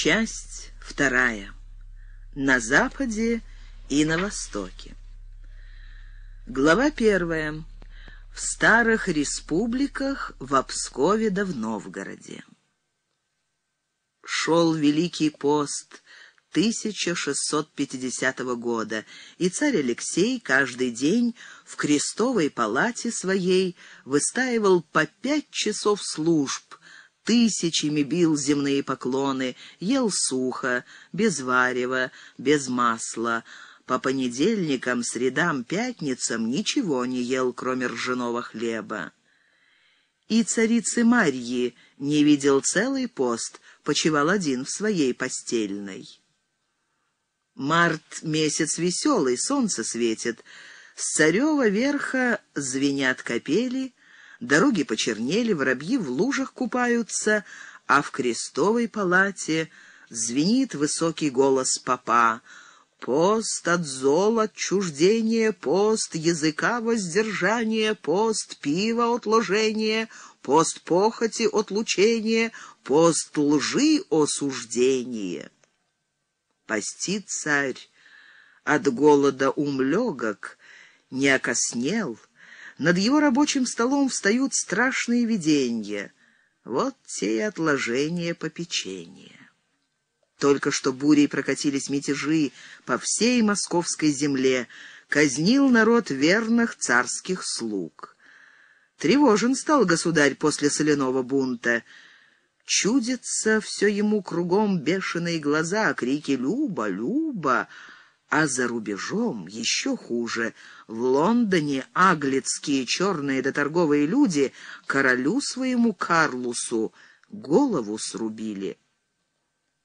Часть вторая. На западе и на востоке. Глава первая. В старых республиках в Обскове да в Новгороде. Шел Великий пост 1650 года, и царь Алексей каждый день в крестовой палате своей выстаивал по пять часов служб, тысячами бил земные поклоны, ел сухо, без варева, без масла. По понедельникам, средам, пятницам ничего не ел, кроме ржаного хлеба. И царицы Марьи не видел целый пост, почивал один в своей постельной. Март месяц веселый, солнце светит, с царева верха звенят капели — Дороги почернели, воробьи в лужах купаются, а в крестовой палате звенит высокий голос папа. Пост от зол отчуждения, пост языка воздержания, пост пива отложения, пост похоти отлучения, пост лжи осуждения. Постит царь от голода ум легок, не окоснел — над его рабочим столом встают страшные видения. Вот те и отложения попечения. Только что бурей прокатились мятежи по всей московской земле, казнил народ верных царских слуг. Тревожен стал государь после соляного бунта. Чудится все ему кругом бешеные глаза, крики «Люба! Люба!» А за рубежом еще хуже. В Лондоне аглицкие черные доторговые люди королю своему Карлусу голову срубили.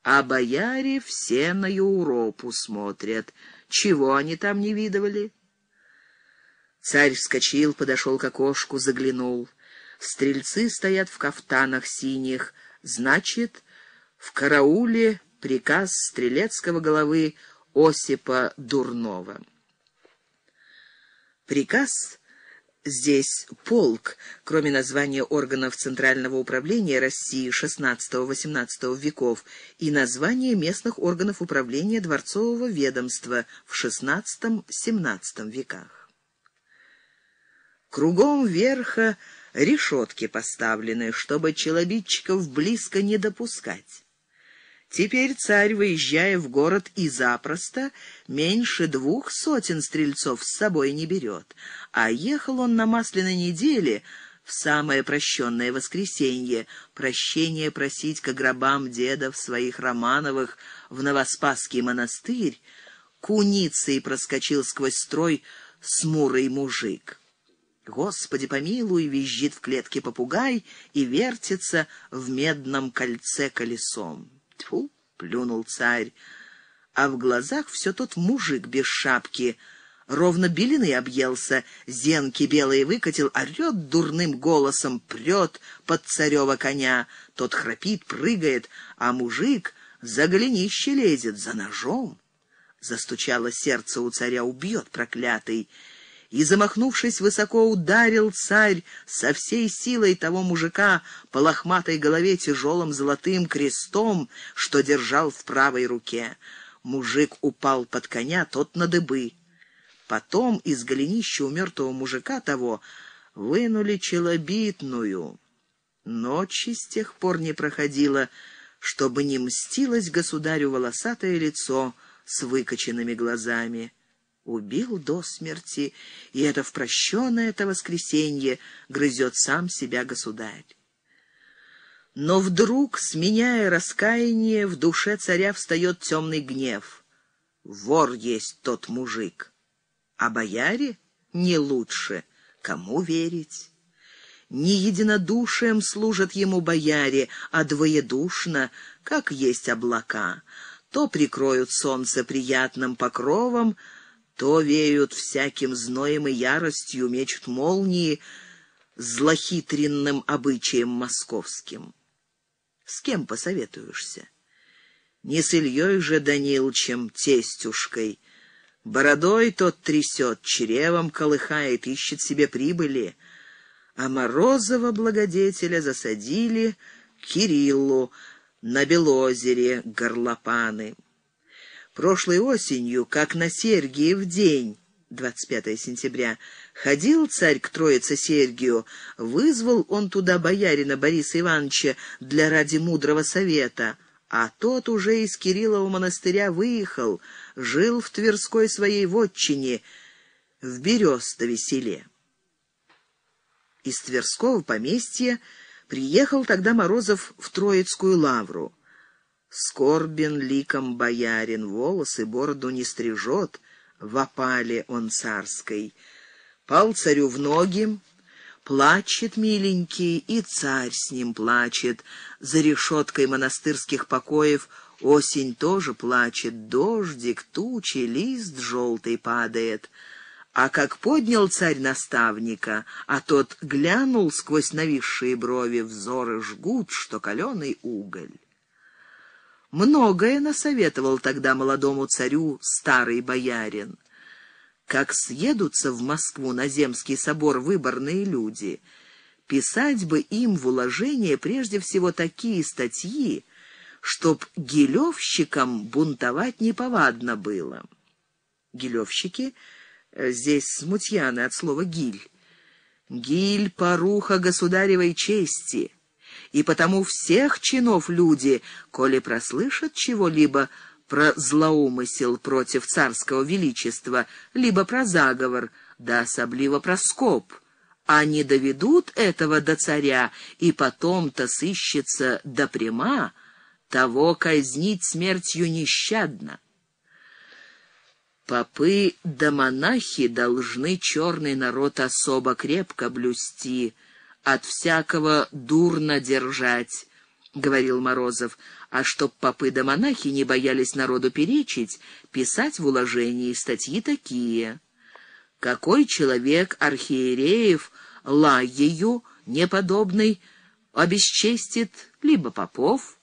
А бояре все на Европу смотрят. Чего они там не видывали? Царь вскочил, подошел к окошку, заглянул. Стрельцы стоят в кафтанах синих. Значит, в карауле приказ стрелецкого головы Осипа Дурнова. Приказ Здесь полк, кроме названия органов Центрального управления России XVI-XVIII веков и названия местных органов управления дворцового ведомства в XVI-XVII веках. Кругом верха решетки поставлены, чтобы челобитчиков близко не допускать. Теперь царь, выезжая в город и запросто, меньше двух сотен стрельцов с собой не берет. А ехал он на масляной неделе в самое прощенное воскресенье, прощение просить к гробам дедов своих Романовых в Новоспасский монастырь, куницей проскочил сквозь строй смурый мужик. Господи помилуй, визжит в клетке попугай и вертится в медном кольце колесом. Тьфу, плюнул царь. А в глазах все тот мужик без шапки, ровно белины объелся, зенки белые выкатил, орет дурным голосом, прет под царева коня. Тот храпит, прыгает, а мужик за голенище лезет, за ножом. Застучало сердце у царя, убьет проклятый и, замахнувшись, высоко ударил царь со всей силой того мужика по лохматой голове тяжелым золотым крестом, что держал в правой руке. Мужик упал под коня, тот на дыбы. Потом из голенища у мертвого мужика того вынули челобитную. Ночи с тех пор не проходило, чтобы не мстилось государю волосатое лицо с выкоченными глазами убил до смерти, и это в прощенное это воскресенье грызет сам себя государь. Но вдруг, сменяя раскаяние, в душе царя встает темный гнев. Вор есть тот мужик, а бояре не лучше. Кому верить? Не единодушием служат ему бояре, а двоедушно, как есть облака. То прикроют солнце приятным покровом, то веют всяким зноем и яростью, мечут молнии злохитренным обычаем московским. С кем посоветуешься? Не с Ильей же Данилчем, тестюшкой. Бородой тот трясет, чревом колыхает, ищет себе прибыли. А Морозова благодетеля засадили Кириллу, на Белозере горлопаны. Прошлой осенью, как на Сергиев день, 25 сентября, ходил царь к Троице Сергию, вызвал он туда боярина Бориса Ивановича для ради мудрого совета, а тот уже из Кириллова монастыря выехал, жил в Тверской своей вотчине, в Берестове селе. Из Тверского поместья приехал тогда Морозов в Троицкую лавру. Скорбен ликом боярин, волосы бороду не стрижет, в опале он царской. Пал царю в ноги, плачет миленький, и царь с ним плачет. За решеткой монастырских покоев осень тоже плачет, дождик, тучи, лист желтый падает. А как поднял царь наставника, а тот глянул сквозь нависшие брови, взоры жгут, что каленый уголь. Многое насоветовал тогда молодому царю старый боярин. Как съедутся в Москву на Земский собор выборные люди, писать бы им в уложение прежде всего такие статьи, чтоб гилевщикам бунтовать неповадно было. Гилевщики э, здесь смутьяны от слова «гиль». Гиль — поруха государевой чести — и потому всех чинов люди, коли прослышат чего-либо про злоумысел против царского величества, либо про заговор, да особливо про скоп, не доведут этого до царя, и потом-то сыщется до пряма, того казнить смертью нещадно. Попы да монахи должны черный народ особо крепко блюсти, от всякого дурно держать, — говорил Морозов, а чтоб попы да монахи не боялись народу перечить, писать в уложении статьи такие. Какой человек архиереев лаею неподобный обесчестит либо попов,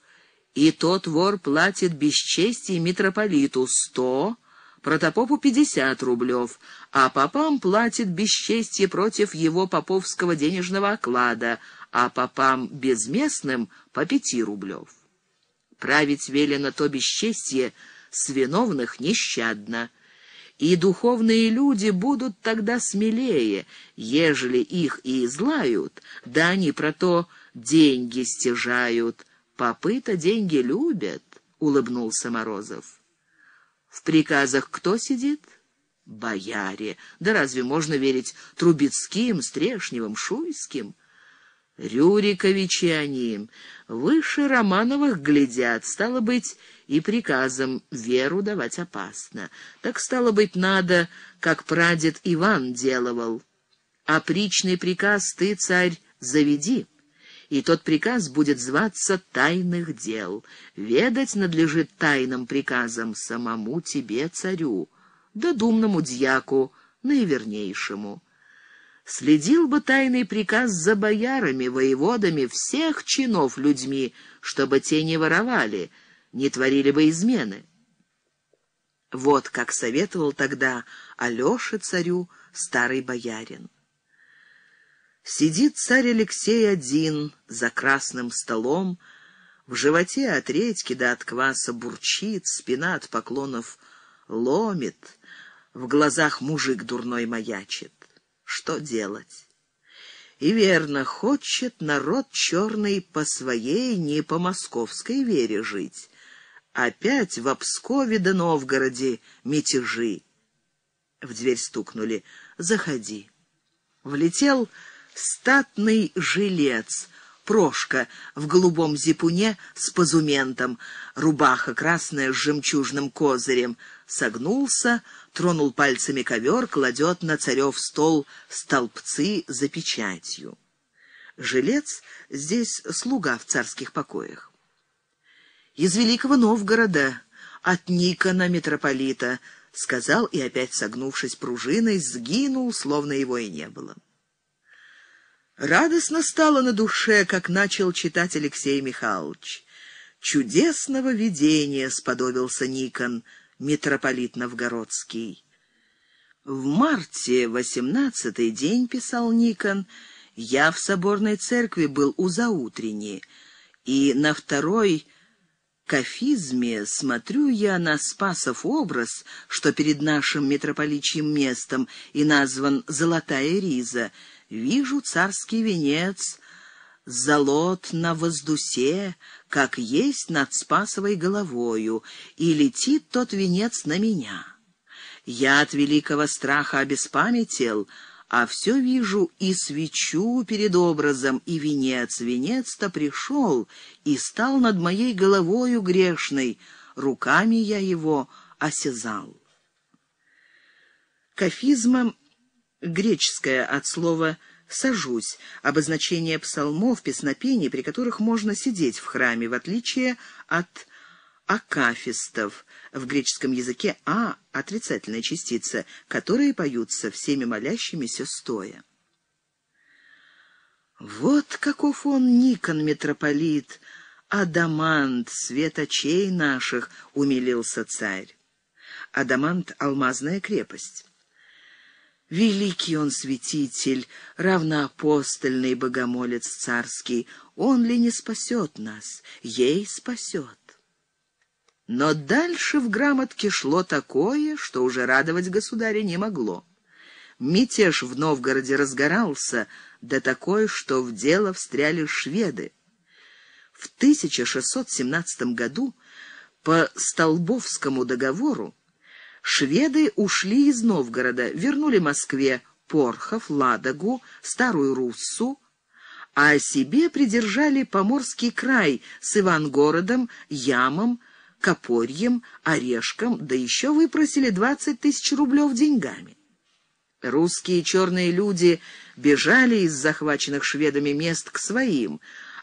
и тот вор платит бесчестие митрополиту сто, протопопу пятьдесят рублев, а попам платит бесчестье против его поповского денежного оклада, а попам безместным по пяти рублев. Править велено то бесчестье с виновных нещадно, и духовные люди будут тогда смелее, ежели их и излают, да они про то деньги стяжают. Попы-то деньги любят, — улыбнулся Морозов. В приказах кто сидит? Бояре. Да разве можно верить Трубецким, Стрешневым, Шуйским? Рюриковичи они. Выше Романовых глядят. Стало быть, и приказом веру давать опасно. Так, стало быть, надо, как прадед Иван делывал. А причный приказ ты, царь, заведи и тот приказ будет зваться «тайных дел». Ведать надлежит тайным приказам самому тебе, царю, да думному дьяку, наивернейшему. Следил бы тайный приказ за боярами, воеводами, всех чинов людьми, чтобы те не воровали, не творили бы измены. Вот как советовал тогда Алёше царю старый боярин. Сидит царь Алексей один за красным столом, в животе от редьки да от кваса бурчит, спина от поклонов ломит, в глазах мужик дурной маячит. Что делать? И верно, хочет народ черный по своей, не по московской вере жить. Опять в Пскове да Новгороде мятежи. В дверь стукнули. «Заходи». Влетел статный жилец, Прошка в голубом зипуне с позументом, рубаха красная с жемчужным козырем, согнулся, тронул пальцами ковер, кладет на царев стол столбцы за печатью. Жилец здесь слуга в царских покоях. Из Великого Новгорода, от Никона митрополита, сказал и опять согнувшись пружиной, сгинул, словно его и не было. Радостно стало на душе, как начал читать Алексей Михайлович. Чудесного видения сподобился Никон, митрополит Новгородский. В марте, восемнадцатый день, писал Никон, я в соборной церкви был у заутренни, и на второй кафизме смотрю я на Спасов образ, что перед нашим митрополичьим местом и назван «Золотая риза», вижу царский венец, золот на воздусе, как есть над Спасовой головою, и летит тот венец на меня. Я от великого страха обеспамятел, а все вижу и свечу перед образом, и венец. Венец-то пришел и стал над моей головою грешной, руками я его осязал. Кафизма греческое от слова «сажусь», обозначение псалмов, песнопений, при которых можно сидеть в храме, в отличие от акафистов, в греческом языке «а» — отрицательная частица, которые поются всеми молящимися стоя. Вот каков он, Никон, митрополит, адамант, свет очей наших, — умилился царь. Адамант — алмазная крепость. Великий он святитель, равноапостольный богомолец царский, он ли не спасет нас, ей спасет. Но дальше в грамотке шло такое, что уже радовать государя не могло. Мятеж в Новгороде разгорался, да такое, что в дело встряли шведы. В 1617 году по Столбовскому договору шведы ушли из Новгорода, вернули Москве Порхов, Ладогу, Старую Руссу, а себе придержали Поморский край с Ивангородом, Ямом, Копорьем, Орешком, да еще выпросили двадцать тысяч рублев деньгами. Русские черные люди бежали из захваченных шведами мест к своим,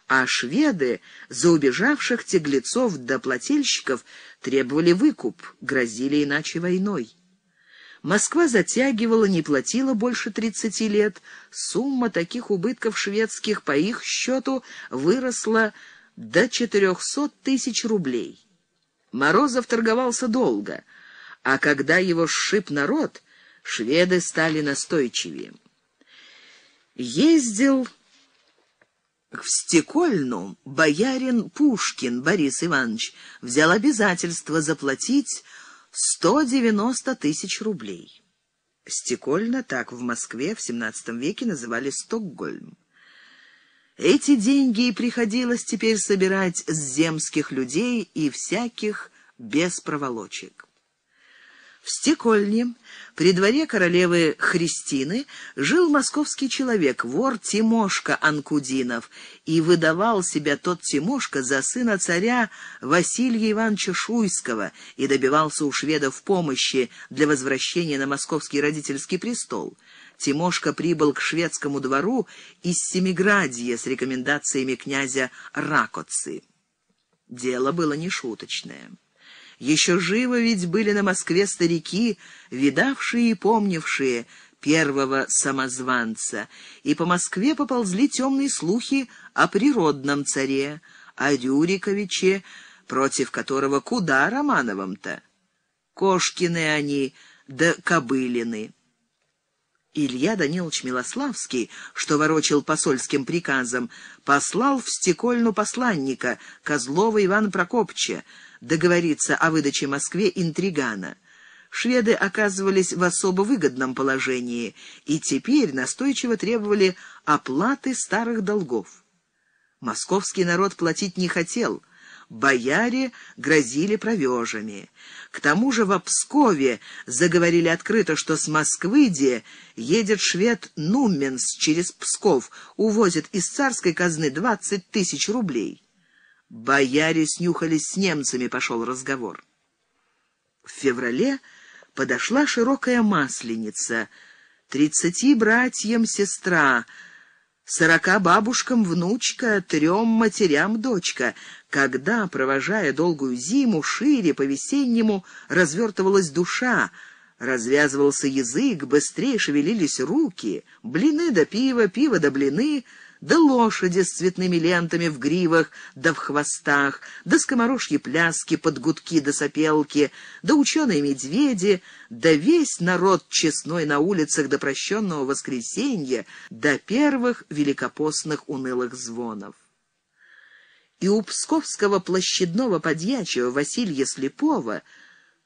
а шведы за убежавших теглецов да плательщиков требовали выкуп, грозили иначе войной. Москва затягивала, не платила больше тридцати лет. Сумма таких убытков шведских по их счету выросла до четырехсот тысяч рублей. Морозов торговался долго, а когда его сшиб народ, шведы стали настойчивее. Ездил в Стекольну боярин Пушкин Борис Иванович, взял обязательство заплатить 190 тысяч рублей. Стекольна так в Москве в XVII веке называли Стокгольм. Эти деньги и приходилось теперь собирать с земских людей и всяких без проволочек. В Стекольне, при дворе королевы Христины, жил московский человек, вор Тимошка Анкудинов, и выдавал себя тот Тимошка за сына царя Василия Ивановича Шуйского и добивался у шведов помощи для возвращения на московский родительский престол. Тимошка прибыл к шведскому двору из Семиградья с рекомендациями князя Ракоцы. Дело было нешуточное. Еще живо ведь были на Москве старики, видавшие и помнившие первого самозванца, и по Москве поползли темные слухи о природном царе, о Рюриковиче, против которого куда Романовым-то? Кошкины они, да Кобылины. Илья Данилович Милославский, что ворочил посольским приказом, послал в Стекольну посланника Козлова Ивана Прокопча договориться о выдаче Москве интригана. Шведы оказывались в особо выгодном положении и теперь настойчиво требовали оплаты старых долгов. Московский народ платить не хотел, бояре грозили провежами. К тому же в Пскове заговорили открыто, что с Москвы едет швед Нуменс через Псков, увозит из царской казны двадцать тысяч рублей. Бояре снюхались с немцами, пошел разговор. В феврале подошла широкая масленица, тридцати братьям сестра — Сорока бабушкам внучка, трем матерям дочка. Когда, провожая долгую зиму, шире по-весеннему развертывалась душа, развязывался язык, быстрее шевелились руки, блины да пиво, пиво да блины — да лошади с цветными лентами в гривах да в хвостах, да скоморожьи пляски под гудки да сопелки, да ученые медведи, да весь народ честной на улицах до прощенного воскресенья, до первых великопостных унылых звонов. И у псковского площадного подьячего Василия Слепова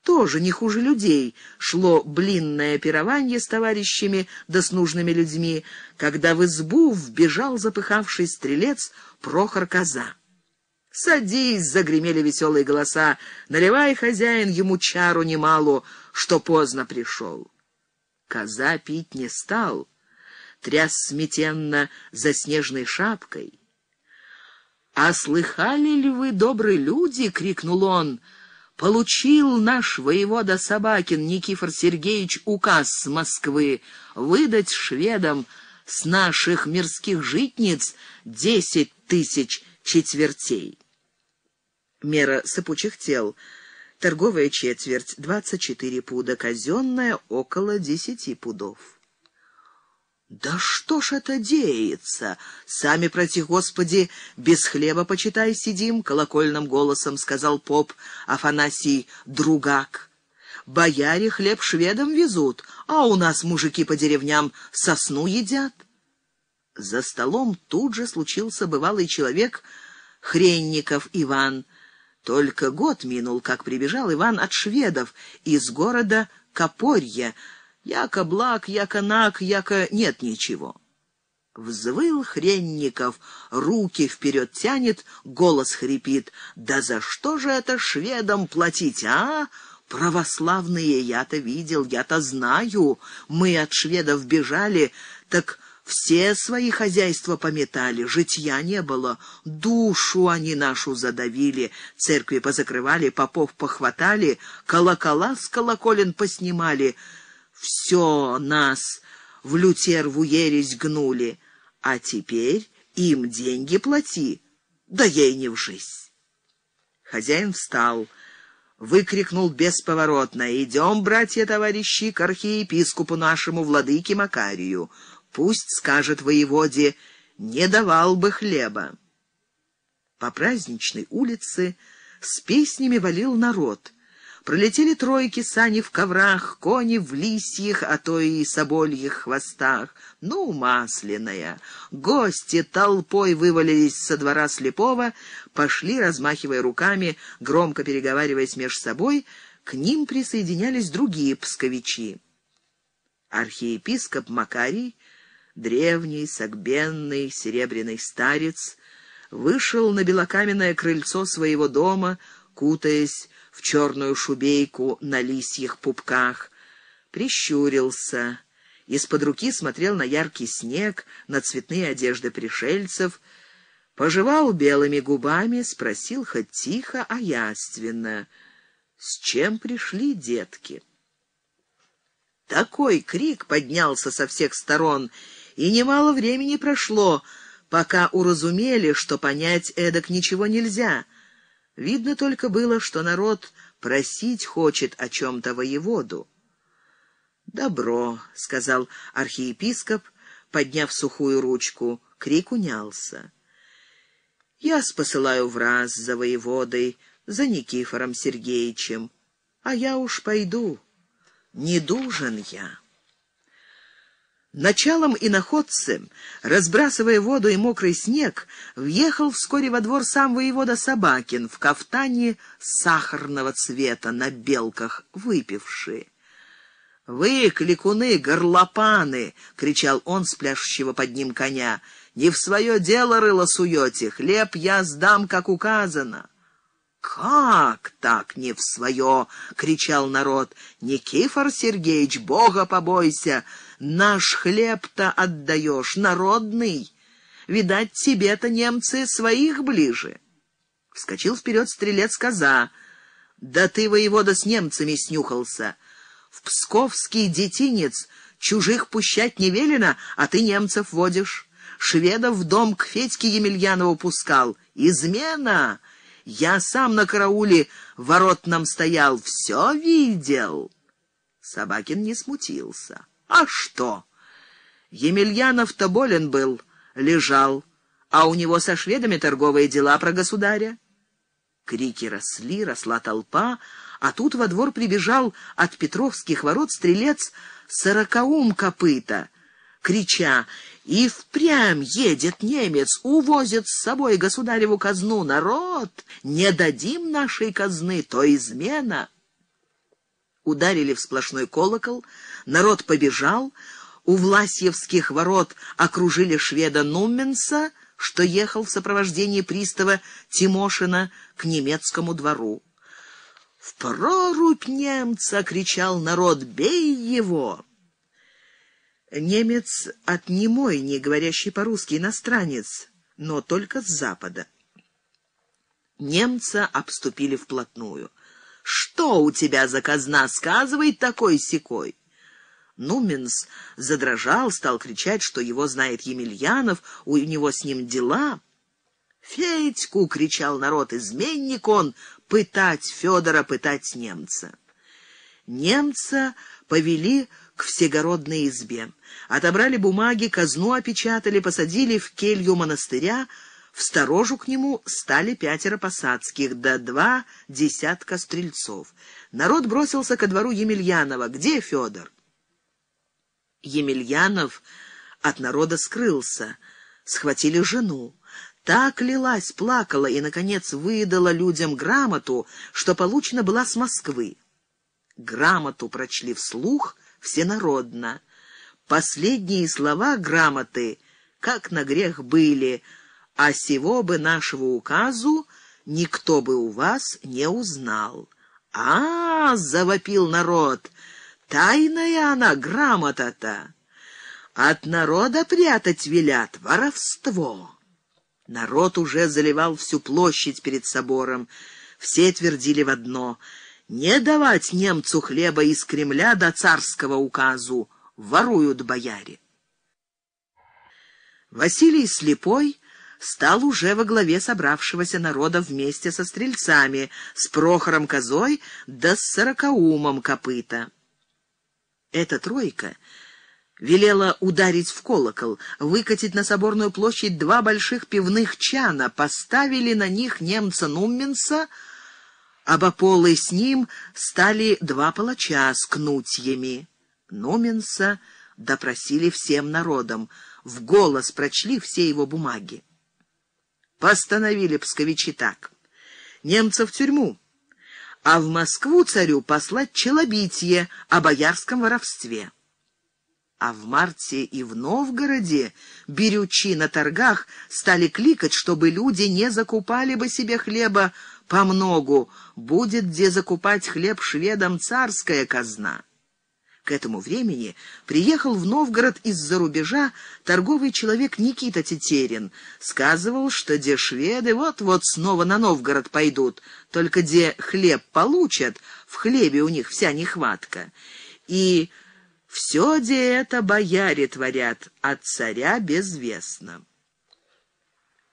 тоже не хуже людей шло блинное пирование с товарищами да с нужными людьми, когда в избу вбежал запыхавший стрелец Прохор Коза. «Садись!» — загремели веселые голоса. «Наливай, хозяин, ему чару немалу, что поздно пришел». Коза пить не стал, тряс сметенно за снежной шапкой. «А слыхали ли вы, добрые люди?» — крикнул он. «Получил наш воевода Собакин Никифор Сергеевич указ с Москвы выдать шведам с наших мирских житниц десять тысяч четвертей». Мера сыпучих тел. Торговая четверть — 24 пуда, казенная — около 10 пудов. «Да что ж это деется? Сами, проти Господи, без хлеба, почитай, сидим», — колокольным голосом сказал поп Афанасий Другак. «Бояре хлеб шведам везут, а у нас мужики по деревням сосну едят». За столом тут же случился бывалый человек Хренников Иван. Только год минул, как прибежал Иван от шведов из города Копорья, Яко благ, яко наг, яко нет ничего. Взвыл Хренников, руки вперед тянет, голос хрипит. «Да за что же это шведам платить, а? Православные я-то видел, я-то знаю. Мы от шведов бежали, так все свои хозяйства пометали, житья не было. Душу они нашу задавили, церкви позакрывали, попов похватали, колокола с колоколен поснимали». Все нас в лютерву ересь гнули, а теперь им деньги плати, да ей не в жизнь. Хозяин встал, выкрикнул бесповоротно, «Идем, братья-товарищи, к архиепископу нашему, владыке Макарию. Пусть скажет воеводе, не давал бы хлеба». По праздничной улице с песнями валил народ — Пролетели тройки, сани в коврах, кони в лисьих, а то и собольих хвостах. Ну, масляная. Гости толпой вывалились со двора слепого, пошли, размахивая руками, громко переговариваясь меж собой, к ним присоединялись другие псковичи. Архиепископ Макарий, древний, согбенный, серебряный старец, вышел на белокаменное крыльцо своего дома, кутаясь в черную шубейку на лисьих пупках, прищурился, из-под руки смотрел на яркий снег, на цветные одежды пришельцев, пожевал белыми губами, спросил хоть тихо, а яственно, «С чем пришли детки?» Такой крик поднялся со всех сторон, и немало времени прошло, пока уразумели, что понять эдак ничего нельзя — Видно только было, что народ просить хочет о чем-то воеводу. «Добро», — сказал архиепископ, подняв сухую ручку. Крик унялся. «Я спосылаю в раз за воеводой, за Никифором Сергеевичем, а я уж пойду. Не дужен я». Началом и находцем, разбрасывая воду и мокрый снег, въехал вскоре во двор сам воевода Собакин в кафтане сахарного цвета на белках, выпивший. «Вы, кликуны, горлопаны!» — кричал он с под ним коня. «Не в свое дело рыло суете, хлеб я сдам, как указано». «Как так не в свое?» — кричал народ. «Никифор Сергеевич, Бога побойся! Наш хлеб-то отдаешь, народный. Видать, тебе-то немцы своих ближе». Вскочил вперед стрелец коза. «Да ты, воевода, с немцами снюхался. В псковский детинец чужих пущать не велено, а ты немцев водишь. Шведов в дом к Федьке Емельянову пускал. Измена!» Я сам на карауле воротном стоял, все видел. Собакин не смутился. А что? Емельянов-то болен был, лежал, а у него со шведами торговые дела про государя. Крики росли, росла толпа, а тут во двор прибежал от Петровских ворот стрелец сорокаум копыта. крича «И впрямь едет немец, увозит с собой государеву казну народ! Не дадим нашей казны, то измена!» Ударили в сплошной колокол, народ побежал, у Власьевских ворот окружили шведа Нумменса, что ехал в сопровождении пристава Тимошина к немецкому двору. «В прорубь немца!» — кричал народ. «Бей его!» Немец от немой, не говорящий по-русски, иностранец, но только с запада. Немца обступили вплотную. «Что у тебя за казна? Сказывай такой-сякой!» Нуменс задрожал, стал кричать, что его знает Емельянов, у него с ним дела. «Федьку!» — кричал народ, изменник он, пытать Федора, пытать немца. Немца повели к всегородной избе. Отобрали бумаги, казну опечатали, посадили в келью монастыря, в сторожу к нему стали пятеро посадских, да два десятка стрельцов. Народ бросился ко двору Емельянова. «Где Федор?» Емельянов от народа скрылся. Схватили жену. Так лилась, плакала и, наконец, выдала людям грамоту, что получена была с Москвы. Грамоту прочли вслух всенародно. Последние слова грамоты, как на грех были, а сего бы нашего указу никто бы у вас не узнал. «А, -а, -а — завопил народ, — тайная она, грамота-то! От народа прятать велят воровство!» Народ уже заливал всю площадь перед собором. Все твердили в одно — не давать немцу хлеба из Кремля до царского указу, воруют бояре. Василий Слепой стал уже во главе собравшегося народа вместе со стрельцами, с Прохором Козой да с Сорокаумом Копыта. Эта тройка велела ударить в колокол, выкатить на соборную площадь два больших пивных чана, поставили на них немца Нумменса, обополы с ним стали два палача с кнутьями. Нуменса допросили всем народом, в голос прочли все его бумаги. Постановили псковичи так. Немца в тюрьму, а в Москву царю послать челобитие о боярском воровстве. А в марте и в Новгороде берючи на торгах стали кликать, чтобы люди не закупали бы себе хлеба по многу, будет где закупать хлеб шведам царская казна. К этому времени приехал в Новгород из-за рубежа торговый человек Никита Тетерин. Сказывал, что де шведы вот-вот снова на Новгород пойдут, только где хлеб получат, в хлебе у них вся нехватка. И все де это бояре творят, от царя безвестно.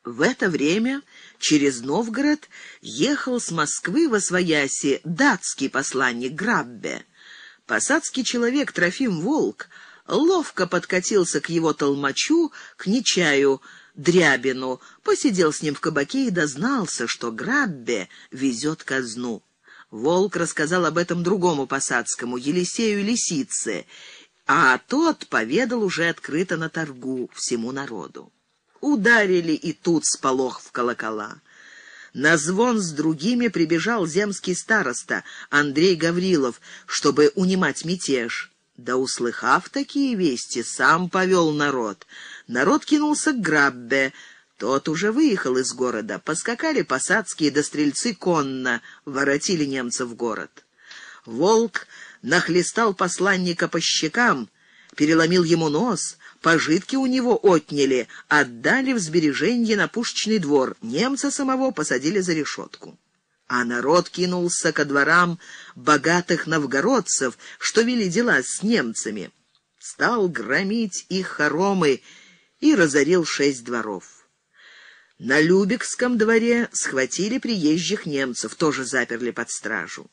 В это время через Новгород ехал с Москвы во свояси датский посланник Граббе. Посадский человек Трофим Волк ловко подкатился к его толмачу, к Нечаю Дрябину, посидел с ним в кабаке и дознался, что Граббе везет казну. Волк рассказал об этом другому посадскому, Елисею Лисице, а тот поведал уже открыто на торгу всему народу. Ударили и тут сполох в колокола. На звон с другими прибежал земский староста Андрей Гаврилов, чтобы унимать мятеж. Да, услыхав такие вести, сам повел народ. Народ кинулся к Граббе, тот уже выехал из города. Поскакали посадские до стрельцы конно, воротили немцев в город. Волк нахлестал посланника по щекам, переломил ему нос, пожитки у него отняли, отдали в сбереженье на пушечный двор, немца самого посадили за решетку. А народ кинулся ко дворам богатых новгородцев, что вели дела с немцами. Стал громить их хоромы и разорил шесть дворов. На Любекском дворе схватили приезжих немцев, тоже заперли под стражу.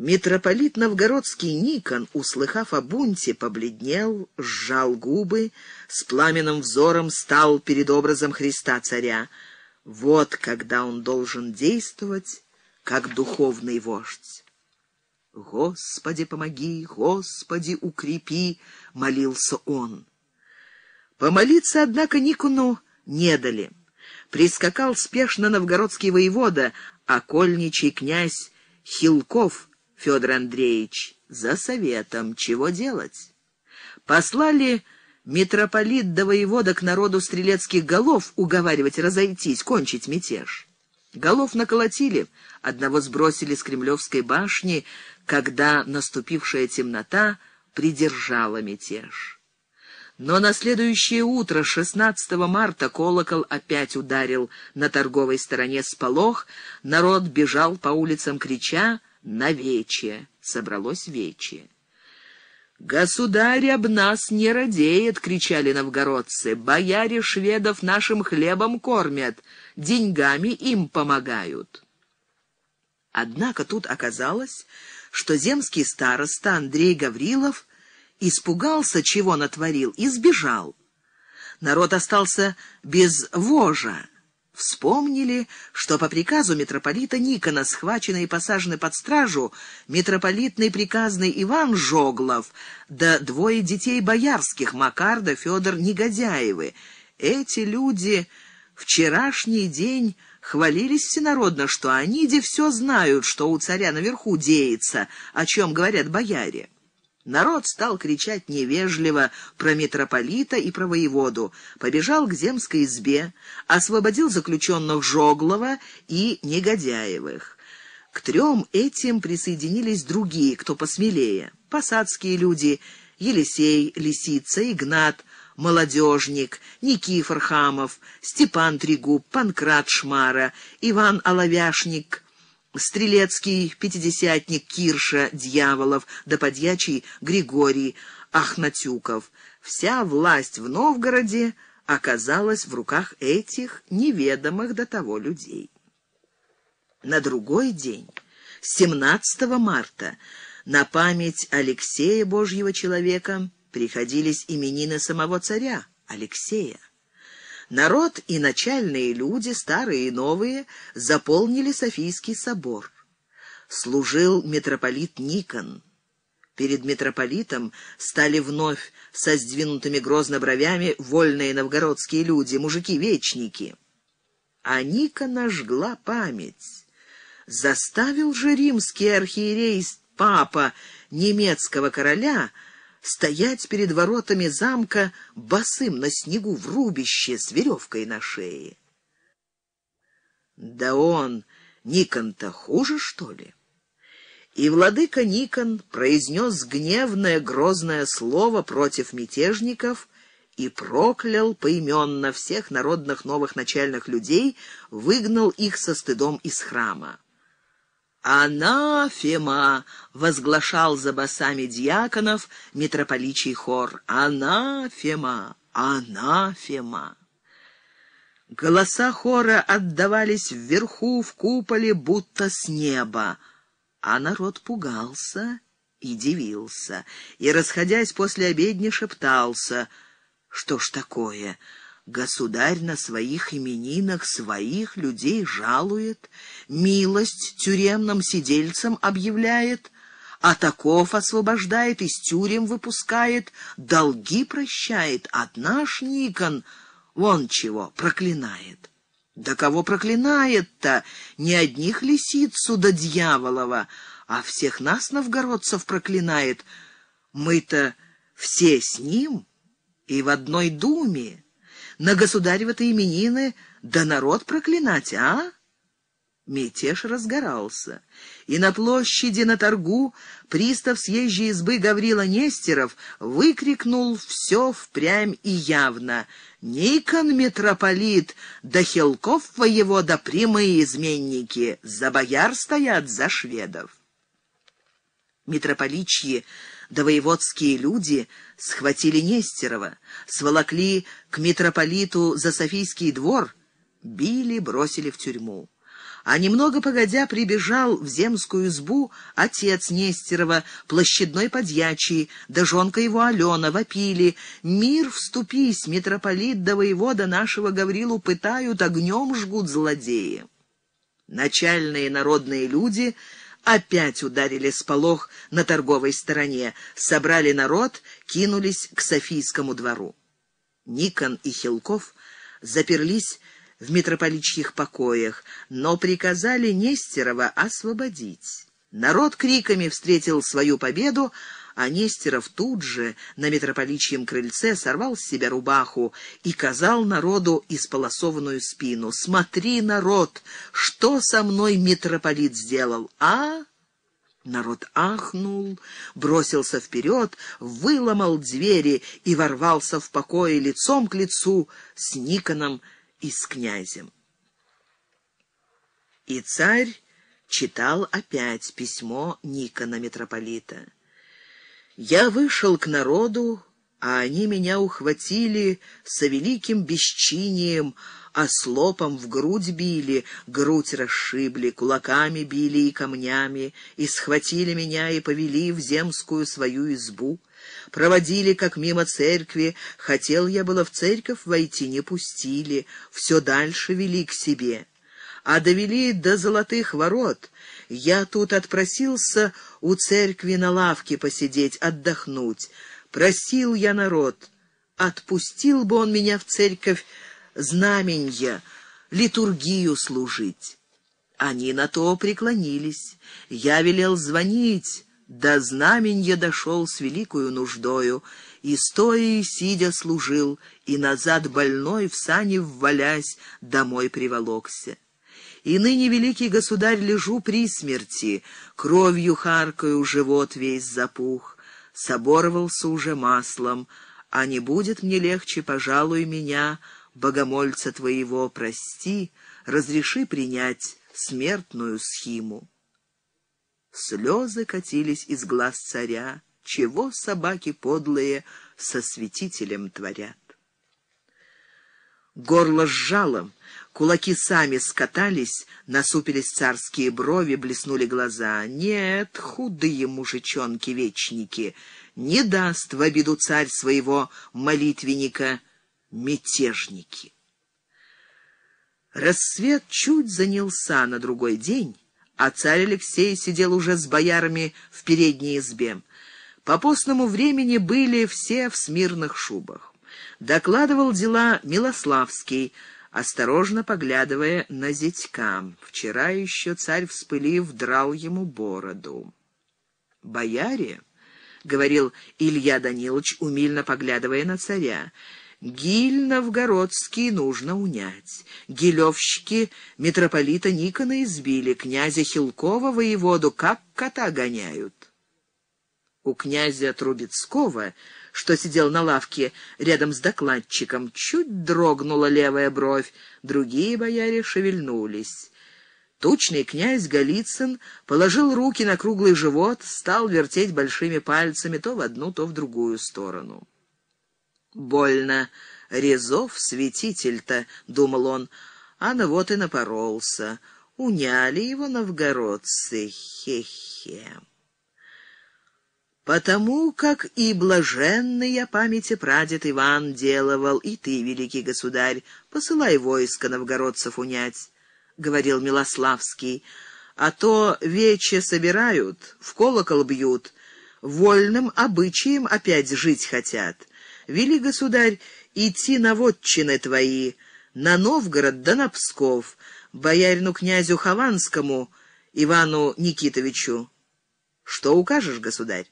Митрополит Новгородский Никон, услыхав о бунте, побледнел, сжал губы, с пламенным взором стал перед образом Христа царя. Вот когда он должен действовать, как духовный вождь. «Господи, помоги! Господи, укрепи!» — молился он. Помолиться, однако, Никону не дали. Прискакал спешно новгородский воевода, окольничий князь Хилков Федор Андреевич, за советом, чего делать. Послали митрополит да воевода к народу стрелецких голов уговаривать разойтись, кончить мятеж. Голов наколотили, одного сбросили с Кремлевской башни, когда наступившая темнота придержала мятеж. Но на следующее утро, 16 марта, колокол опять ударил на торговой стороне сполох, народ бежал по улицам, крича «На вече!» Собралось вече. «Государь об нас не радеет!» — кричали новгородцы. «Бояре шведов нашим хлебом кормят, деньгами им помогают». Однако тут оказалось, что земский староста Андрей Гаврилов испугался, чего натворил, и сбежал. Народ остался без вожа. Вспомнили, что по приказу митрополита Никона, схваченный и посаженный под стражу, митрополитный приказный Иван Жоглов, да двое детей боярских, Макар да Федор Негодяевы. Эти люди вчерашний день хвалились всенародно, что они де все знают, что у царя наверху деется, о чем говорят бояре. Народ стал кричать невежливо про митрополита и про воеводу, побежал к земской избе, освободил заключенных Жоглова и Негодяевых. К трем этим присоединились другие, кто посмелее. Посадские люди — Елисей, Лисица, Игнат, Молодежник, Никифор Хамов, Степан Трегуб, Панкрат Шмара, Иван Оловяшник — Стрелецкий пятидесятник Кирша Дьяволов да подьячий Григорий Ахнатюков. Вся власть в Новгороде оказалась в руках этих неведомых до того людей. На другой день, 17 марта, на память Алексея Божьего человека приходились именины самого царя Алексея. Народ и начальные люди, старые и новые, заполнили Софийский собор. Служил митрополит Никон. Перед митрополитом стали вновь со сдвинутыми грозно бровями вольные новгородские люди, мужики-вечники. А Никона жгла память. Заставил же римский архиерей папа немецкого короля — стоять перед воротами замка босым на снегу в рубище с веревкой на шее. Да он, Никон-то, хуже, что ли? И владыка Никон произнес гневное грозное слово против мятежников и проклял поименно всех народных новых начальных людей, выгнал их со стыдом из храма. «Анафема!» — возглашал за басами дьяконов митрополичий хор. «Анафема! Анафема!» Голоса хора отдавались вверху в куполе, будто с неба, а народ пугался и дивился, и, расходясь после обедни, шептался, «Что ж такое?» Государь на своих именинах своих людей жалует, милость тюремным сидельцам объявляет, а таков освобождает, из тюрем выпускает, долги прощает, от наш Никон вон чего проклинает. Да кого проклинает-то? Не одних лисицу да дьяволова, а всех нас, новгородцев, проклинает. Мы-то все с ним и в одной думе. На государевы-то именины да народ проклинать, а? Мятеж разгорался, и на площади на торгу пристав съезжей избы Гаврила Нестеров выкрикнул все впрямь и явно. «Никон, митрополит, да Хелков воевода, прямые изменники, за бояр стоят, за шведов». Митрополичьи да воеводские люди схватили Нестерова, сволокли к митрополиту за Софийский двор, били, бросили в тюрьму. А немного погодя прибежал в земскую избу отец Нестерова, площадной подьячий, да жонка его Алена, вопили. «Мир вступись, митрополит да воевода нашего Гаврилу пытают, огнем жгут злодеи». Начальные народные люди — опять ударили сполох на торговой стороне, собрали народ, кинулись к Софийскому двору. Никон и Хилков заперлись в митрополичьих покоях, но приказали Нестерова освободить. Народ криками встретил свою победу, а Нестеров тут же на митрополичьем крыльце сорвал с себя рубаху и казал народу исполосованную спину. «Смотри, народ, что со мной митрополит сделал, а?» Народ ахнул, бросился вперед, выломал двери и ворвался в покое лицом к лицу с Никоном и с князем. И царь читал опять письмо Никона митрополита. «Я вышел к народу, а они меня ухватили со великим бесчинием, ослопом в грудь били, грудь расшибли, кулаками били и камнями, и схватили меня и повели в земскую свою избу. Проводили, как мимо церкви, хотел я было в церковь войти, не пустили, все дальше вели к себе. А довели до золотых ворот. Я тут отпросился у церкви на лавке посидеть, отдохнуть. Просил я народ, отпустил бы он меня в церковь, знаменья, литургию служить. Они на то преклонились. Я велел звонить, до знаменья дошел с великою нуждою, и стоя и сидя служил, и назад больной в сане ввалясь домой приволокся. И ныне, великий государь, лежу при смерти, кровью харкаю, живот весь запух, соборвался уже маслом, а не будет мне легче, пожалуй, меня, богомольца твоего, прости, разреши принять смертную схиму. Слезы катились из глаз царя, чего собаки подлые со святителем творят. Горло сжало, кулаки сами скатались, насупились царские брови, блеснули глаза. Нет, худые мужичонки-вечники, не даст в обиду царь своего молитвенника мятежники. Рассвет чуть занялся на другой день, а царь Алексей сидел уже с боярами в передней избе. По постному времени были все в смирных шубах. Докладывал дела Милославский, осторожно поглядывая на зятька. Вчера еще царь, вспылив, драл ему бороду. «Бояре», — говорил Илья Данилович, умильно поглядывая на царя, — Гиль новгородский нужно унять. Гилевщики митрополита Никона избили, князя Хилкова воеводу как кота гоняют. У князя Трубецкого, что сидел на лавке рядом с докладчиком, чуть дрогнула левая бровь, другие бояре шевельнулись. Тучный князь Голицын положил руки на круглый живот, стал вертеть большими пальцами то в одну, то в другую сторону. Больно. Резов святитель-то, — думал он, — а ну вот и напоролся. Уняли его новгородцы, хе-хе. Потому как и блаженный я памяти прадед Иван делывал, и ты, великий государь, посылай войско новгородцев унять, — говорил Милославский, — а то вече собирают, в колокол бьют, вольным обычаем опять жить хотят. Вели, государь, идти на вотчины твои, на Новгород да на Псков, боярину князю Хованскому, Ивану Никитовичу. Что укажешь, государь?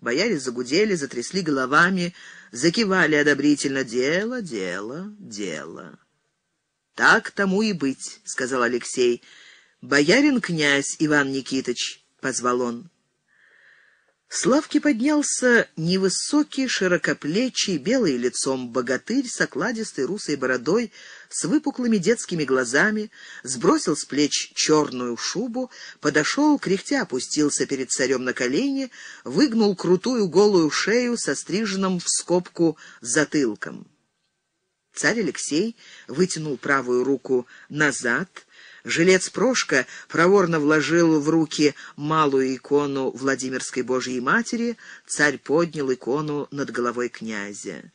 Бояре загудели, затрясли головами, закивали одобрительно. «Дело, дело, дело». «Так тому и быть», — сказал Алексей. «Боярин князь Иван Никитович», — позвал он. С лавки поднялся невысокий, широкоплечий, белый лицом богатырь с окладистой русой бородой, с выпуклыми детскими глазами, сбросил с плеч черную шубу, подошел, кряхтя опустился перед царем на колени, выгнул крутую голую шею со стриженным в скобку затылком. Царь Алексей вытянул правую руку назад, Жилец Прошка проворно вложил в руки малую икону Владимирской Божьей Матери, царь поднял икону над головой князя.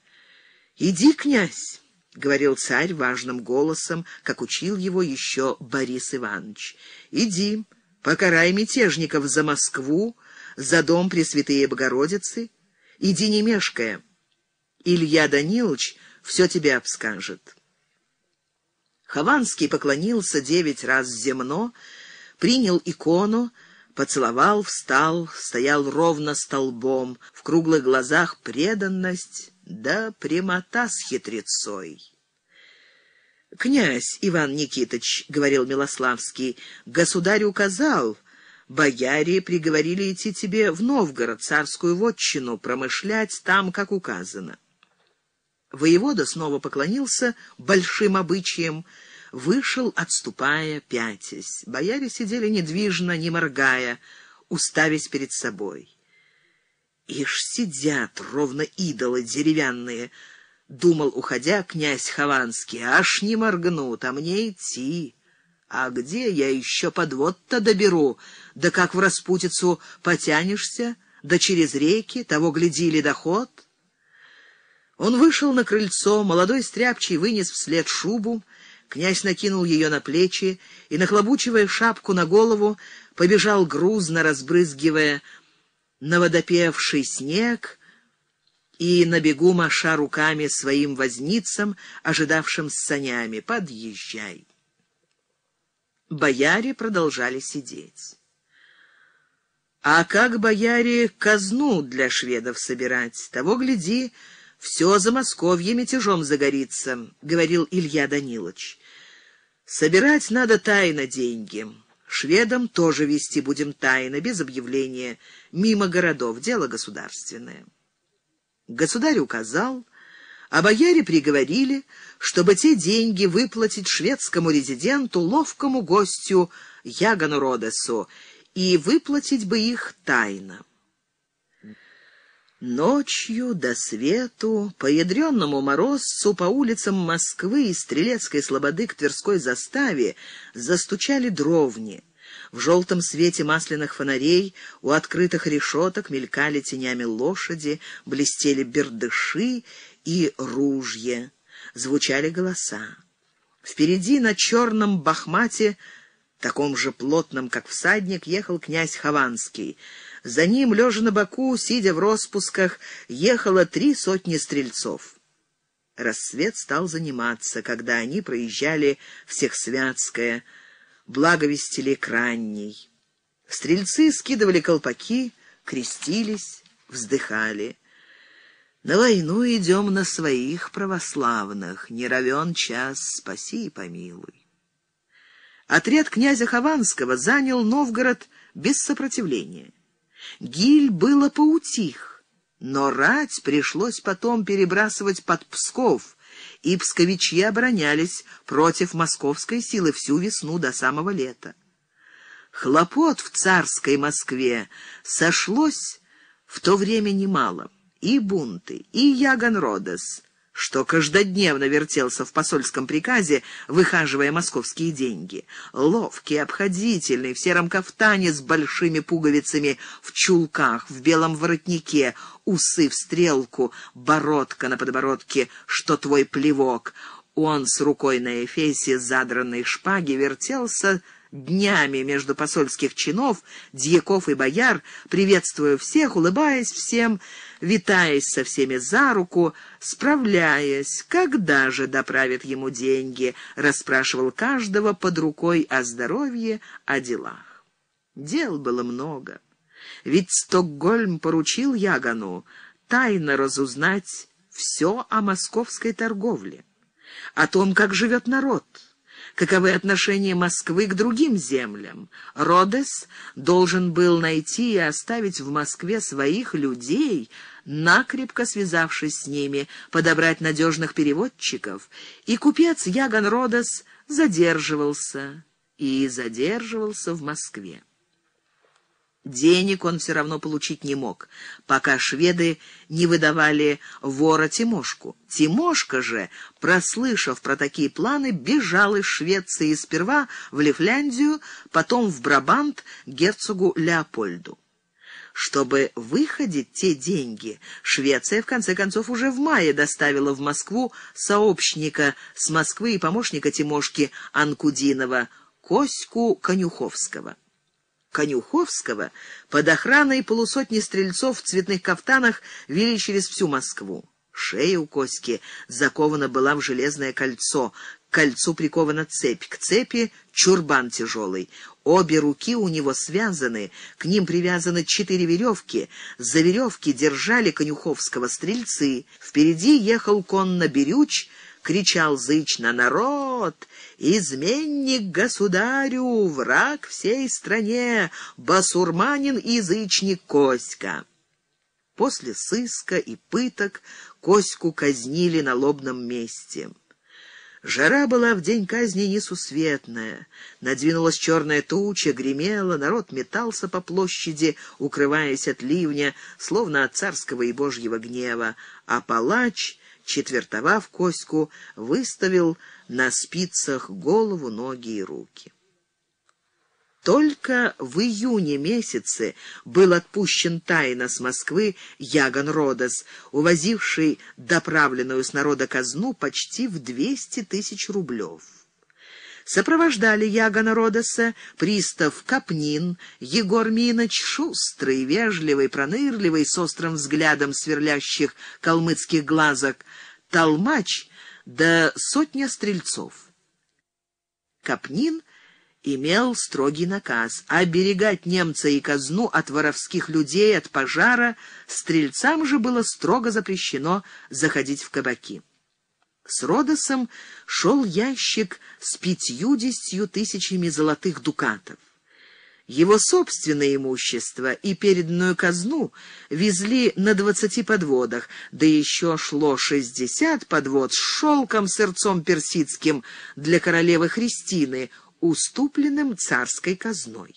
«Иди, князь!» — говорил царь важным голосом, как учил его еще Борис Иванович. «Иди, покарай мятежников за Москву, за дом Пресвятые Богородицы. Иди не мешкая». Илья Данилович все тебе обскажет». Хованский поклонился девять раз земно, принял икону, поцеловал, встал, стоял ровно столбом, в круглых глазах преданность да прямота с хитрецой. «Князь Иван Никитыч», — говорил Милославский, — «государь указал, бояре приговорили идти тебе в Новгород, царскую вотчину, промышлять там, как указано». Воевода снова поклонился большим обычаям, вышел, отступая, пятясь. Бояре сидели недвижно, не моргая, уставясь перед собой. «Ишь сидят, ровно идолы деревянные», — думал, уходя, князь Хованский. «Аж не моргнут, а мне идти. А где я еще подвод-то доберу? Да как в распутицу потянешься? Да через реки, того глядели доход». Он вышел на крыльцо, молодой стряпчий вынес вслед шубу, князь накинул ее на плечи и, нахлобучивая шапку на голову, побежал грузно, разбрызгивая на водопевший снег и на бегу маша руками своим возницам, ожидавшим с санями. «Подъезжай!» Бояре продолжали сидеть. А как бояре казну для шведов собирать? Того, гляди, все за Московье мятежом загорится, — говорил Илья Данилович. Собирать надо тайно деньги. Шведам тоже вести будем тайно, без объявления, мимо городов, дело государственное. Государь указал, а бояре приговорили, чтобы те деньги выплатить шведскому резиденту, ловкому гостю Ягану Родесу, и выплатить бы их тайно. Ночью до свету, по ядренному морозцу, по улицам Москвы и Стрелецкой слободы к Тверской заставе застучали дровни. В желтом свете масляных фонарей у открытых решеток мелькали тенями лошади, блестели бердыши и ружья, звучали голоса. Впереди на черном бахмате, таком же плотном, как всадник, ехал князь Хованский — за ним, лежа на боку, сидя в распусках, ехало три сотни стрельцов. Рассвет стал заниматься, когда они проезжали Всехсвятское, благовестили кранней. Стрельцы скидывали колпаки, крестились, вздыхали. На войну идем на своих православных, не равен час, спаси и помилуй. Отряд князя Хованского занял Новгород без сопротивления. Гиль было поутих, но рать пришлось потом перебрасывать под Псков, и псковичи оборонялись против московской силы всю весну до самого лета. Хлопот в царской Москве сошлось в то время немало. И бунты, и Яган-Родес — что каждодневно вертелся в посольском приказе, выхаживая московские деньги. Ловкий, обходительный, в сером кафтане с большими пуговицами, в чулках, в белом воротнике, усы в стрелку, бородка на подбородке, что твой плевок. Он с рукой на эфесе задранной шпаги вертелся днями между посольских чинов, дьяков и бояр, приветствуя всех, улыбаясь всем, витаясь со всеми за руку, справляясь, когда же доправят ему деньги, расспрашивал каждого под рукой о здоровье, о делах. Дел было много. Ведь Стокгольм поручил Ягану тайно разузнать все о московской торговле, о том, как живет народ, каковы отношения Москвы к другим землям. Родес должен был найти и оставить в Москве своих людей, накрепко связавшись с ними, подобрать надежных переводчиков, и купец Яган Родес задерживался и задерживался в Москве. Денег он все равно получить не мог, пока шведы не выдавали вора Тимошку. Тимошка же, прослышав про такие планы, бежал из Швеции сперва в Лифляндию, потом в Брабант герцогу Леопольду. Чтобы выходить те деньги, Швеция, в конце концов, уже в мае доставила в Москву сообщника с Москвы и помощника Тимошки Анкудинова, Коську Конюховского. Конюховского под охраной полусотни стрельцов в цветных кафтанах вели через всю Москву. Шея у Коськи закована была в железное кольцо, к кольцу прикована цепь, к цепи чурбан тяжелый. Обе руки у него связаны, к ним привязаны четыре веревки. За веревки держали конюховского стрельцы. Впереди ехал конно Берюч, кричал зычно «Народ! Изменник государю! Враг всей стране! Басурманин и язычник Коська!» После сыска и пыток Коську казнили на лобном месте. Жара была в день казни несусветная. Надвинулась черная туча, гремела, народ метался по площади, укрываясь от ливня, словно от царского и божьего гнева, а палач, четвертовав Коську, выставил на спицах голову, ноги и руки. Только в июне месяце был отпущен тайно с Москвы Яган Родос, увозивший доправленную с народа казну почти в двести тысяч рублев. Сопровождали Ягана Родоса пристав Капнин, Егор Миноч, шустрый, вежливый, пронырливый, с острым взглядом сверлящих калмыцких глазок, толмач да сотня стрельцов. Капнин — имел строгий наказ оберегать немца и казну от воровских людей, от пожара, стрельцам же было строго запрещено заходить в кабаки. С Родосом шел ящик с пятьюдесятью тысячами золотых дукатов. Его собственное имущество и переданную казну везли на двадцати подводах, да еще шло шестьдесят подвод с шелком сырцом персидским для королевы Христины, уступленным царской казной.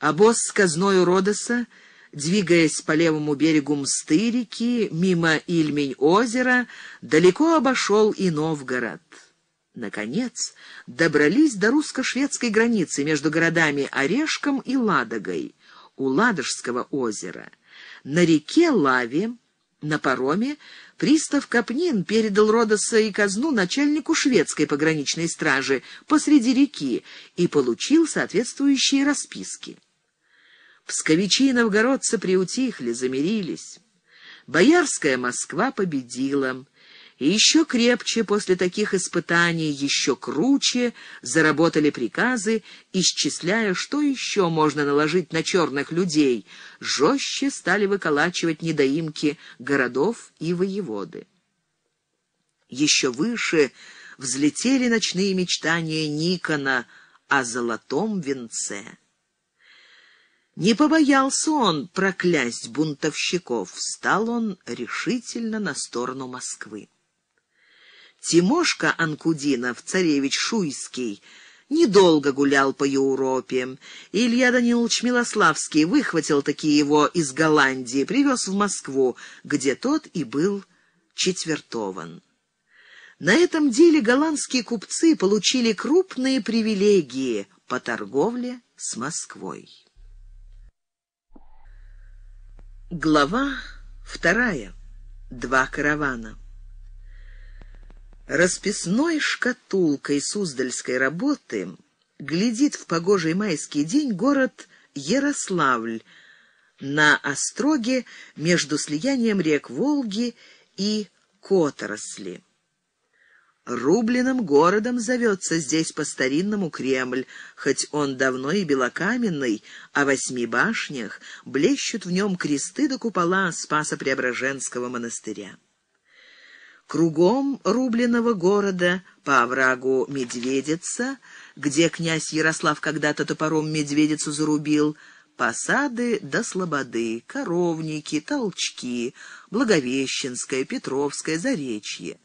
Обоз с казною Родоса, двигаясь по левому берегу Мстырики, мимо Ильмень-озера, далеко обошел и Новгород. Наконец, добрались до русско-шведской границы между городами Орешком и Ладогой, у Ладожского озера. На реке Лаве на пароме пристав Капнин передал Родоса и казну начальнику шведской пограничной стражи посреди реки и получил соответствующие расписки. Псковичи и новгородцы приутихли, замирились. Боярская Москва победила. И еще крепче после таких испытаний, еще круче заработали приказы, исчисляя, что еще можно наложить на черных людей. Жестче стали выколачивать недоимки городов и воеводы. Еще выше взлетели ночные мечтания Никона о золотом венце. Не побоялся он проклясть бунтовщиков, встал он решительно на сторону Москвы. Тимошка Анкудинов, царевич Шуйский, недолго гулял по Европе. Илья Данилович Милославский выхватил такие его из Голландии, привез в Москву, где тот и был четвертован. На этом деле голландские купцы получили крупные привилегии по торговле с Москвой. Глава вторая. Два каравана. Расписной шкатулкой суздальской работы глядит в погожий майский день город Ярославль на остроге между слиянием рек Волги и Которосли. Рубленым городом зовется здесь по-старинному Кремль, хоть он давно и белокаменный, о восьми башнях блещут в нем кресты до купола Спаса-Преображенского монастыря. Кругом рубленного города по оврагу Медведица, где князь Ярослав когда-то топором Медведицу зарубил, посады до слободы, коровники, толчки, Благовещенское, Петровское, Заречье.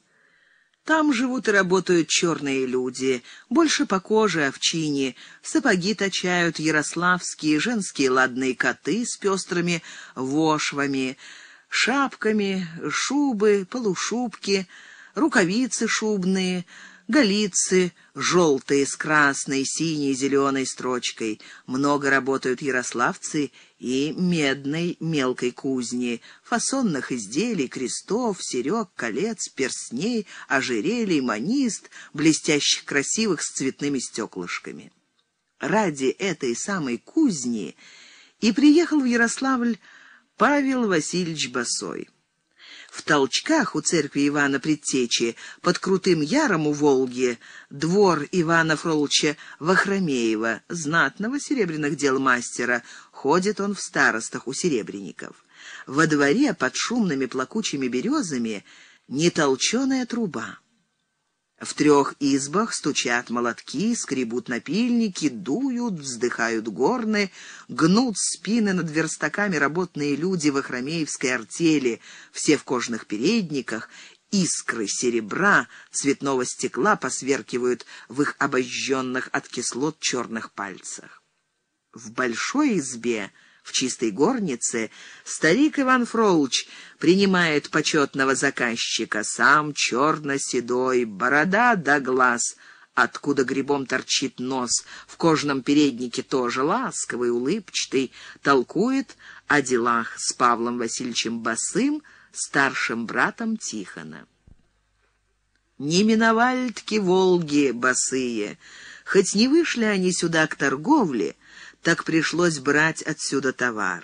Там живут и работают черные люди, больше по коже овчине, сапоги точают ярославские, женские ладные коты с пестрыми вошвами — шапками, шубы, полушубки, рукавицы шубные, галицы желтые с красной, синей, зеленой строчкой. Много работают ярославцы и медной мелкой кузни, фасонных изделий, крестов, серег, колец, перстней, ожерелий, манист, блестящих красивых с цветными стеклышками. Ради этой самой кузни и приехал в Ярославль Павел Васильевич Басой. В Толчках у церкви Ивана Предтечи под Крутым Яром у Волги двор Ивана Фролча Вахромеева, знатного серебряных дел мастера, ходит он в старостах у серебряников. Во дворе под шумными плакучими березами нетолченая труба. В трех избах стучат молотки, скребут напильники, дуют, вздыхают горны, гнут спины над верстаками работные люди в охромеевской артели, все в кожных передниках, искры серебра, цветного стекла посверкивают в их обожженных от кислот черных пальцах. В большой избе в чистой горнице старик Иван Фролч принимает почетного заказчика, сам черно-седой, борода до глаз, откуда грибом торчит нос, в кожном переднике тоже ласковый, улыбчатый, толкует о делах с Павлом Васильевичем Басым, старшим братом Тихона. Не миновали-таки Волги босые, хоть не вышли они сюда к торговле, так пришлось брать отсюда товар.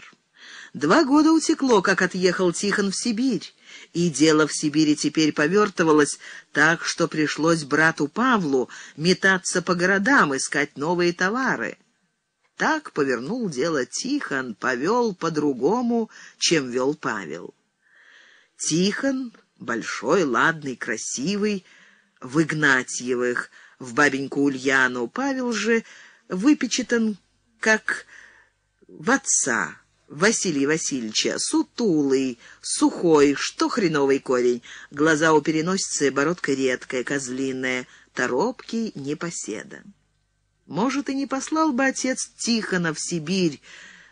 Два года утекло, как отъехал Тихон в Сибирь, и дело в Сибири теперь повертывалось так, что пришлось брату Павлу метаться по городам, искать новые товары. Так повернул дело Тихон, повел по-другому, чем вел Павел. Тихон, большой, ладный, красивый, в Игнатьевых, в бабеньку Ульяну, Павел же выпечатан как в отца Василия Васильевича, сутулый, сухой, что хреновый корень, глаза у переносицы, бородка редкая, козлиная, торопкий, непоседа. Может, и не послал бы отец Тихона в Сибирь,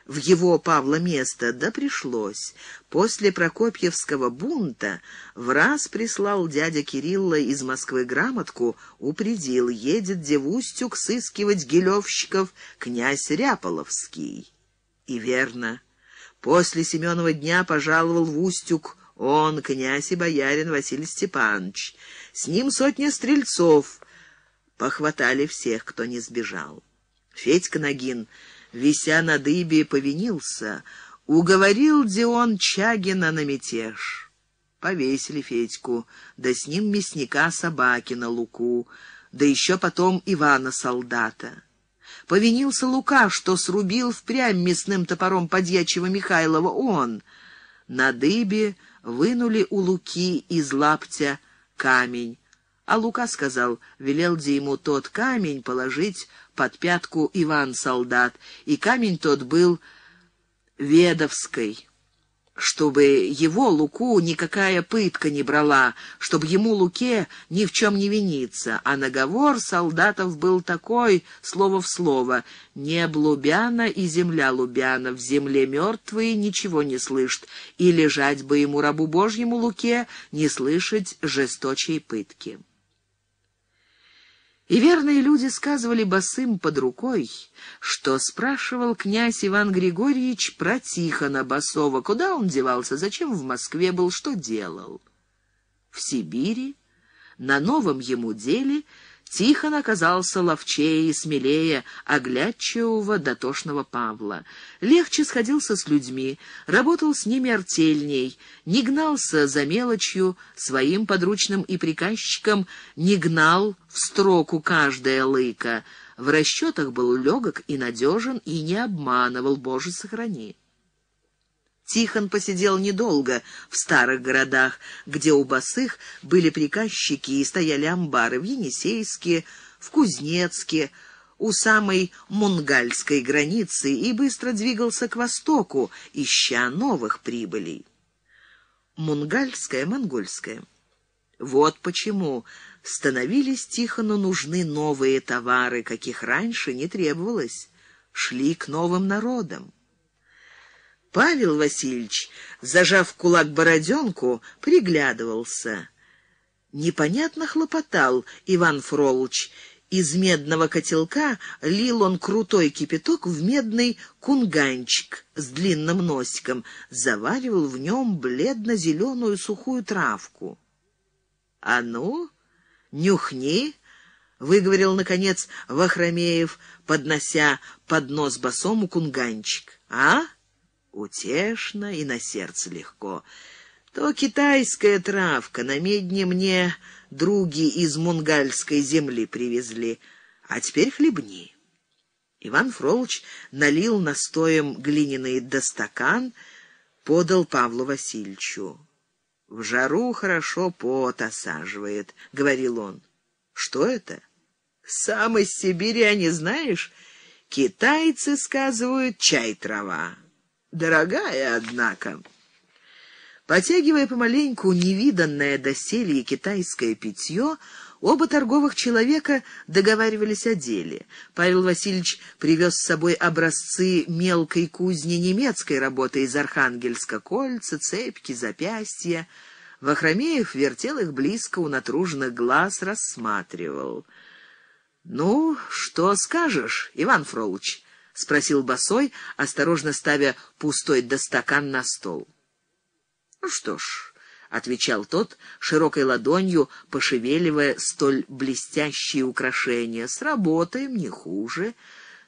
в его Павла место, да пришлось. После Прокопьевского бунта в раз прислал дядя Кирилла из Москвы грамотку, упредил, едет Девустюк сыскивать гелевщиков князь Ряполовский. И верно, после Семенова дня пожаловал в Устюг он, князь и боярин Василий Степанович. С ним сотня стрельцов. Похватали всех, кто не сбежал. Федька Нагин вися на дыбе, повинился. Уговорил Дион Чагина на мятеж. Повесили Федьку, да с ним мясника собаки на луку, да еще потом Ивана-солдата. Повинился Лука, что срубил впрямь мясным топором подьячего Михайлова он. На дыбе вынули у Луки из лаптя камень, а Лука сказал, велел де ему тот камень положить под пятку Иван-солдат, и камень тот был ведовской, чтобы его, Луку, никакая пытка не брала, чтобы ему, Луке, ни в чем не виниться. А наговор солдатов был такой, слово в слово, «Неб Лубяна и земля Лубяна, в земле мертвые ничего не слышат, и лежать бы ему, рабу Божьему Луке, не слышать жесточей пытки». И верные люди сказывали босым под рукой, что спрашивал князь Иван Григорьевич про Тихона Басова, куда он девался, зачем в Москве был, что делал. В Сибири, на новом ему деле, Тихон оказался ловчее и смелее оглядчивого дотошного Павла. Легче сходился с людьми, работал с ними артельней, не гнался за мелочью, своим подручным и приказчикам не гнал в строку каждая лыка. В расчетах был легок и надежен, и не обманывал, Боже, сохрани. Тихон посидел недолго в старых городах, где у босых были приказчики и стояли амбары в Енисейске, в Кузнецке, у самой мунгальской границы и быстро двигался к востоку, ища новых прибылей. Мунгальская, монгольская. Вот почему становились Тихону нужны новые товары, каких раньше не требовалось, шли к новым народам. Павел Васильевич, зажав кулак бороденку, приглядывался. Непонятно хлопотал Иван Фролыч. Из медного котелка лил он крутой кипяток в медный кунганчик с длинным носиком, заваривал в нем бледно-зеленую сухую травку. — А ну, нюхни, — выговорил, наконец, Вахромеев, поднося под нос босому кунганчик. — А? — Утешно и на сердце легко. То китайская травка, на медне мне други из мунгальской земли привезли, а теперь хлебни». Иван Фролович налил настоем глиняный достакан, подал Павлу Васильевичу. «В жару хорошо пот осаживает», — говорил он. «Что это?» «Сам из Сибири, а не знаешь? Китайцы, сказывают, чай-трава. Дорогая, однако». Потягивая помаленьку невиданное доселе китайское питье, Оба торговых человека договаривались о деле. Павел Васильевич привез с собой образцы мелкой кузни немецкой работы из Архангельска, кольца, цепки, запястья. Вахромеев вертел их близко у натруженных глаз, рассматривал. «Ну, что скажешь, Иван Фролович?» — спросил Босой, осторожно ставя пустой достакан на стол. «Ну что ж...» — отвечал тот, широкой ладонью пошевеливая столь блестящие украшения. «Сработаем не хуже.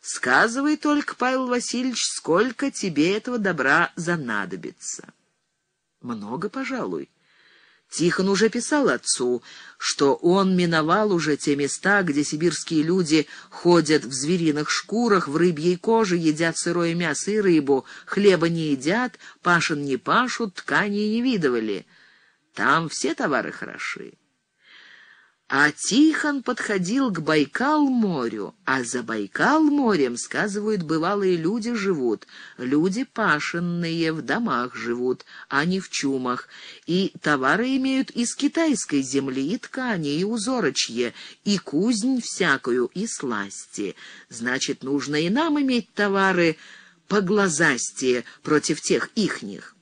Сказывай только, Павел Васильевич, сколько тебе этого добра занадобится». «Много, пожалуй». Тихон уже писал отцу, что он миновал уже те места, где сибирские люди ходят в звериных шкурах, в рыбьей коже, едят сырое мясо и рыбу, хлеба не едят, пашин не пашут, ткани не видывали. Там все товары хороши. А Тихон подходил к Байкал-морю, а за Байкал-морем, сказывают, бывалые люди живут. Люди пашенные в домах живут, а не в чумах. И товары имеют из китайской земли, и ткани, и узорочье, и кузнь всякую, и сласти. Значит, нужно и нам иметь товары поглазастие против тех ихних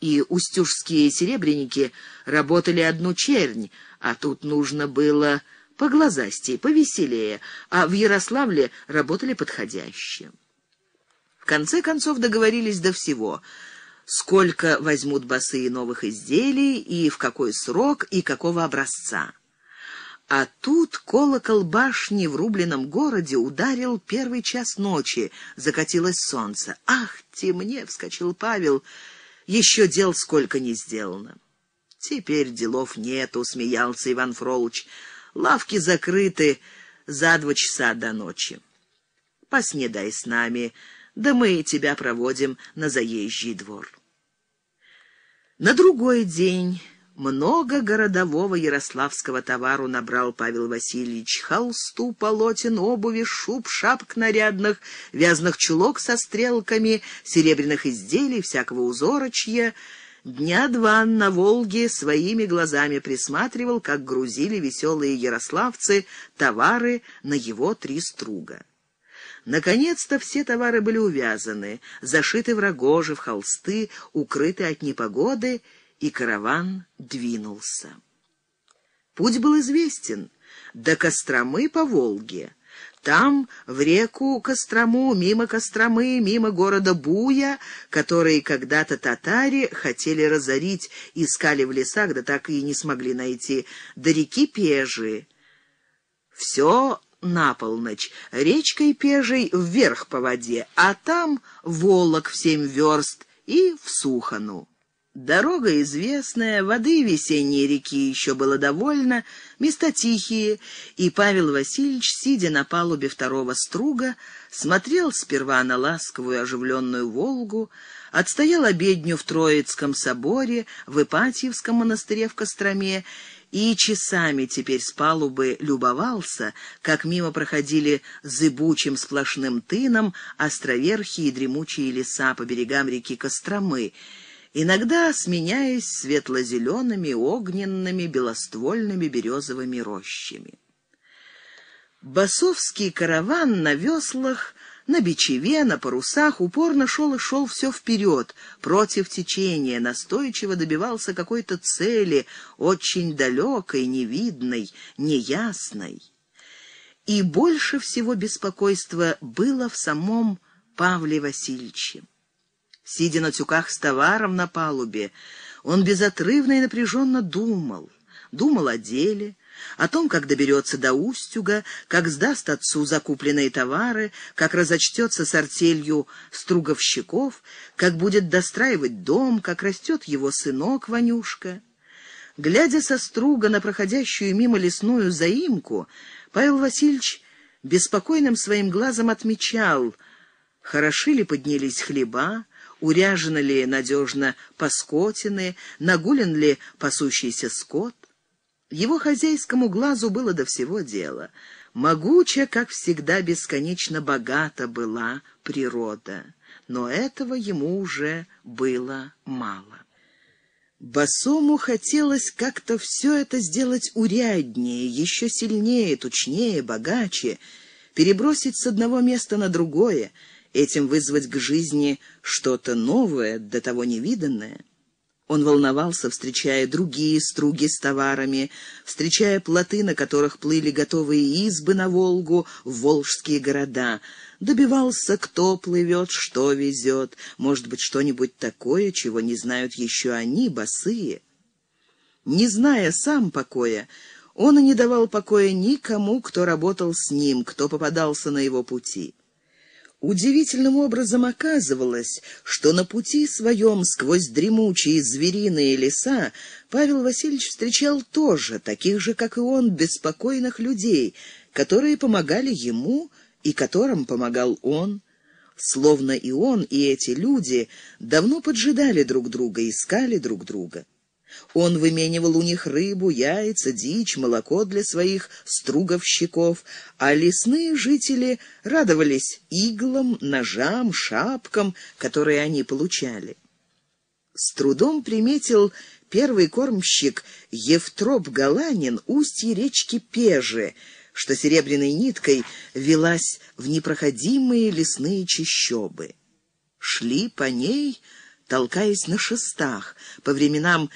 и устюжские серебряники работали одну чернь, а тут нужно было поглазастей, повеселее, а в Ярославле работали подходяще. В конце концов договорились до всего — сколько возьмут басы новых изделий, и в какой срок, и какого образца. А тут колокол башни в рубленном городе ударил первый час ночи, закатилось солнце. «Ах, темне!» — вскочил Павел — еще дел сколько не сделано. Теперь делов нету, смеялся Иван Фролович. Лавки закрыты за два часа до ночи. Поснедай с нами, да мы тебя проводим на заезжий двор. На другой день много городового ярославского товару набрал Павел Васильевич. Холсту, полотен, обуви, шуб, шапок нарядных, вязаных чулок со стрелками, серебряных изделий, всякого узорочья. Дня два на Волге своими глазами присматривал, как грузили веселые ярославцы товары на его три струга. Наконец-то все товары были увязаны, зашиты в рогожи, в холсты, укрыты от непогоды — и караван двинулся. Путь был известен до Костромы по Волге. Там, в реку Кострому, мимо Костромы, мимо города Буя, который когда-то татари хотели разорить, искали в лесах, да так и не смогли найти, до реки Пежи. Все на полночь, речкой Пежей вверх по воде, а там Волок в семь верст и в Сухану. Дорога известная, воды весенней реки еще было довольно, места тихие, и Павел Васильевич, сидя на палубе второго струга, смотрел сперва на ласковую оживленную Волгу, отстоял обедню в Троицком соборе, в Ипатьевском монастыре в Костроме, и часами теперь с палубы любовался, как мимо проходили зыбучим сплошным тыном островерхи и дремучие леса по берегам реки Костромы, иногда сменяясь светло-зелеными, огненными, белоствольными березовыми рощами. Басовский караван на веслах, на бичеве, на парусах упорно шел и шел все вперед, против течения, настойчиво добивался какой-то цели, очень далекой, невидной, неясной. И больше всего беспокойства было в самом Павле Васильевиче. Сидя на тюках с товаром на палубе, он безотрывно и напряженно думал. Думал о деле, о том, как доберется до Устюга, как сдаст отцу закупленные товары, как разочтется с артелью струговщиков, как будет достраивать дом, как растет его сынок Ванюшка. Глядя со струга на проходящую мимо лесную заимку, Павел Васильевич беспокойным своим глазом отмечал, хороши ли поднялись хлеба, уряжены ли надежно паскотины, нагулен ли пасущийся скот. Его хозяйскому глазу было до всего дела. Могуча, как всегда, бесконечно богата была природа, но этого ему уже было мало. Басому хотелось как-то все это сделать уряднее, еще сильнее, тучнее, богаче, перебросить с одного места на другое, этим вызвать к жизни что-то новое, до того невиданное. Он волновался, встречая другие струги с товарами, встречая плоты, на которых плыли готовые избы на Волгу, в волжские города. Добивался, кто плывет, что везет, может быть, что-нибудь такое, чего не знают еще они, босые. Не зная сам покоя, он и не давал покоя никому, кто работал с ним, кто попадался на его пути. Удивительным образом оказывалось, что на пути своем сквозь дремучие звериные леса Павел Васильевич встречал тоже, таких же, как и он, беспокойных людей, которые помогали ему и которым помогал он. Словно и он, и эти люди давно поджидали друг друга, искали друг друга. Он выменивал у них рыбу, яйца, дичь, молоко для своих струговщиков, а лесные жители радовались иглам, ножам, шапкам, которые они получали. С трудом приметил первый кормщик Евтроп Галанин устье речки Пежи, что серебряной ниткой велась в непроходимые лесные чащобы. Шли по ней, толкаясь на шестах, по временам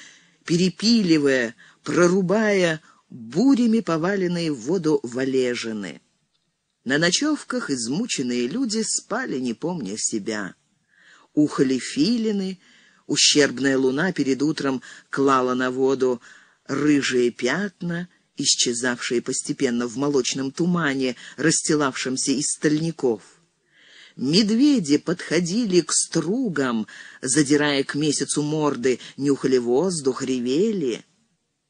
перепиливая, прорубая бурями поваленные в воду валежины. На ночевках измученные люди спали, не помня себя. Ухали филины, ущербная луна перед утром клала на воду рыжие пятна, исчезавшие постепенно в молочном тумане, расстилавшемся из стальников. Медведи подходили к стругам, задирая к месяцу морды, нюхали воздух, ревели.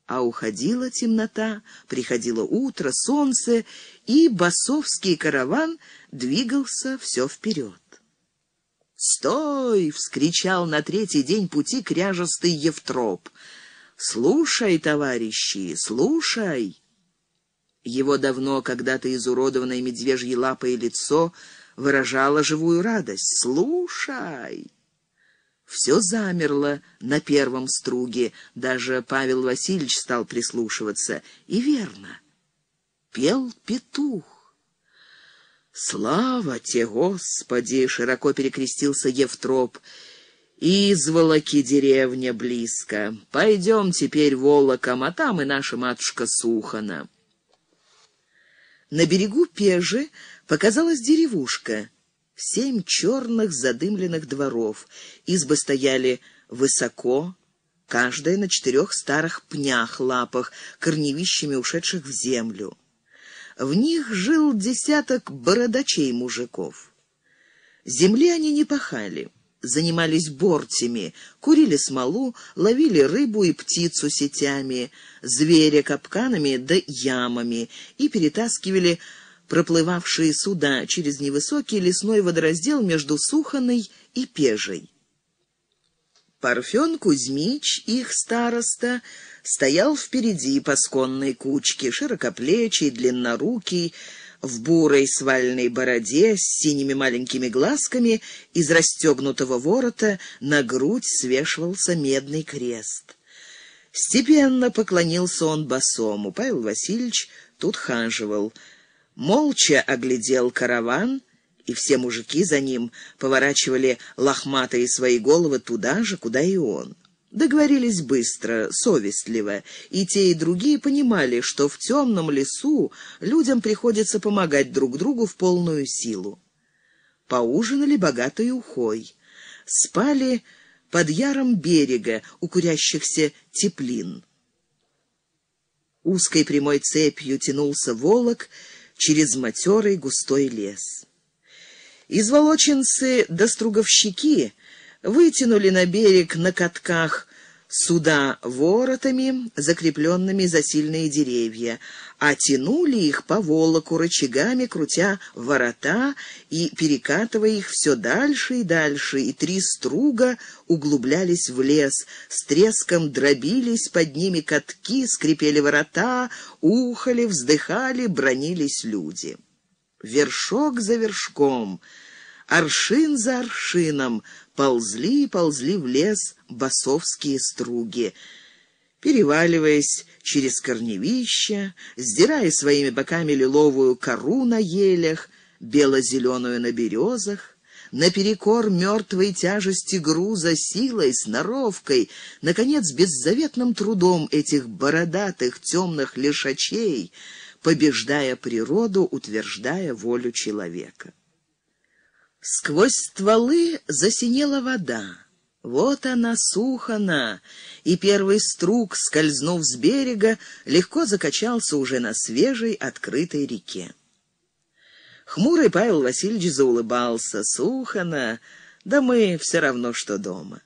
А уходила темнота, приходило утро, солнце, и басовский караван двигался все вперед. «Стой!» — вскричал на третий день пути кряжестый Евтроп. «Слушай, товарищи, слушай!» Его давно когда-то изуродованное медвежьей лапой лицо — выражала живую радость. «Слушай!» Все замерло на первом струге, даже Павел Васильевич стал прислушиваться. И верно, пел петух. «Слава тебе, Господи!» — широко перекрестился Евтроп. «Изволоки деревня близко. Пойдем теперь волоком, а там и наша матушка Сухана». На берегу Пежи показалась деревушка. Семь черных задымленных дворов. Избы стояли высоко, каждая на четырех старых пнях-лапах, корневищами ушедших в землю. В них жил десяток бородачей-мужиков. Земли они не пахали, занимались бортями, курили смолу, ловили рыбу и птицу сетями, зверя капканами да ямами и перетаскивали проплывавшие суда через невысокий лесной водораздел между Суханой и Пежей. Парфен Кузьмич, их староста, стоял впереди по сконной кучке, широкоплечий, длиннорукий, в бурой свальной бороде с синими маленькими глазками из расстегнутого ворота на грудь свешивался медный крест. Степенно поклонился он босому. Павел Васильевич тут хаживал — молча оглядел караван, и все мужики за ним поворачивали лохматые свои головы туда же, куда и он. Договорились быстро, совестливо, и те, и другие понимали, что в темном лесу людям приходится помогать друг другу в полную силу. Поужинали богатой ухой, спали под яром берега у курящихся теплин. Узкой прямой цепью тянулся волок через матерый густой лес. Изволоченцы да струговщики вытянули на берег на катках суда воротами, закрепленными за сильные деревья, а тянули их по волоку рычагами, крутя ворота и перекатывая их все дальше и дальше, и три струга углублялись в лес, с треском дробились под ними катки, скрипели ворота, ухали, вздыхали, бронились люди. Вершок за вершком — Аршин за аршином ползли и ползли в лес басовские струги, переваливаясь через корневища, сдирая своими боками лиловую кору на елях, бело-зеленую на березах, наперекор мертвой тяжести груза, силой, сноровкой, наконец, беззаветным трудом этих бородатых темных лишачей, побеждая природу, утверждая волю человека. Сквозь стволы засинела вода. Вот она, сухана, и первый струк, скользнув с берега, легко закачался уже на свежей открытой реке. Хмурый Павел Васильевич заулыбался. «Сухана, да мы все равно, что дома»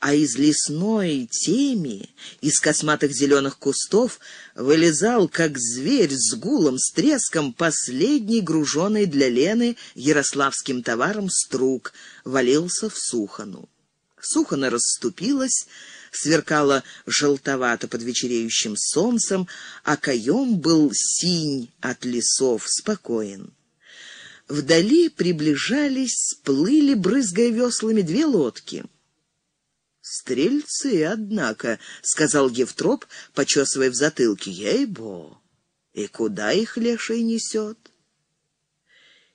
а из лесной теми, из косматых зеленых кустов, вылезал, как зверь с гулом, с треском, последний груженный для Лены ярославским товаром струк, валился в Сухану. Сухана расступилась, сверкала желтовато под вечереющим солнцем, а каем был синь от лесов, спокоен. Вдали приближались, плыли, брызгая веслами, две лодки — «Стрельцы, однако», — сказал Евтроп, почесывая в затылке. «Ей-бо! И куда их леший несет?»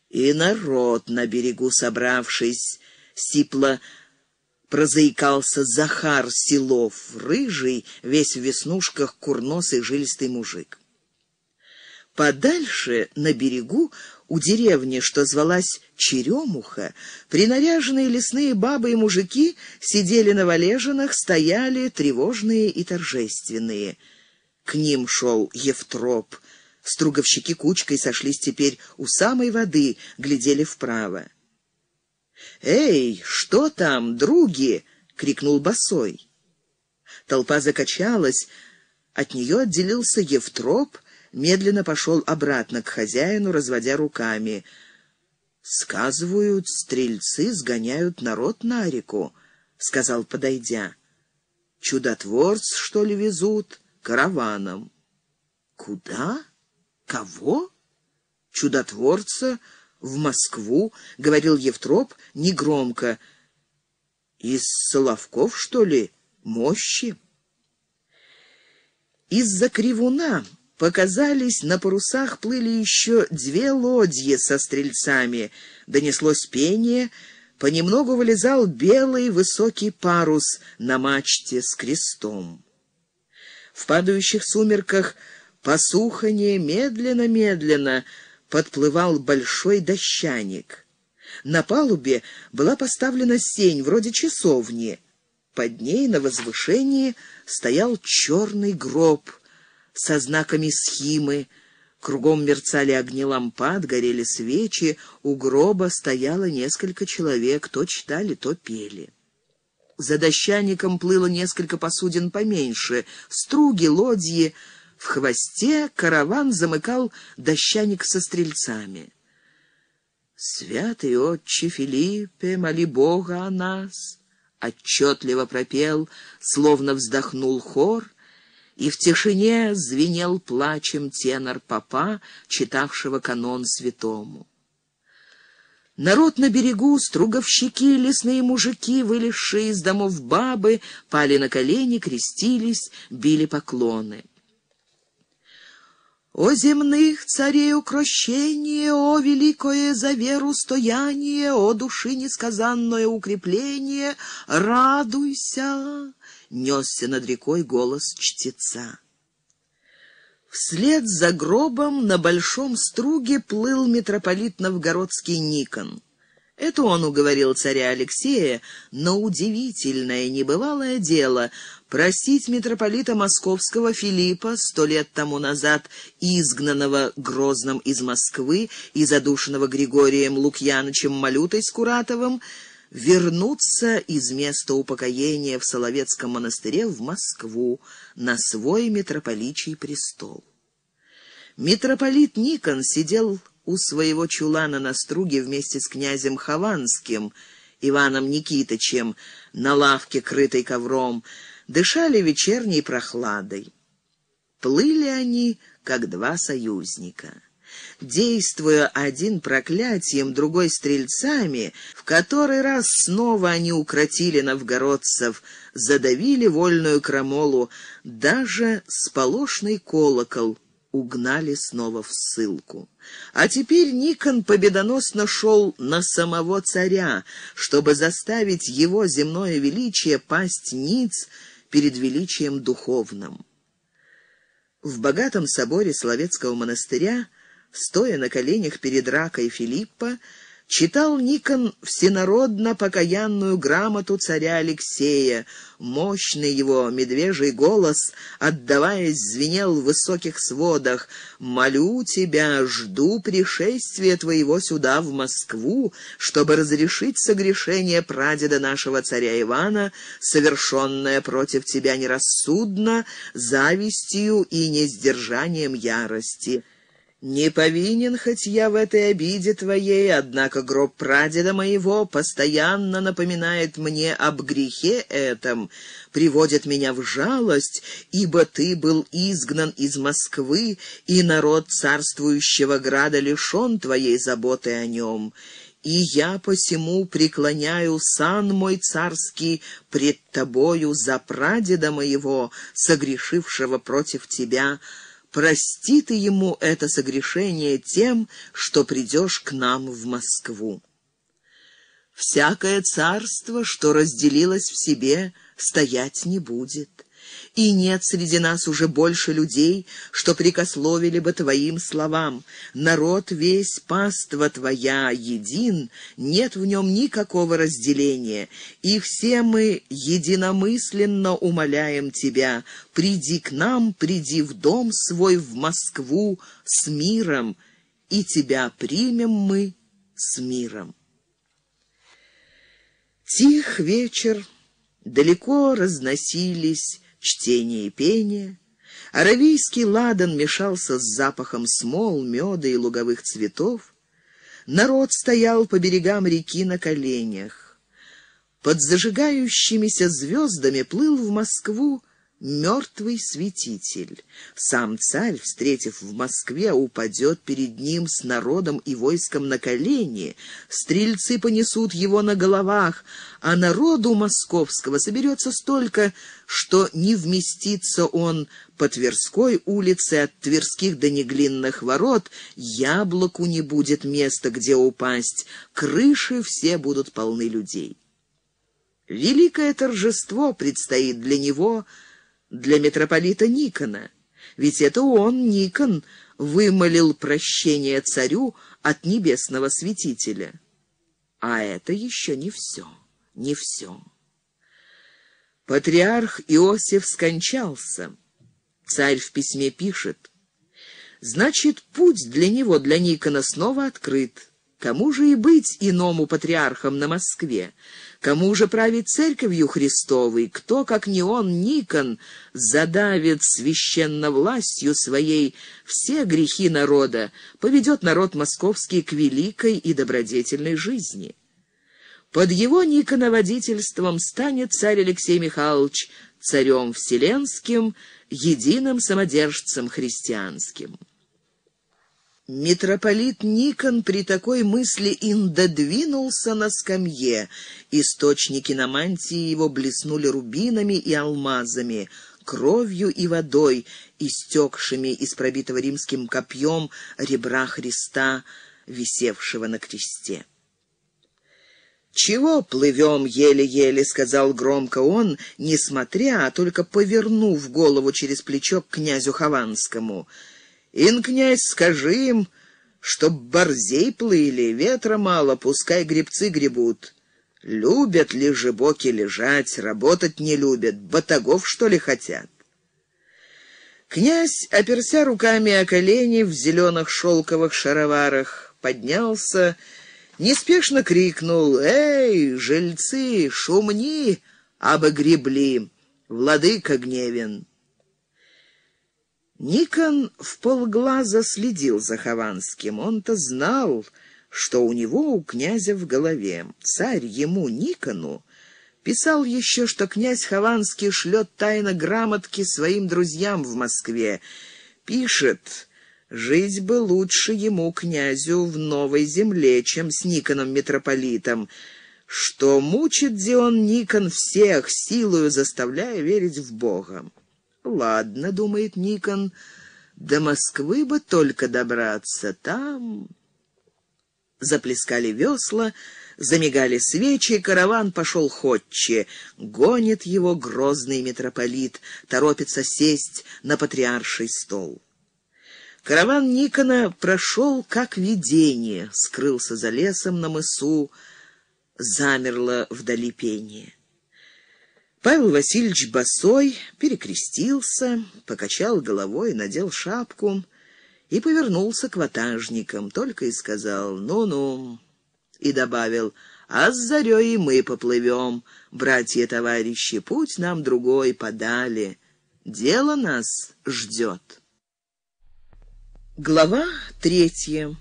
И народ на берегу собравшись, сипло прозаикался Захар Силов, рыжий, весь в веснушках, курносый жилистый мужик. Подальше, на берегу, у деревни, что звалась Черемуха, принаряженные лесные бабы и мужики сидели на валежинах, стояли тревожные и торжественные. К ним шел Евтроп. Струговщики кучкой сошлись теперь у самой воды, глядели вправо. «Эй, что там, други?» — крикнул босой. Толпа закачалась, от нее отделился Евтроп, медленно пошел обратно к хозяину, разводя руками. «Сказывают, стрельцы сгоняют народ на реку», — сказал, подойдя. «Чудотворц, что ли, везут? Караваном». «Куда? Кого?» «Чудотворца в Москву», — говорил Евтроп негромко. «Из Соловков, что ли, мощи?» Из-за кривуна Показались, на парусах плыли еще две лодьи со стрельцами. Донеслось пение, понемногу вылезал белый высокий парус на мачте с крестом. В падающих сумерках посухание медленно-медленно подплывал большой дощаник. На палубе была поставлена сень, вроде часовни. Под ней на возвышении стоял черный гроб — со знаками схимы. Кругом мерцали огни лампад, горели свечи, у гроба стояло несколько человек, то читали, то пели. За дощаником плыло несколько посудин поменьше, струги, лодьи. В хвосте караван замыкал дощаник со стрельцами. «Святый отче Филиппе, моли Бога о нас!» Отчетливо пропел, словно вздохнул хор, и в тишине звенел плачем тенор папа, читавшего канон святому. Народ на берегу, струговщики, лесные мужики, вылезшие из домов бабы, пали на колени, крестились, били поклоны. О земных царей укрощение, о великое за веру стояние, о души несказанное укрепление, радуйся, несся над рекой голос чтеца. Вслед за гробом на большом струге плыл митрополит новгородский Никон. Это он уговорил царя Алексея на удивительное небывалое дело просить митрополита московского Филиппа, сто лет тому назад изгнанного Грозным из Москвы и задушенного Григорием Лукьяновичем Малютой Скуратовым, вернуться из места упокоения в Соловецком монастыре в Москву на свой митрополичий престол. Митрополит Никон сидел у своего чулана на струге вместе с князем Хованским, Иваном Никитичем, на лавке, крытой ковром, дышали вечерней прохладой. Плыли они, как два союзника. Действуя один проклятием, другой стрельцами, в который раз снова они укротили новгородцев, задавили вольную крамолу, даже сполошный колокол угнали снова в ссылку. А теперь Никон победоносно шел на самого царя, чтобы заставить его земное величие пасть ниц перед величием духовным. В богатом соборе Соловецкого монастыря, стоя на коленях перед ракой Филиппа, читал Никон всенародно покаянную грамоту царя Алексея. Мощный его медвежий голос, отдаваясь, звенел в высоких сводах. «Молю тебя, жду пришествия твоего сюда, в Москву, чтобы разрешить согрешение прадеда нашего царя Ивана, совершенное против тебя нерассудно, завистью и несдержанием ярости». Не повинен хоть я в этой обиде твоей, однако гроб прадеда моего постоянно напоминает мне об грехе этом, приводит меня в жалость, ибо ты был изгнан из Москвы, и народ царствующего града лишен твоей заботы о нем. И я посему преклоняю сан мой царский пред тобою за прадеда моего, согрешившего против тебя, прости ты ему это согрешение тем, что придешь к нам в Москву. Всякое царство, что разделилось в себе, стоять не будет и нет среди нас уже больше людей, что прикословили бы твоим словам. Народ весь, паства твоя, един, нет в нем никакого разделения, и все мы единомысленно умоляем тебя, приди к нам, приди в дом свой в Москву с миром, и тебя примем мы с миром. Тих вечер, далеко разносились чтение и пение. Аравийский ладан мешался с запахом смол, меда и луговых цветов. Народ стоял по берегам реки на коленях. Под зажигающимися звездами плыл в Москву мертвый святитель. Сам царь, встретив в Москве, упадет перед ним с народом и войском на колени. Стрельцы понесут его на головах, а народу московского соберется столько, что не вместится он по Тверской улице от Тверских до Неглинных ворот, яблоку не будет места, где упасть, крыши все будут полны людей. Великое торжество предстоит для него — для митрополита Никона. Ведь это он, Никон, вымолил прощение царю от небесного святителя. А это еще не все, не все. Патриарх Иосиф скончался. Царь в письме пишет. Значит, путь для него, для Никона, снова открыт. Кому же и быть иному патриархом на Москве? Кому же править церковью Христовой? Кто, как не он, Никон, задавит священно властью своей все грехи народа, поведет народ московский к великой и добродетельной жизни? Под его Никоноводительством станет царь Алексей Михайлович царем вселенским, единым самодержцем христианским. Митрополит Никон при такой мысли индодвинулся на скамье. Источники на мантии его блеснули рубинами и алмазами, кровью и водой, истекшими из пробитого римским копьем ребра Христа, висевшего на кресте. «Чего плывем еле-еле?» — сказал громко он, несмотря, а только повернув голову через плечо к князю Хованскому — Ин, князь, скажи им, Чтоб борзей плыли, ветра мало, пускай гребцы гребут. Любят ли же боки лежать, работать не любят, батагов, что ли, хотят? Князь, оперся руками о колени в зеленых шелковых шароварах, поднялся, неспешно крикнул «Эй, жильцы, шумни, обогребли! Владыка гневен!» Никон в полглаза следил за Хованским. Он-то знал, что у него у князя в голове. Царь ему, Никону, писал еще, что князь Хованский шлет тайно грамотки своим друзьям в Москве. Пишет, жить бы лучше ему, князю, в новой земле, чем с Никоном митрополитом, что мучит Дион Никон всех, силою заставляя верить в Бога. Ладно, думает Никон, до Москвы бы только добраться. Там заплескали весла, замигали свечи, караван пошел ходче. Гонит его грозный митрополит, торопится сесть на патриарший стол. Караван Никона прошел как видение, скрылся за лесом на мысу, замерло вдали пение. Павел Васильевич босой перекрестился, покачал головой, надел шапку и повернулся к ватажникам, только и сказал «ну-ну» и добавил «а с зарей мы поплывем, братья-товарищи, путь нам другой подали, дело нас ждет». Глава третья.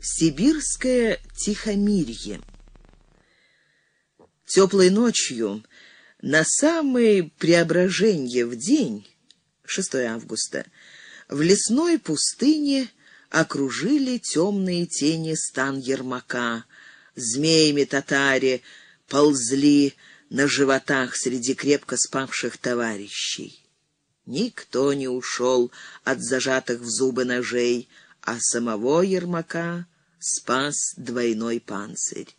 Сибирское тихомирье. Теплой ночью на самое преображение в день, 6 августа, в лесной пустыне окружили темные тени стан Ермака. Змеями татаре ползли на животах среди крепко спавших товарищей. Никто не ушел от зажатых в зубы ножей, а самого Ермака спас двойной панцирь.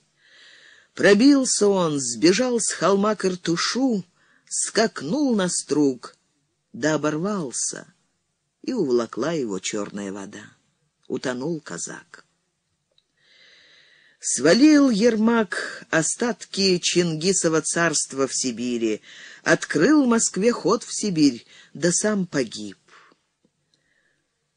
Пробился он, сбежал с холма к иртушу, скакнул на струг, да оборвался, и увлакла его черная вода. Утонул казак. Свалил Ермак остатки Чингисова царства в Сибири, открыл Москве ход в Сибирь, да сам погиб.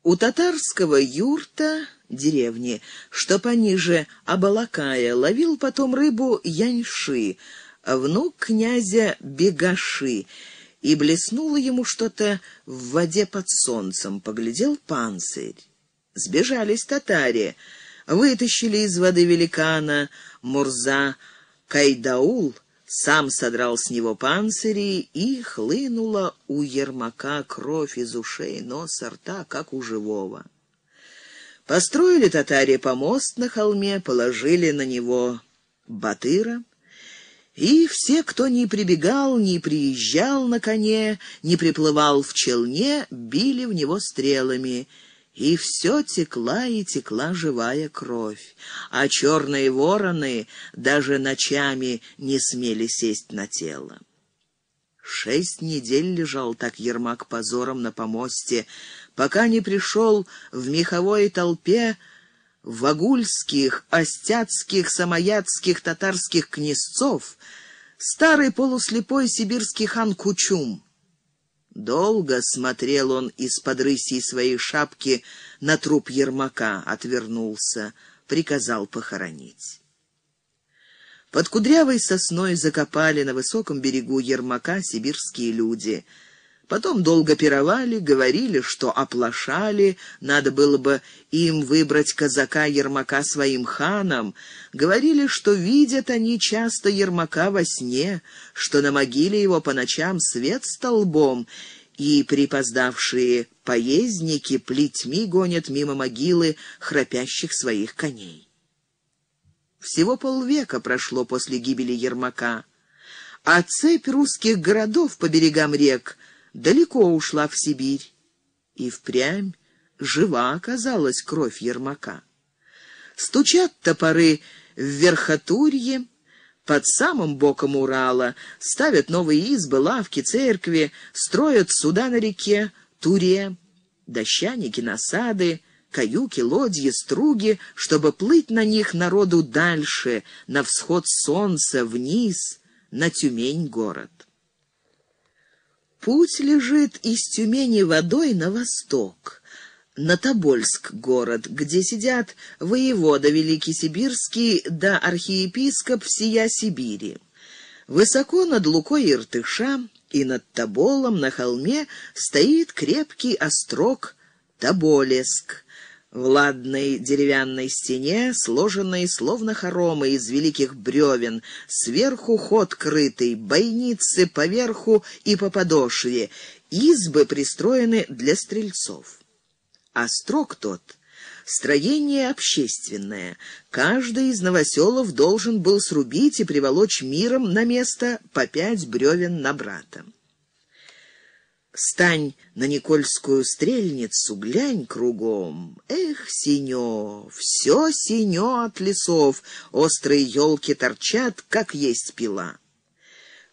У татарского юрта деревни, что пониже Абалакая, ловил потом рыбу Яньши, внук князя Бегаши, и блеснуло ему что-то в воде под солнцем, поглядел панцирь. Сбежались татаре, вытащили из воды великана Мурза Кайдаул — сам содрал с него панцири, и хлынула у Ермака кровь из ушей, носа, рта, как у живого. Построили татаре помост на холме, положили на него батыра, и все, кто не прибегал, не приезжал на коне, не приплывал в челне, били в него стрелами — и все текла и текла живая кровь, а черные вороны даже ночами не смели сесть на тело. Шесть недель лежал так Ермак позором на помосте, пока не пришел в меховой толпе вагульских, остяцких, самоядских, татарских князцов старый полуслепой сибирский хан Кучум — Долго смотрел он из-под рысей своей шапки на труп Ермака, отвернулся, приказал похоронить. Под кудрявой сосной закопали на высоком берегу Ермака сибирские люди — Потом долго пировали, говорили, что оплошали, надо было бы им выбрать казака Ермака своим ханом. Говорили, что видят они часто Ермака во сне, что на могиле его по ночам свет столбом, и припоздавшие поездники плетьми гонят мимо могилы храпящих своих коней. Всего полвека прошло после гибели Ермака, а цепь русских городов по берегам рек — далеко ушла в Сибирь. И впрямь жива оказалась кровь Ермака. Стучат топоры в Верхотурье, под самым боком Урала, ставят новые избы, лавки, церкви, строят суда на реке, Туре, дощаники, насады, каюки, лодьи, струги, чтобы плыть на них народу дальше, на всход солнца, вниз, на Тюмень-город. Путь лежит из Тюмени водой на восток, на Тобольск город, где сидят воевода Великий Сибирский да архиепископ всея Сибири. Высоко над Лукой Иртыша и над Тоболом на холме стоит крепкий острог Тоболеск, в ладной деревянной стене, сложенной словно хоромы из великих бревен, сверху ход крытый, бойницы поверху и по подошве, избы пристроены для стрельцов. А строк тот — строение общественное. Каждый из новоселов должен был срубить и приволочь миром на место по пять бревен на брата. Стань на Никольскую стрельницу, глянь кругом. Эх, синё, все синё от лесов, острые елки торчат, как есть пила.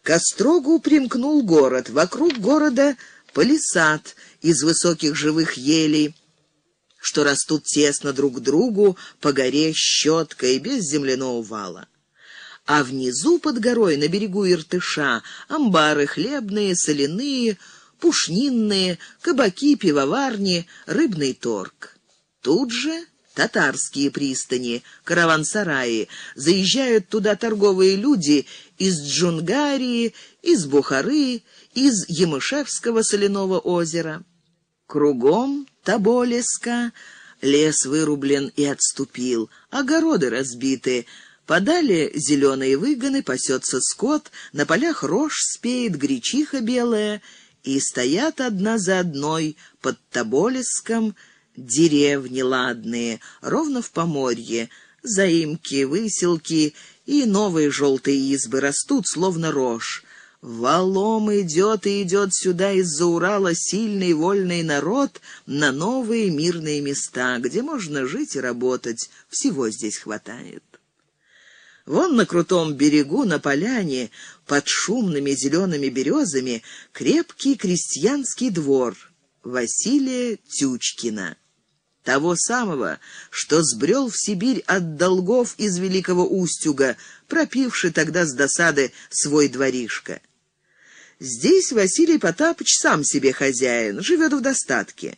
К острогу примкнул город, вокруг города палисад из высоких живых елей, что растут тесно друг к другу по горе щеткой, без земляного вала а внизу под горой на берегу Иртыша амбары хлебные, соляные, пушнинные, кабаки, пивоварни, рыбный торг. Тут же татарские пристани, караван-сараи. Заезжают туда торговые люди из Джунгарии, из Бухары, из Емышевского соляного озера. Кругом Тоболеска лес вырублен и отступил, огороды разбиты, Подали зеленые выгоны, пасется скот, на полях рожь спеет, гречиха белая — и стоят одна за одной под Тоболеском деревни ладные, ровно в поморье, заимки, выселки и новые желтые избы растут, словно рожь. Валом идет и идет сюда из-за Урала сильный вольный народ на новые мирные места, где можно жить и работать, всего здесь хватает. Вон на крутом берегу, на поляне, под шумными зелеными березами, крепкий крестьянский двор Василия Тючкина. Того самого, что сбрел в Сибирь от долгов из Великого Устюга, пропивший тогда с досады свой дворишко. Здесь Василий Потапыч сам себе хозяин, живет в достатке.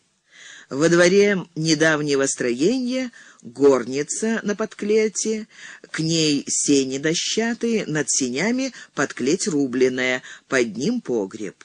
Во дворе недавнего строения горница на подклете, к ней сени дощатые, над сенями подклеть рубленная, под ним погреб.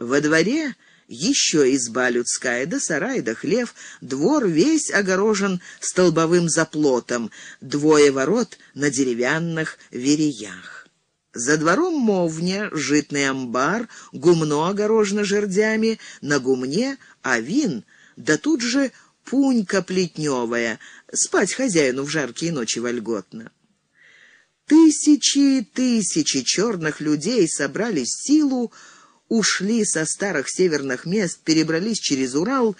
Во дворе еще изба людская, да сарай, да хлев, двор весь огорожен столбовым заплотом, двое ворот на деревянных вереях. За двором мовня, житный амбар, гумно огорожено жердями, на гумне авин, да тут же пунька плетневая, спать хозяину в жаркие ночи вольготно. Тысячи и тысячи черных людей собрали силу, ушли со старых северных мест, перебрались через Урал,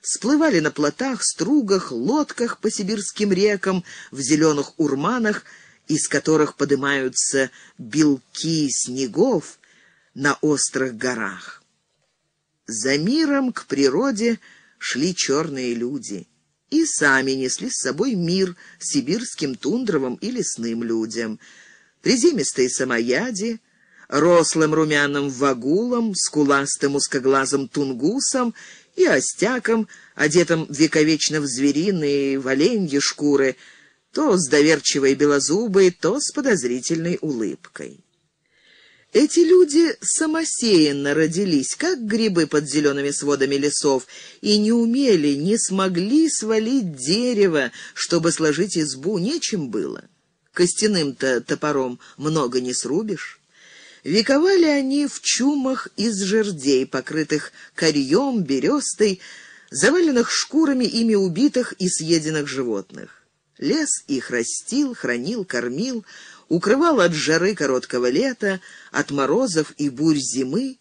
сплывали на плотах, стругах, лодках по сибирским рекам, в зеленых урманах, из которых поднимаются белки снегов на острых горах. За миром к природе шли черные люди и сами несли с собой мир сибирским тундровым и лесным людям. Приземистые самояди, рослым румяным вагулом, скуластым узкоглазым тунгусом и остяком, одетым вековечно в звериные валеньи шкуры, то с доверчивой белозубой, то с подозрительной улыбкой. Эти люди самосеянно родились, как грибы под зелеными сводами лесов, и не умели, не смогли свалить дерево, чтобы сложить избу, нечем было. Костяным-то топором много не срубишь. Вековали они в чумах из жердей, покрытых корьем, берестой, заваленных шкурами ими убитых и съеденных животных. Лес их растил, хранил, кормил, укрывал от жары короткого лета, от морозов и бурь зимы,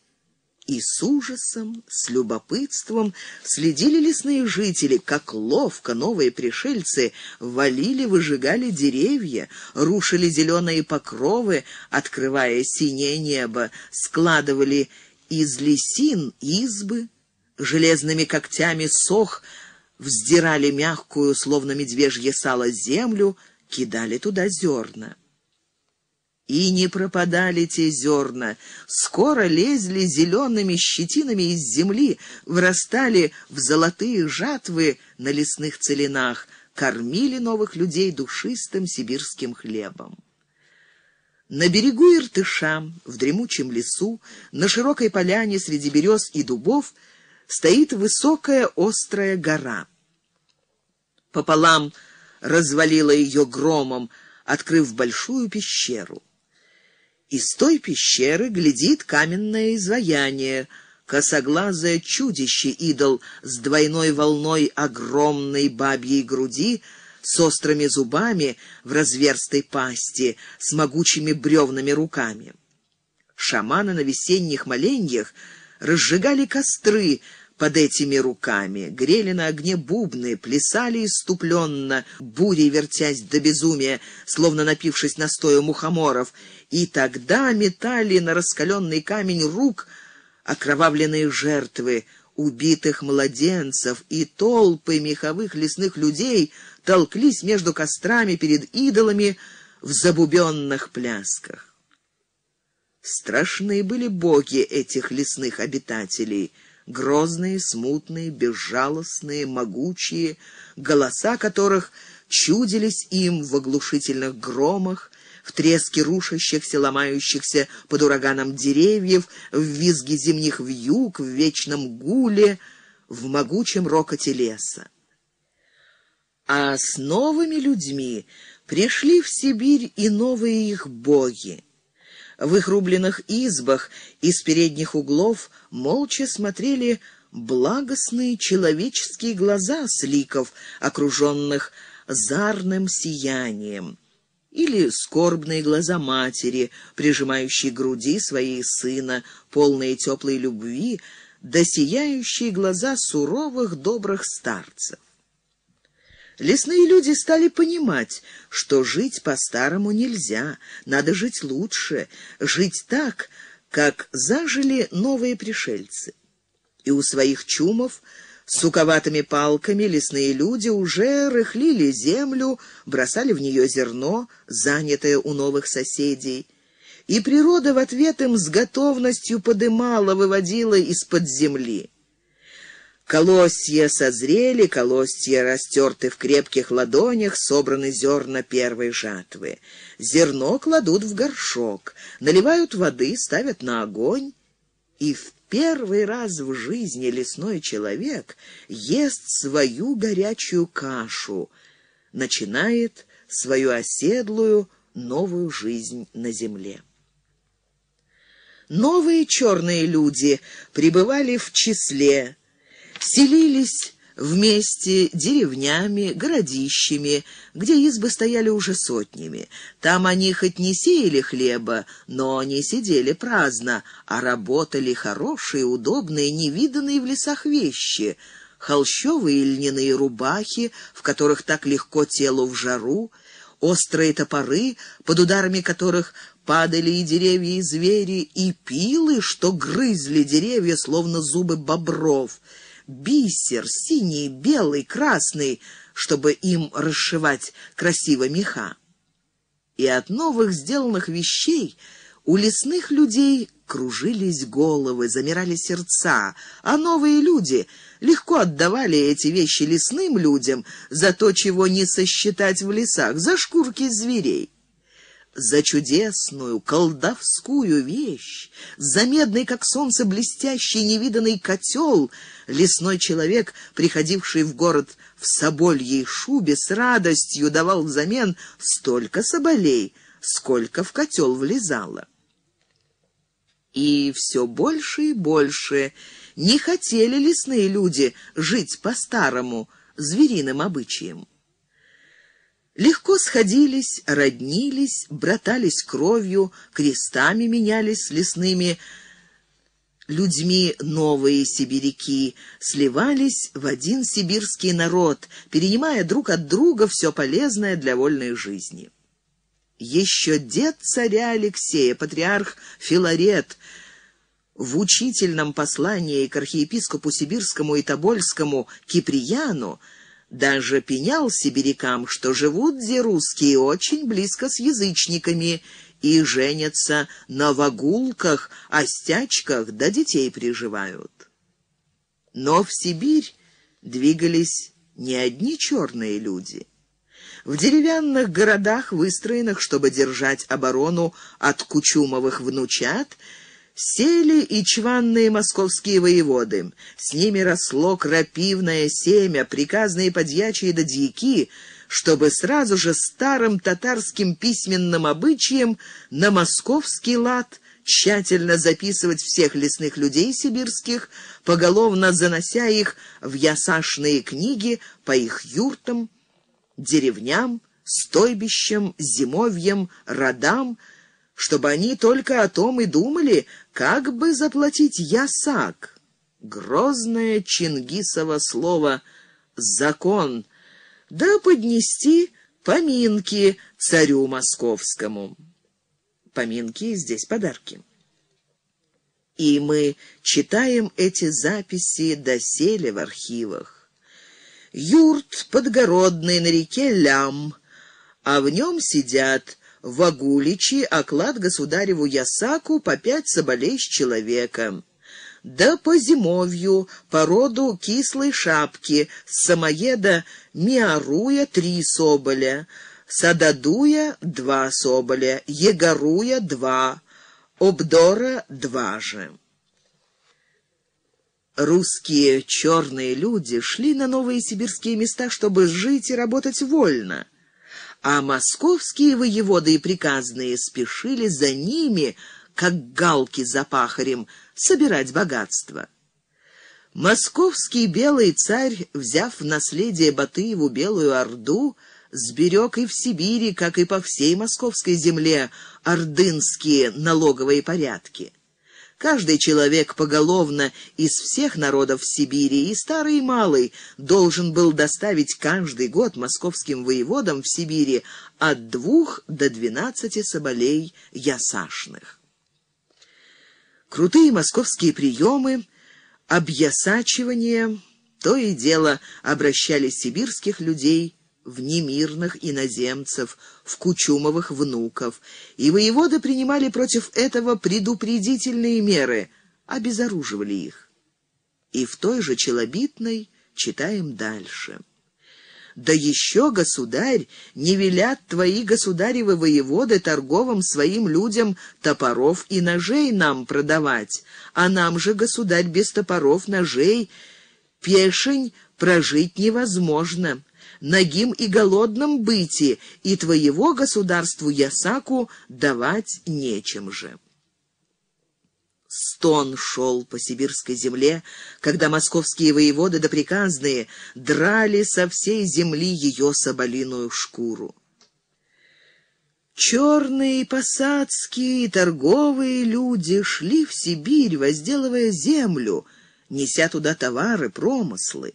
и с ужасом, с любопытством следили лесные жители, как ловко новые пришельцы валили, выжигали деревья, рушили зеленые покровы, открывая синее небо, складывали из лесин избы, железными когтями сох вздирали мягкую, словно медвежье сало, землю, кидали туда зерна. И не пропадали те зерна, скоро лезли зелеными щетинами из земли, вырастали в золотые жатвы на лесных целинах, кормили новых людей душистым сибирским хлебом. На берегу Иртыша, в дремучем лесу, на широкой поляне среди берез и дубов стоит высокая острая гора. Пополам развалила ее громом, открыв большую пещеру. Из той пещеры глядит каменное изваяние, косоглазое чудище-идол с двойной волной огромной бабьей груди, с острыми зубами в разверстой пасти, с могучими бревнами руками. Шаманы на весенних моленьях разжигали костры, под этими руками, грели на огне бубны, плясали иступленно, бурей вертясь до безумия, словно напившись настоя мухоморов, и тогда метали на раскаленный камень рук окровавленные жертвы, убитых младенцев, и толпы меховых лесных людей толклись между кострами перед идолами в забубенных плясках. Страшные были боги этих лесных обитателей — грозные, смутные, безжалостные, могучие, голоса которых чудились им в оглушительных громах, в треске рушащихся, ломающихся под ураганом деревьев, в визге зимних вьюг, в вечном гуле, в могучем рокоте леса. А с новыми людьми пришли в Сибирь и новые их боги. В их рубленных избах из передних углов молча смотрели благостные человеческие глаза сликов, окруженных зарным сиянием, или скорбные глаза матери, прижимающей груди своей сына, полные теплой любви, да сияющие глаза суровых добрых старцев. Лесные люди стали понимать, что жить по-старому нельзя, надо жить лучше, жить так, как зажили новые пришельцы. И у своих чумов суковатыми палками лесные люди уже рыхлили землю, бросали в нее зерно, занятое у новых соседей. И природа в ответ им с готовностью подымала, выводила из-под земли. Колосья созрели, колосья растерты в крепких ладонях, собраны зерна первой жатвы. Зерно кладут в горшок, наливают воды, ставят на огонь. И в первый раз в жизни лесной человек ест свою горячую кашу, начинает свою оседлую новую жизнь на земле. Новые черные люди пребывали в числе, селились вместе деревнями, городищами, где избы стояли уже сотнями. Там они хоть не сеяли хлеба, но не сидели праздно, а работали хорошие, удобные, невиданные в лесах вещи — холщовые льняные рубахи, в которых так легко телу в жару, острые топоры, под ударами которых падали и деревья, и звери, и пилы, что грызли деревья, словно зубы бобров — бисер, синий, белый, красный, чтобы им расшивать красиво меха. И от новых сделанных вещей у лесных людей кружились головы, замирали сердца, а новые люди легко отдавали эти вещи лесным людям за то, чего не сосчитать в лесах, за шкурки зверей за чудесную, колдовскую вещь, за медный, как солнце, блестящий невиданный котел, лесной человек, приходивший в город в собольей шубе, с радостью давал взамен столько соболей, сколько в котел влезало. И все больше и больше не хотели лесные люди жить по-старому, звериным обычаям. Легко сходились, роднились, братались кровью, крестами менялись лесными людьми новые сибиряки, сливались в один сибирский народ, перенимая друг от друга все полезное для вольной жизни. Еще дед царя Алексея, патриарх Филарет, в учительном послании к архиепископу Сибирскому и Тобольскому Киприяну даже пенял сибирякам, что живут где русские очень близко с язычниками и женятся на вагулках, остячках, да детей приживают. Но в Сибирь двигались не одни черные люди. В деревянных городах, выстроенных, чтобы держать оборону от кучумовых внучат, Сели и чванные московские воеводы. С ними росло крапивное семя, приказные подьячие да дьяки, чтобы сразу же старым татарским письменным обычаем на московский лад тщательно записывать всех лесных людей сибирских, поголовно занося их в ясашные книги по их юртам, деревням, стойбищам, зимовьям, родам, чтобы они только о том и думали, как бы заплатить ясак. Грозное Чингисово слово «закон», да поднести поминки царю московскому. Поминки здесь подарки. И мы читаем эти записи доселе в архивах. Юрт подгородный на реке Лям, а в нем сидят Вагуличи оклад государеву Ясаку по пять соболей с человека. Да по зимовью, по роду кислой шапки, с самоеда Миаруя три соболя, Сададуя два соболя, Егоруя два, Обдора два же. Русские черные люди шли на новые сибирские места, чтобы жить и работать вольно а московские воеводы и приказные спешили за ними, как галки за пахарем, собирать богатство. Московский белый царь, взяв в наследие Батыеву Белую Орду, сберег и в Сибири, как и по всей московской земле, ордынские налоговые порядки. Каждый человек поголовно из всех народов Сибири, и старый и малый, должен был доставить каждый год московским воеводам в Сибири от двух до двенадцати соболей ясашных. Крутые московские приемы, объясачивание, то и дело обращали сибирских людей в немирных иноземцев, в кучумовых внуков, и воеводы принимали против этого предупредительные меры, обезоруживали их. И в той же Челобитной читаем дальше. «Да еще, государь, не велят твои государевы воеводы торговым своим людям топоров и ножей нам продавать, а нам же, государь, без топоров, ножей, пешень прожить невозможно» нагим и голодным быти, и твоего государству Ясаку давать нечем же. Стон шел по сибирской земле, когда московские воеводы да приказные драли со всей земли ее соболиную шкуру. Черные посадские торговые люди шли в Сибирь, возделывая землю, неся туда товары, промыслы.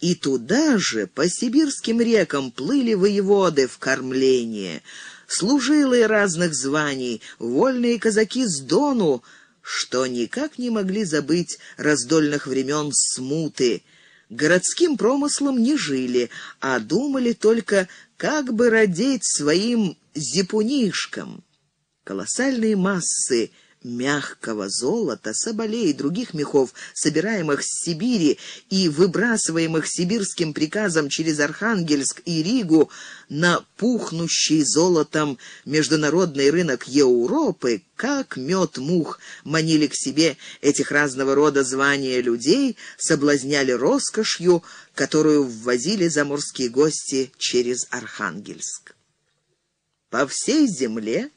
И туда же по сибирским рекам плыли воеводы в кормление, служилые разных званий, вольные казаки с Дону, что никак не могли забыть раздольных времен смуты. Городским промыслом не жили, а думали только, как бы родить своим зипунишкам. Колоссальные массы — мягкого золота, соболей и других мехов, собираемых с Сибири и выбрасываемых сибирским приказом через Архангельск и Ригу на пухнущий золотом международный рынок Европы, как мед мух, манили к себе этих разного рода звания людей, соблазняли роскошью, которую ввозили заморские гости через Архангельск. По всей земле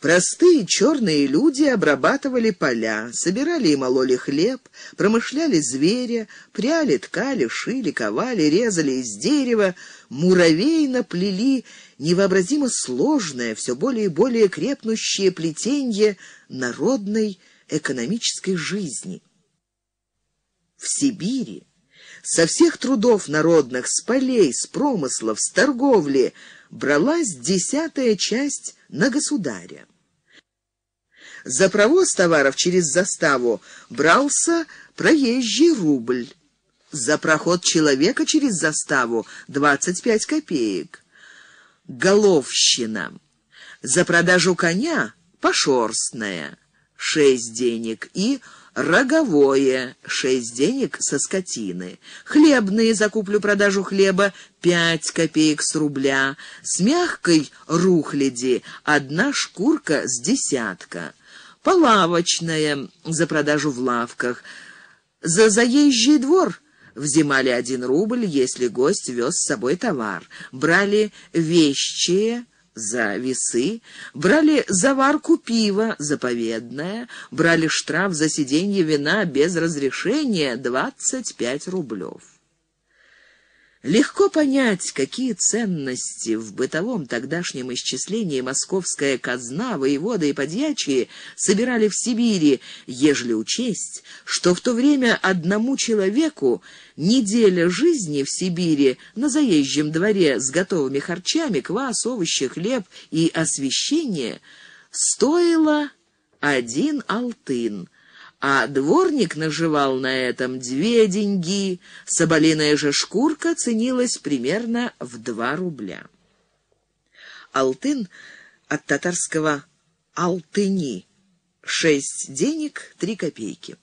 Простые черные люди обрабатывали поля, собирали и мололи хлеб, промышляли зверя, пряли, ткали, шили, ковали, резали из дерева, муравейно плели невообразимо сложное, все более и более крепнущее плетенье народной экономической жизни. В Сибири со всех трудов народных, с полей, с промыслов, с торговли бралась десятая часть на государя. За провоз товаров через заставу брался проезжий рубль. За проход человека через заставу 25 копеек. Головщина. За продажу коня пошерстная 6 денег и роговое — шесть денег со скотины, хлебные за куплю-продажу хлеба — пять копеек с рубля, с мягкой рухляди — одна шкурка с десятка, полавочная за продажу в лавках, за заезжий двор — взимали один рубль, если гость вез с собой товар, брали вещие — за весы, брали заварку пива заповедное, брали штраф за сиденье вина без разрешения двадцать пять рублев. Легко понять, какие ценности в бытовом тогдашнем исчислении московская казна, воевода и подьячие собирали в Сибири, ежели учесть, что в то время одному человеку неделя жизни в Сибири на заезжем дворе с готовыми харчами, квас, овощи, хлеб и освещение стоила один алтын — а дворник наживал на этом две деньги, соболиная же шкурка ценилась примерно в два рубля. Алтын от татарского «алтыни» — шесть денег, три копейки.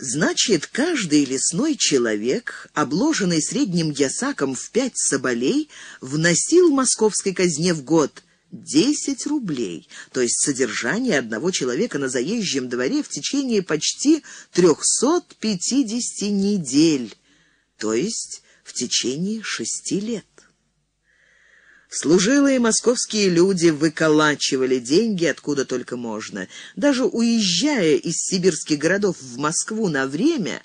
Значит, каждый лесной человек, обложенный средним ясаком в пять соболей, вносил московской казне в год Десять рублей, то есть содержание одного человека на заезжем дворе в течение почти трехсот пятидесяти недель, то есть в течение шести лет. Служилые московские люди выколачивали деньги откуда только можно. Даже уезжая из сибирских городов в Москву на время,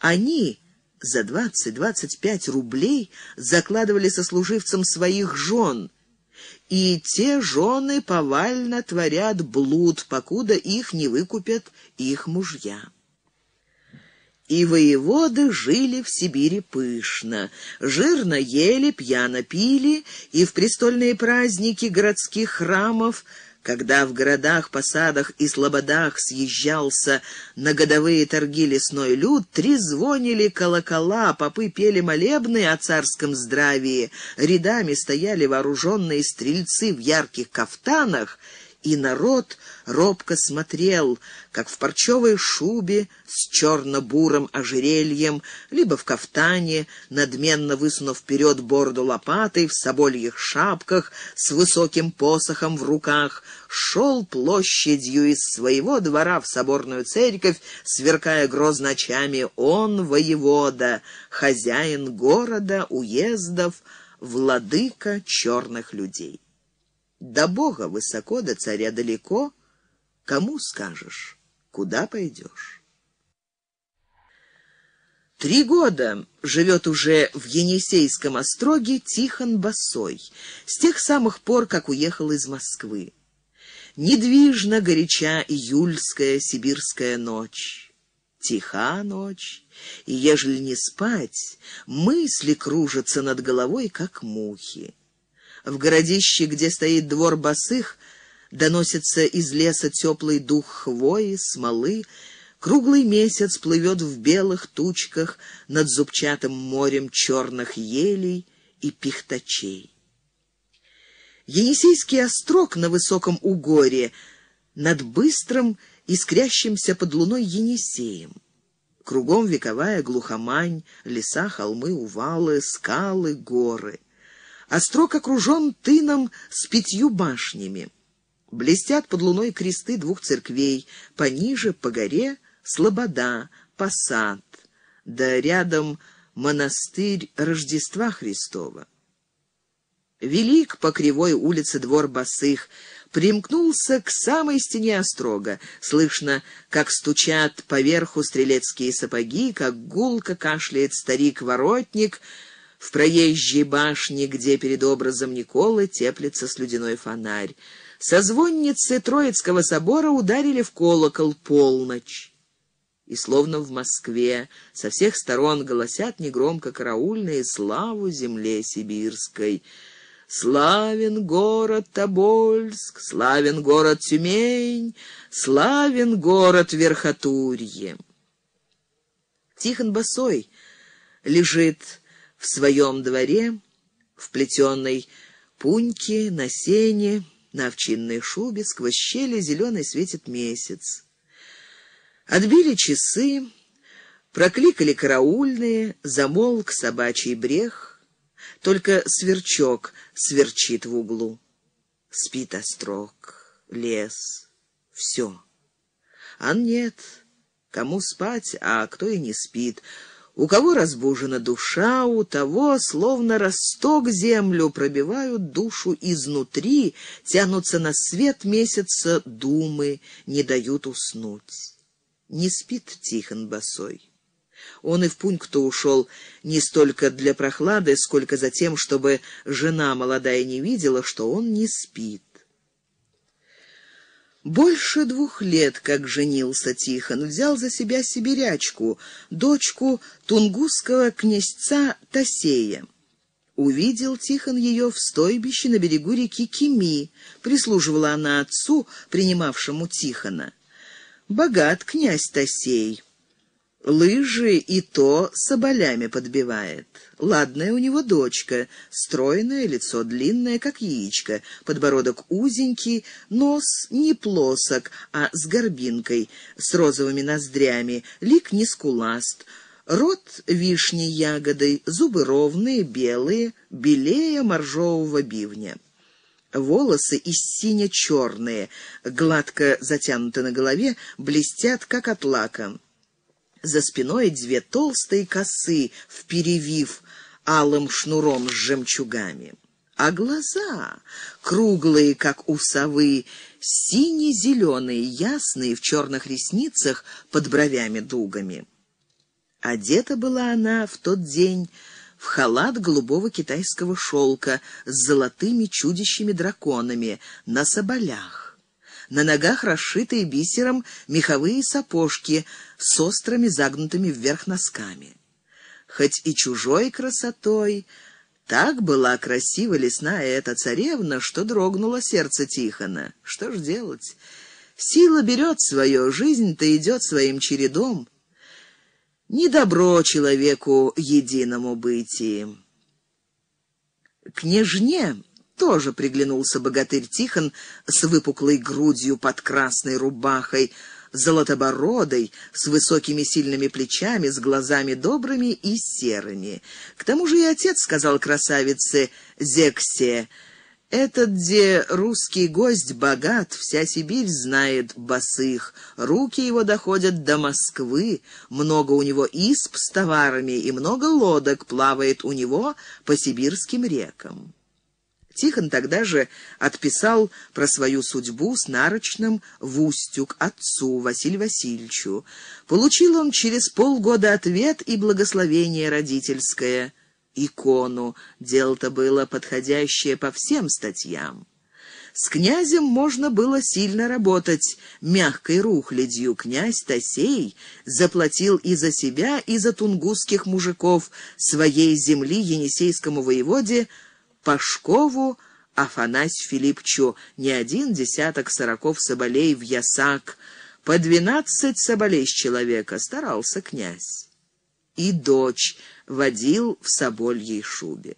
они за двадцать-двадцать пять рублей закладывали сослуживцам своих жен – и те жены повально творят блуд, покуда их не выкупят их мужья. И воеводы жили в Сибири пышно, жирно ели, пьяно пили, и в престольные праздники городских храмов – когда в городах, посадах и слободах съезжался на годовые торги лесной люд, трезвонили колокола, попы пели молебны о царском здравии, рядами стояли вооруженные стрельцы в ярких кафтанах — и народ робко смотрел, как в парчевой шубе с черно-бурым ожерельем, либо в кафтане, надменно высунув вперед бороду лопатой, в собольих шапках, с высоким посохом в руках, шел площадью из своего двора в соборную церковь, сверкая грозно очами он, воевода, хозяин города, уездов, владыка черных людей. До Бога высоко, до царя далеко. Кому скажешь, куда пойдешь? Три года живет уже в Енисейском остроге Тихон Босой, с тех самых пор, как уехал из Москвы. Недвижно горяча июльская сибирская ночь. Тиха ночь, и ежели не спать, мысли кружатся над головой, как мухи. В городище, где стоит двор босых, доносится из леса теплый дух хвои, смолы, Круглый месяц плывет в белых тучках над зубчатым морем черных елей и пихтачей. Енисейский острог на высоком угоре над быстрым, искрящимся под луной Енисеем. Кругом вековая глухомань, леса, холмы, увалы, скалы, горы — Острог окружен тыном с пятью башнями. Блестят под луной кресты двух церквей, пониже, по горе, слобода, посад, да рядом монастырь Рождества Христова. Велик по кривой улице двор босых, примкнулся к самой стене острога. Слышно, как стучат поверху стрелецкие сапоги, как гулко кашляет старик-воротник — в проезжей башне, где перед образом Николы теплится слюдяной фонарь. Созвонницы Троицкого собора ударили в колокол полночь. И словно в Москве со всех сторон голосят негромко караульные славу земле сибирской. Славен город Тобольск, славен город Тюмень, славен город Верхотурье. Тихон Босой лежит в своем дворе, в плетеной пуньке, на сене, на овчинной шубе, сквозь щели зеленый светит месяц. Отбили часы, прокликали караульные, замолк собачий брех, только сверчок сверчит в углу. Спит острог, лес, все. А нет, кому спать, а кто и не спит — у кого разбужена душа, у того, словно росток землю, пробивают душу изнутри, тянутся на свет месяца думы, не дают уснуть. Не спит Тихон босой. Он и в пункту ушел не столько для прохлады, сколько за тем, чтобы жена молодая не видела, что он не спит. Больше двух лет, как женился Тихон, взял за себя сибирячку, дочку тунгусского князца Тасея. Увидел Тихон ее в стойбище на берегу реки Кими. Прислуживала она отцу, принимавшему Тихона. Богат князь Тасей. Лыжи и то соболями подбивает. Ладная у него дочка, стройное, лицо длинное, как яичко, подбородок узенький, нос не плосок, а с горбинкой, с розовыми ноздрями, лик не скуласт, рот вишней ягодой, зубы ровные, белые, белее моржового бивня. Волосы из сине-черные, гладко затянуты на голове, блестят, как от лака. За спиной две толстые косы, вперевив алым шнуром с жемчугами. А глаза, круглые, как у совы, сине-зеленые, ясные, в черных ресницах, под бровями дугами. Одета была она в тот день в халат голубого китайского шелка с золотыми чудищами драконами на соболях. На ногах расшитые бисером меховые сапожки с острыми загнутыми вверх носками. Хоть и чужой красотой, так была красива лесная эта царевна, что дрогнуло сердце Тихона. Что ж делать? Сила берет свое, жизнь-то идет своим чередом. Не добро человеку единому бытии. Княжне тоже приглянулся богатырь Тихон с выпуклой грудью под красной рубахой, золотобородой, с высокими сильными плечами, с глазами добрыми и серыми. К тому же и отец сказал красавице Зексе, «Этот где русский гость богат, вся Сибирь знает босых, руки его доходят до Москвы, много у него исп с товарами и много лодок плавает у него по сибирским рекам». Тихон тогда же отписал про свою судьбу с нарочным в Устюг отцу Василию Васильевичу. Получил он через полгода ответ и благословение родительское. Икону. Дело-то было подходящее по всем статьям. С князем можно было сильно работать мягкой рухлядью. Князь Тасей заплатил и за себя, и за тунгусских мужиков своей земли енисейскому воеводе Пашкову Афанась Филиппчу не один десяток сороков соболей в ясак, по двенадцать соболей с человека старался князь. И дочь водил в собольей шубе.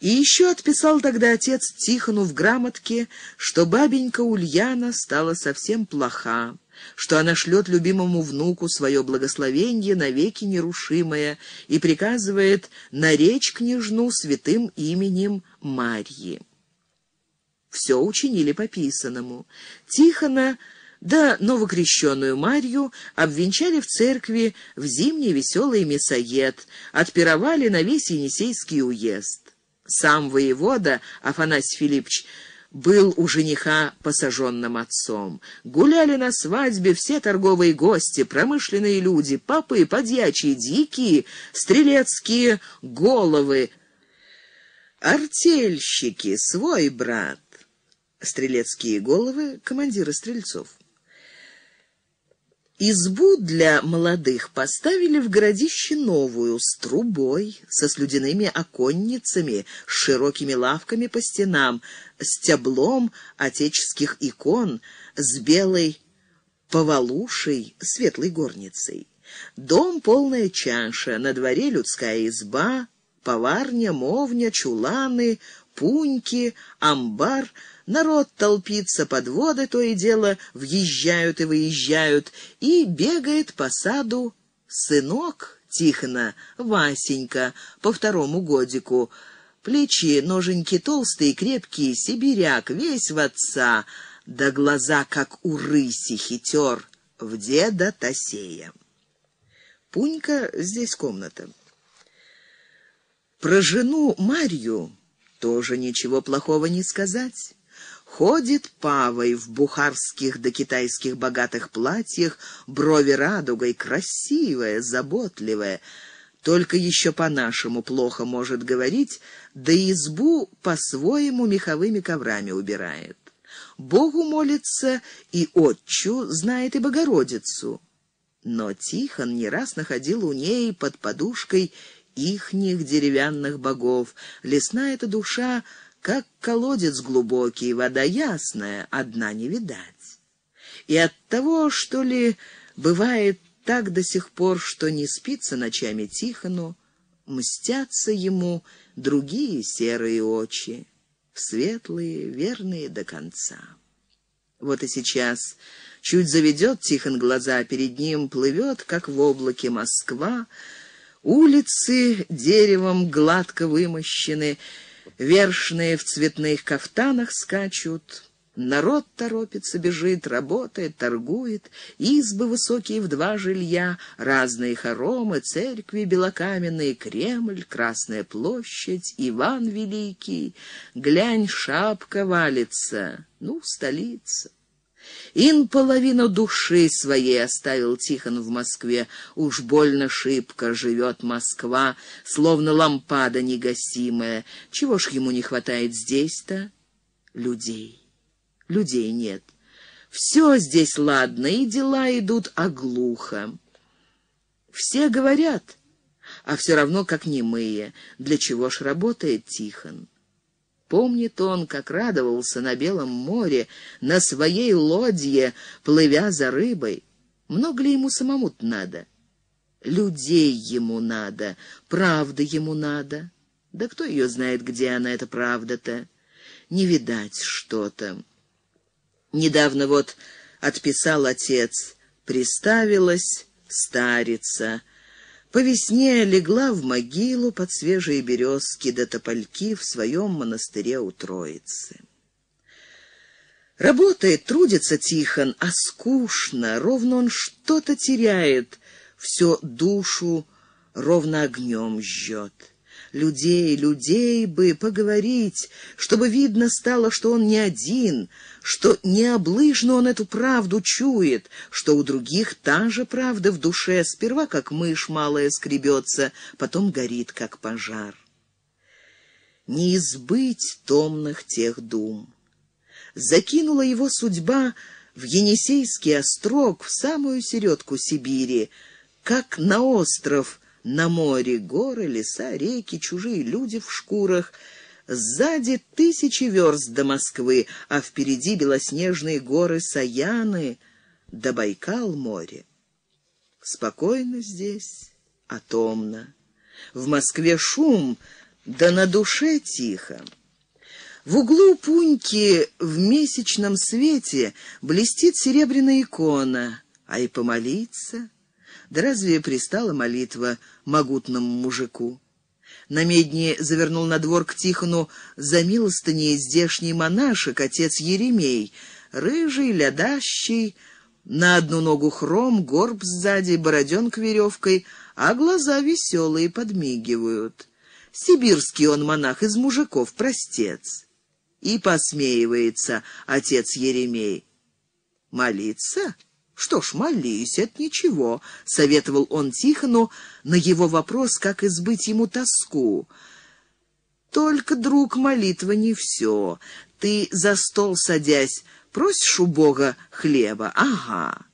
И еще отписал тогда отец Тихону в грамотке, что бабенька Ульяна стала совсем плоха, что она шлет любимому внуку свое благословение навеки нерушимое и приказывает наречь княжну святым именем Марьи. Все учинили по писанному. Тихона да новокрещенную Марью обвенчали в церкви в зимний веселый мясоед, отпировали на весь Енисейский уезд. Сам воевода Афанасий Филиппович был у жениха посаженным отцом. Гуляли на свадьбе все торговые гости, промышленные люди, попы, подьячие, дикие, стрелецкие головы, артельщики, свой брат. Стрелецкие головы — командиры стрельцов. Избу для молодых поставили в городище новую, с трубой, со слюдяными оконницами, с широкими лавками по стенам, с тяблом отеческих икон, с белой повалушей, светлой горницей. Дом полная чаша, на дворе людская изба, поварня, мовня, чуланы, пуньки, амбар — Народ толпится под воды, то и дело въезжают и выезжают, и бегает по саду сынок Тихона, Васенька, по второму годику. Плечи, ноженьки толстые, крепкие, сибиряк, весь в отца, да глаза, как у рыси, хитер, в деда Тосея. Пунька здесь комната. Про жену Марью тоже ничего плохого не сказать. Ходит павой в бухарских да китайских богатых платьях, брови радугой, красивая, заботливая. Только еще по-нашему плохо может говорить, да избу по-своему меховыми коврами убирает. Богу молится и отчу знает и Богородицу. Но Тихон не раз находил у ней под подушкой ихних деревянных богов. Лесная эта душа как колодец глубокий, вода ясная, одна не видать. И от того, что ли, бывает так до сих пор, что не спится ночами Тихону, мстятся ему другие серые очи, светлые, верные до конца. Вот и сейчас чуть заведет Тихон глаза, перед ним плывет, как в облаке Москва, улицы деревом гладко вымощены, Вершные в цветных кафтанах скачут, Народ торопится, бежит, работает, торгует, избы высокие в два жилья, разные хоромы, церкви белокаменные, Кремль, Красная площадь, Иван Великий. Глянь, шапка валится, ну, столица. Ин половину души своей оставил Тихон в Москве. Уж больно шибко живет Москва, словно лампада негасимая. Чего ж ему не хватает здесь-то? Людей. Людей нет. Все здесь ладно, и дела идут оглухо. Все говорят, а все равно как немые. Для чего ж работает Тихон? Помнит он, как радовался на Белом море, на своей лодье, плывя за рыбой. Много ли ему самому надо? Людей ему надо, правда ему надо. Да кто ее знает, где она, эта правда-то? Не видать что-то. Недавно вот отписал отец, приставилась старица — по весне легла в могилу под свежие березки до топольки в своем монастыре у Троицы. Работает, трудится Тихон, а скучно, ровно он что-то теряет, все душу ровно огнем жжет. Людей, людей бы поговорить, чтобы видно стало, что он не один — что необлыжно он эту правду чует, что у других та же правда в душе, сперва как мышь малая скребется, потом горит, как пожар. Не избыть томных тех дум. Закинула его судьба в Енисейский острог, в самую середку Сибири, как на остров на море, горы, леса, реки, чужие люди в шкурах — Сзади тысячи верст до Москвы, а впереди белоснежные горы Саяны да Байкал-море. Спокойно здесь, а томно. В Москве шум, да на душе тихо. В углу пуньки в месячном свете блестит серебряная икона, а и помолиться. Да разве пристала молитва могутному мужику? На медне завернул на двор к Тихону за милостыней здешний монашек, отец Еремей, рыжий, лядащий, на одну ногу хром, горб сзади, бороденка веревкой, а глаза веселые подмигивают. Сибирский он монах из мужиков, простец. И посмеивается отец Еремей. Молиться? «Что ж, молись, это ничего», — советовал он Тихону на его вопрос, как избыть ему тоску. «Только, друг, молитва не все. Ты за стол садясь, просишь у Бога хлеба? Ага.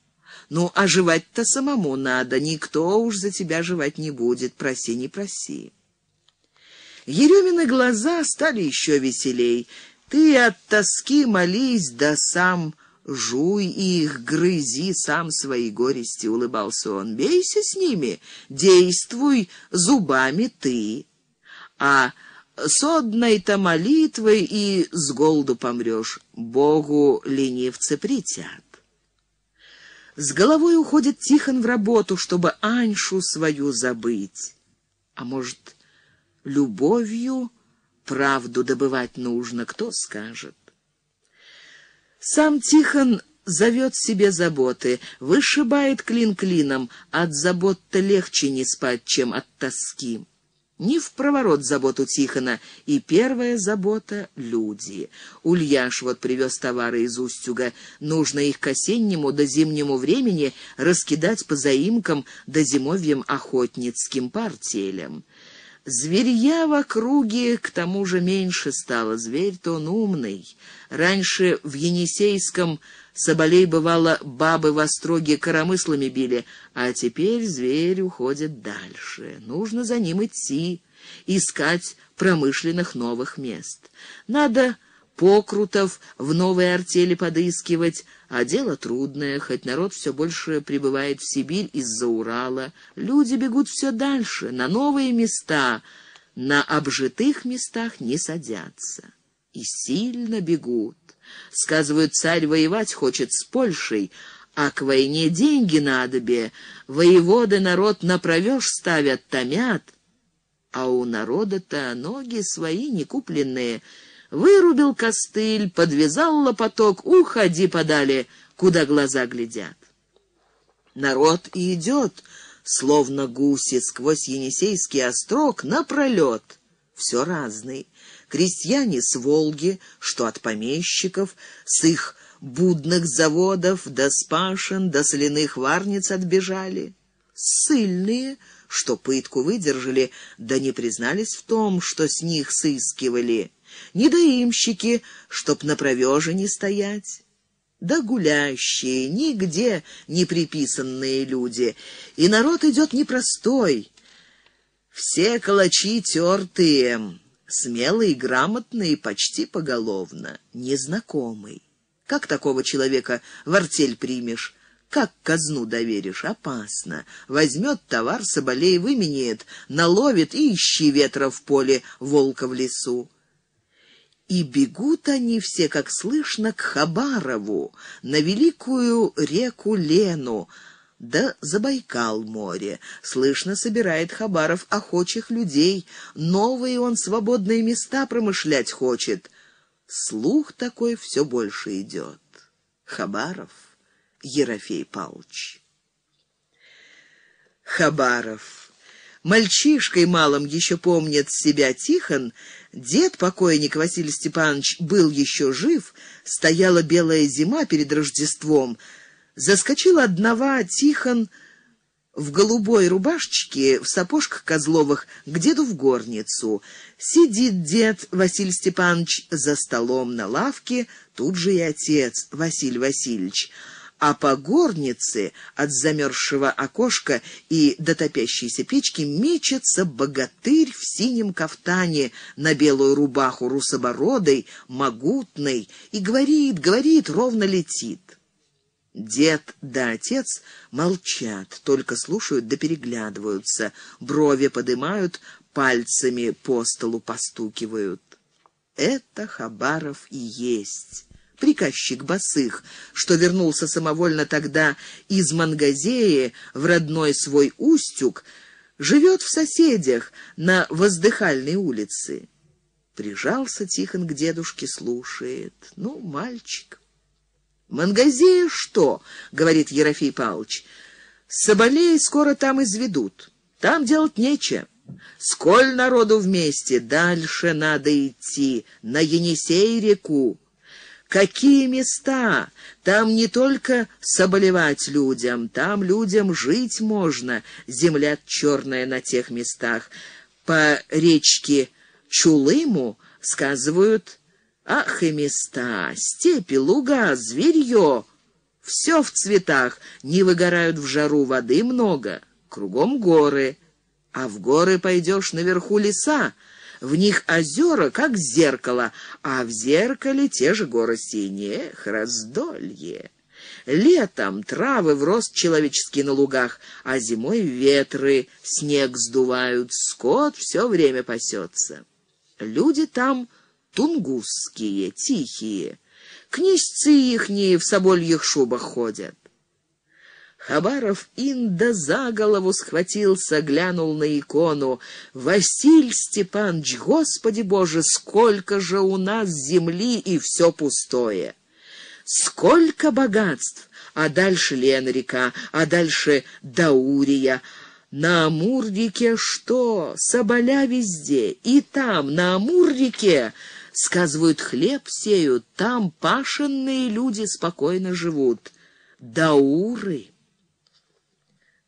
Ну, а жевать-то самому надо, никто уж за тебя жевать не будет, проси, не проси. Еремины глаза стали еще веселей. Ты от тоски молись, да сам жуй их, грызи сам свои горести, улыбался он. Бейся с ними, действуй зубами ты. А с одной-то молитвой и с голоду помрешь. Богу ленивцы притят. С головой уходит Тихон в работу, чтобы Аньшу свою забыть. А может, любовью правду добывать нужно, кто скажет. Сам Тихон зовет себе заботы, вышибает клин клином, от забот-то легче не спать, чем от тоски. Не в проворот заботу Тихона, и первая забота — люди. Ульяш вот привез товары из Устюга. Нужно их к осеннему до зимнему времени раскидать по заимкам до зимовьем охотницким партиелям. Зверья в округе к тому же меньше стало, зверь-то он умный. Раньше в Енисейском соболей, бывало, бабы в остроге коромыслами били, а теперь зверь уходит дальше. Нужно за ним идти, искать промышленных новых мест. Надо покрутов в новой артели подыскивать, а дело трудное, хоть народ все больше прибывает в Сибирь из-за Урала. Люди бегут все дальше, на новые места, на обжитых местах не садятся. И сильно бегут. Сказывают, царь воевать хочет с Польшей, а к войне деньги надобе. Воеводы народ на провёж ставят, томят, а у народа-то ноги свои не купленные — Вырубил костыль, подвязал лопоток, уходи подали, куда глаза глядят. Народ и идет, словно гуси, сквозь Енисейский острог напролет. Все разный. Крестьяне с Волги, что от помещиков, с их будных заводов до спашен, до соляных варниц отбежали. Сыльные, что пытку выдержали, да не признались в том, что с них сыскивали недоимщики, чтоб на провёже не стоять, да гулящие, нигде не приписанные люди. И народ идет непростой. Все калачи тертые, смелый, грамотный, почти поголовно, незнакомый. Как такого человека в артель примешь? Как казну доверишь? Опасно. Возьмет товар, соболей выменяет, наловит и ищи ветра в поле, волка в лесу. И бегут они все, как слышно, к Хабарову, на великую реку Лену, да за Байкал море. Слышно, собирает Хабаров охочих людей, новые он свободные места промышлять хочет. Слух такой все больше идет. Хабаров Ерофей Павлович. Хабаров Мальчишкой малым еще помнит себя Тихон, дед покойник Василий Степанович был еще жив, стояла белая зима перед Рождеством. Заскочил одного Тихон в голубой рубашечке, в сапожках козловых, к деду в горницу. Сидит дед Василий Степанович за столом на лавке, тут же и отец Василий Васильевич а по горнице от замерзшего окошка и до топящейся печки мечется богатырь в синем кафтане на белую рубаху русобородой, могутный, и говорит, говорит, ровно летит. Дед да отец молчат, только слушают да переглядываются, брови подымают, пальцами по столу постукивают. Это Хабаров и есть приказчик Басых, что вернулся самовольно тогда из Мангазеи в родной свой Устюг, живет в соседях на Воздыхальной улице. Прижался Тихон к дедушке, слушает. Ну, мальчик. «Мангазея что?» — говорит Ерофей Павлович. «Соболей скоро там изведут. Там делать нечего. Сколь народу вместе, дальше надо идти, на Енисей-реку. Какие места? Там не только соболевать людям, там людям жить можно. Земля черная на тех местах. По речке Чулыму сказывают, ах и места, степи, луга, зверье. Все в цветах, не выгорают в жару, воды много, кругом горы. А в горы пойдешь наверху леса, в них озера, как зеркало, а в зеркале те же горы синие, эх, раздолье. Летом травы в рост человеческий на лугах, а зимой ветры снег сдувают, скот все время пасется. Люди там тунгусские, тихие, князцы ихние в собольих шубах ходят. Хабаров инда за голову схватился, глянул на икону. «Василь Степанович, Господи Боже, сколько же у нас земли, и все пустое! Сколько богатств! А дальше Лена река, а дальше Даурия». На Амур-реке что? Соболя везде. И там, на Амур-реке, сказывают, хлеб сеют, там пашенные люди спокойно живут. Дауры.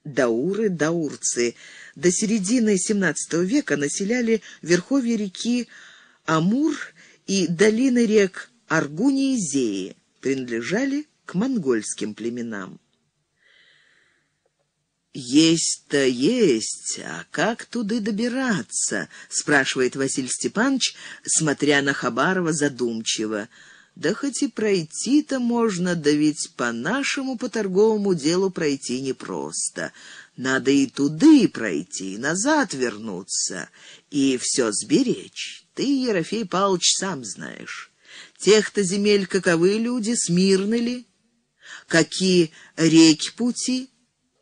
Дауры, даурцы до середины XVII века населяли верховья реки Амур и долины рек Аргуни и Зеи, принадлежали к монгольским племенам. «Есть-то есть, а как туда добираться?» — спрашивает Василий Степанович, смотря на Хабарова задумчиво. Да хоть и пройти-то можно, да ведь по нашему по торговому делу пройти непросто. Надо и туды пройти, и назад вернуться, и все сберечь. Ты, Ерофей Павлович, сам знаешь. Тех-то земель каковы люди, смирны ли? Какие реки пути?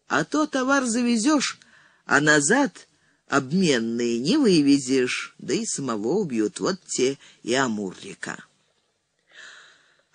А то товар завезешь, а назад обменные не вывезешь, да и самого убьют. Вот те и Амур-река.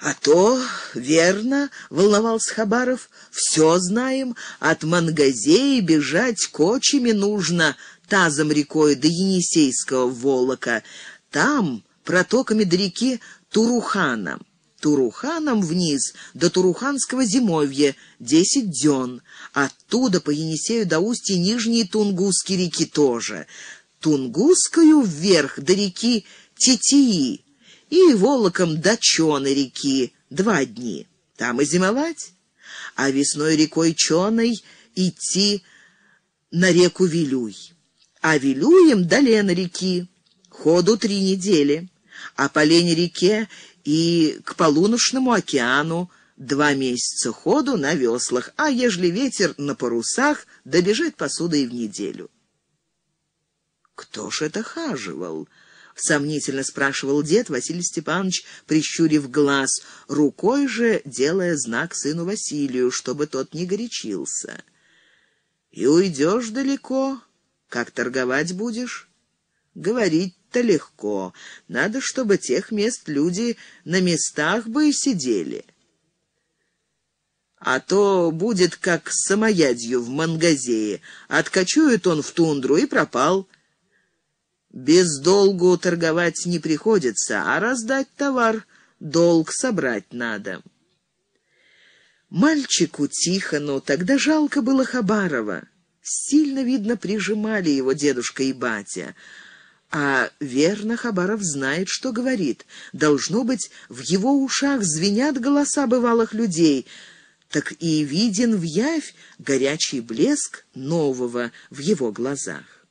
«А то, верно, — волновался Хабаров, — все знаем, от Мангазеи бежать кочами нужно, тазом рекой до Енисейского волока, там протоками до реки Турухана». Туруханом вниз до Туруханского зимовья десять дён. Оттуда по Енисею до устья Нижней Тунгусской реки тоже. Тунгусскую вверх до реки Тетии и волоком до Чоны реки два дни. Там и зимовать, а весной рекой Чоной идти на реку Вилюй. А Вилюем до Лена реки, ходу три недели, а по Лене реке и к полуношному океану два месяца ходу на веслах, а ежели ветер на парусах, добежит посудой в неделю. Кто ж это хаживал? — сомнительно спрашивал дед Василий Степанович, прищурив глаз, рукой же делая знак сыну Василию, чтобы тот не горячился. «И уйдешь далеко? Как торговать будешь?» «Говорить-то легко. Надо, чтобы тех мест люди на местах бы и сидели». А то будет как с самоядью в Мангазее. Откачует он в тундру и пропал. Без долгу торговать не приходится, а раздать товар долг собрать надо. Мальчику Тихону тогда жалко было Хабарова. Сильно, видно, прижимали его дедушка и батя. А верно Хабаров знает, что говорит. Должно быть, в его ушах звенят голоса бывалых людей, так и виден в явь горячий блеск нового в его глазах.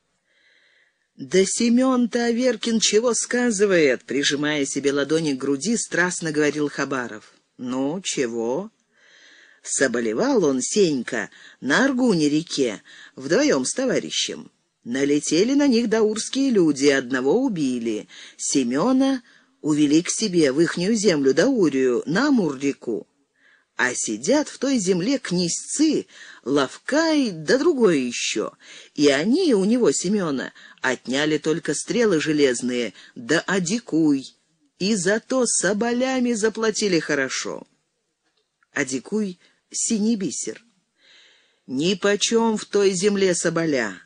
«Да Семен-то Аверкин чего сказывает?» Прижимая себе ладони к груди, страстно говорил Хабаров. «Ну, чего?» Соболевал он, Сенька, на Аргуне-реке, вдвоем с товарищем. Налетели на них даурские люди, одного убили. Семена увели к себе, в ихнюю землю, Даурию, на Амур-реку. А сидят в той земле князцы, Лавкай да другое еще. И они у него, Семена, отняли только стрелы железные, да одикуй, и зато соболями заплатили хорошо. Одикуй — синий бисер. Ни почем в той земле соболя.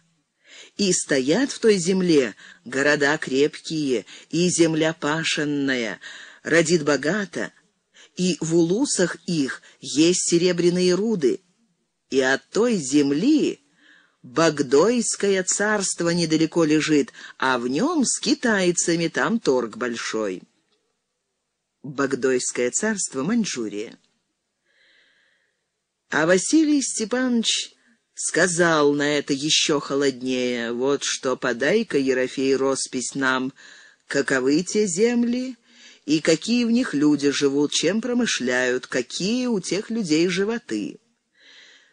И стоят в той земле города крепкие, и земля пашенная, родит богато, и в улусах их есть серебряные руды, и от той земли Багдойское царство недалеко лежит, а в нем с китайцами там торг большой. Багдойское царство — Маньчжурия. А Василий Степанович сказал на это еще холоднее, «Вот что, подай-ка, Ерофей, роспись нам, каковы те земли, и какие в них люди живут, чем промышляют, какие у тех людей животы.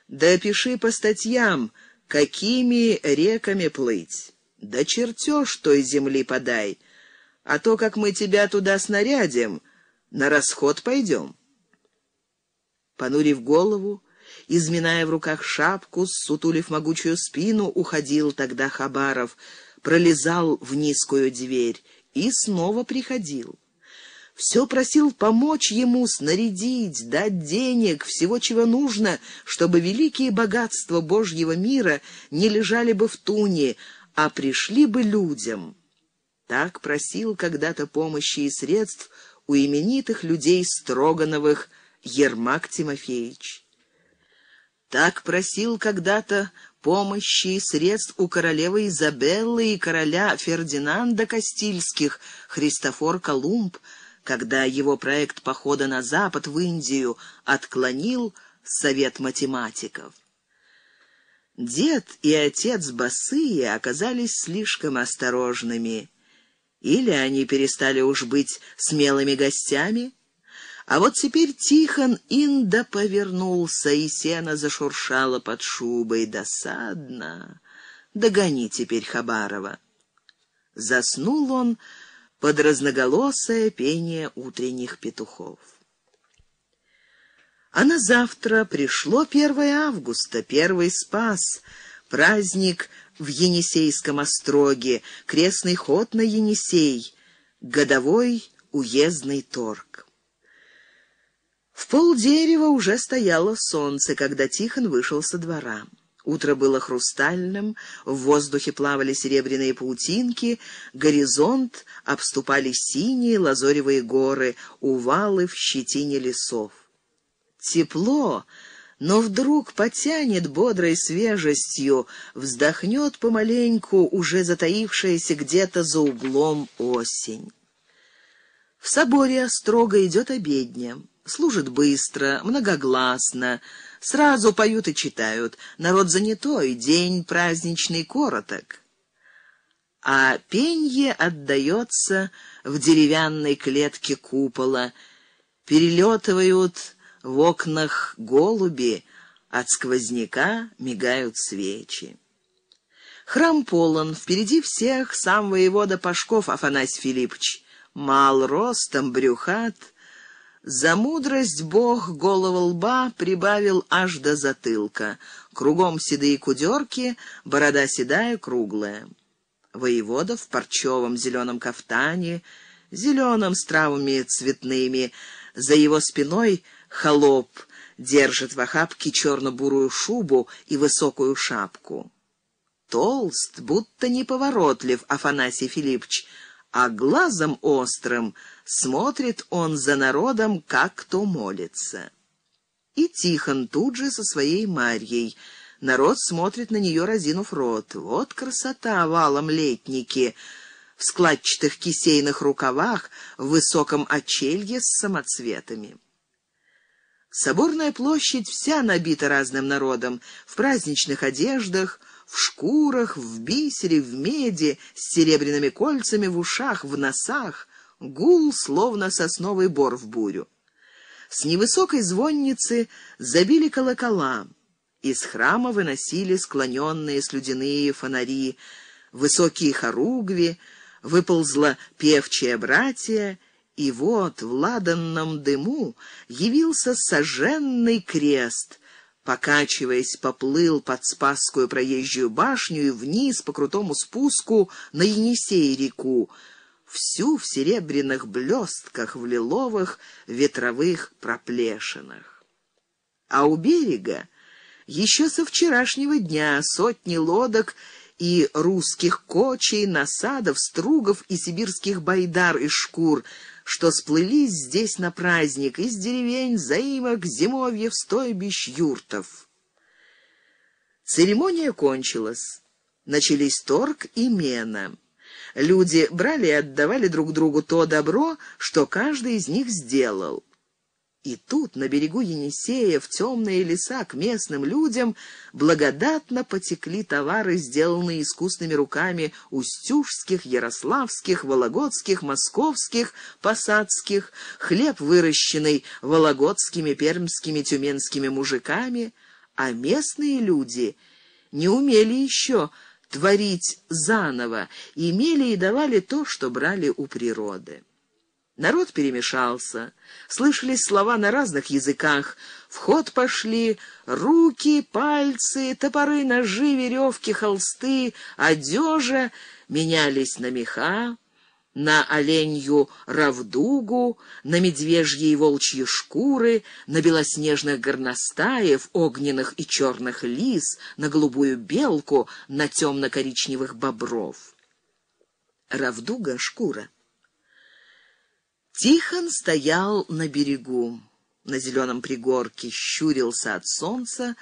Да пиши по статьям, какими реками плыть, да чертеж той земли подай, а то, как мы тебя туда снарядим, на расход пойдем». Понурив голову, изминая в руках шапку, сутулив могучую спину, уходил тогда Хабаров, пролезал в низкую дверь и снова приходил. Все просил помочь ему снарядить, дать денег, всего, чего нужно, чтобы великие богатства Божьего мира не лежали бы в туне, а пришли бы людям. Так просил когда-то помощи и средств у именитых людей Строгановых Ермак Тимофеевич. Так просил когда-то помощи и средств у королевы Изабеллы и короля Фердинанда Кастильских Христофор Колумб, когда его проект похода на запад в Индию отклонил совет математиков. Дед и отец Басые оказались слишком осторожными. Или они перестали уж быть смелыми гостями, а вот теперь Тихон Инда повернулся, и сено зашуршало под шубой. Досадно. Догони теперь Хабарова. Заснул он под разноголосое пение утренних петухов. А на завтра пришло 1 августа, первый спас, праздник в Енисейском остроге, крестный ход на Енисей, годовой уездный торг. В полдерева уже стояло солнце, когда Тихон вышел со двора. Утро было хрустальным, в воздухе плавали серебряные паутинки, горизонт обступали синие лазоревые горы, увалы в щетине лесов. Тепло, но вдруг потянет бодрой свежестью, вздохнет помаленьку уже затаившаяся где-то за углом осень. В соборе строго идет обедня служат быстро, многогласно, сразу поют и читают. Народ занятой, день праздничный короток. А пенье отдается в деревянной клетке купола. Перелетывают в окнах голуби, от сквозняка мигают свечи. Храм полон, впереди всех сам воевода Пашков Афанасий Филиппович. Мал ростом, брюхат — за мудрость Бог голову лба прибавил аж до затылка. Кругом седые кудерки, борода седая, круглая. Воевода в парчевом зеленом кафтане, зеленом с травами цветными. За его спиной холоп держит в охапке черно-бурую шубу и высокую шапку. Толст, будто неповоротлив Афанасий Филиппович, а глазом острым смотрит он за народом, как кто молится. И Тихон тут же со своей Марьей. Народ смотрит на нее, разинув рот. Вот красота валом летники, в складчатых кисейных рукавах, в высоком очелье с самоцветами. Соборная площадь вся набита разным народом, в праздничных одеждах, в шкурах, в бисере, в меди, с серебряными кольцами в ушах, в носах. Гул, словно сосновый бор в бурю. С невысокой звонницы забили колокола. Из храма выносили склоненные слюдяные фонари, высокие хоругви, выползла певчая братья, и вот в ладанном дыму явился сожженный крест — покачиваясь, поплыл под Спасскую проезжую башню и вниз по крутому спуску на Енисей-реку, всю в серебряных блестках, в лиловых ветровых проплешинах. А у берега еще со вчерашнего дня сотни лодок и русских кочей, насадов, стругов и сибирских байдар из шкур — что сплылись здесь на праздник из деревень, заимок, зимовьев, стойбищ, юртов. Церемония кончилась. Начались торг и мена. Люди брали и отдавали друг другу то добро, что каждый из них сделал. И тут, на берегу Енисея, в темные леса, к местным людям благодатно потекли товары, сделанные искусными руками устюжских, ярославских, вологодских, московских, посадских, хлеб, выращенный вологодскими, пермскими, тюменскими мужиками, а местные люди не умели еще творить заново, имели и давали то, что брали у природы. Народ перемешался, слышались слова на разных языках. В ход пошли руки, пальцы, топоры, ножи, веревки, холсты, одежа, менялись на меха, на оленью равдугу, на медвежьи и волчьи шкуры, на белоснежных горностаев, огненных и черных лис, на голубую белку, на темно-коричневых бобров. Равдуга — шкура. Тихон стоял на берегу, на зеленом пригорке, щурился от солнца,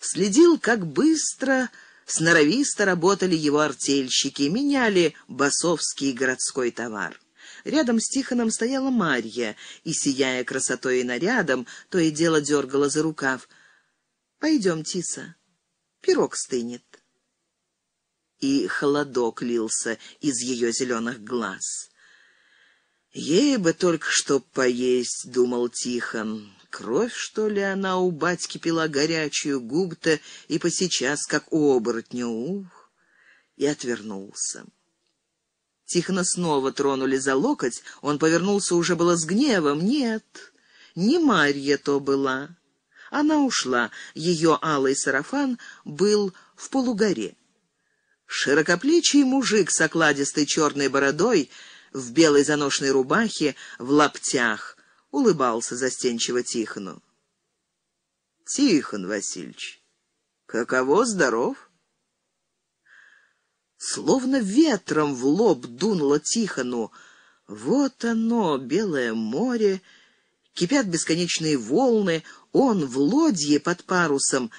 следил, как быстро, сноровисто работали его артельщики, меняли басовский городской товар. Рядом с Тихоном стояла Марья и, сияя красотой и нарядом, то и дело дергала за рукав. «Пойдем, Тиса, пирог стынет». И холодок лился из ее зеленых глаз. Ей бы только что поесть, думал Тихон. Кровь, что ли, она у батьки пила горячую, губ-то и посейчас, как у оборотня, ух, и отвернулся. Тихона снова тронули за локоть, он повернулся уже было с гневом. Нет, не Марья то была. Она ушла, ее алый сарафан был в полугоре. Широкоплечий мужик с окладистой черной бородой — в белой заношенной рубахе, в лаптях, улыбался застенчиво Тихону. Тихон Васильевич, каково здоров? Словно ветром в лоб дунуло Тихону. Вот оно, белое море, кипят бесконечные волны, он в лодье под парусом,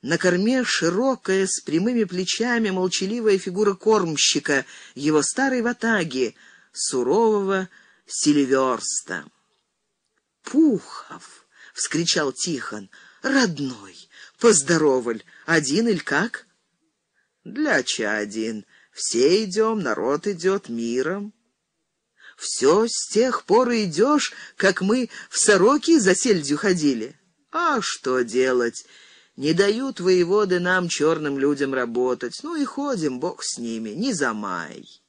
на корме широкая, с прямыми плечами, молчаливая фигура кормщика, его старой ватаги — сурового Селиверста. «Пухов!» — вскричал Тихон. «Родной! Поздороваль! Один или как?» «Для ча один. Все идем, народ идет миром». «Все с тех пор идешь, как мы в сороки за сельдью ходили». «А что делать?» Не дают воеводы нам, черным людям, работать. Ну и ходим, бог с ними, не за май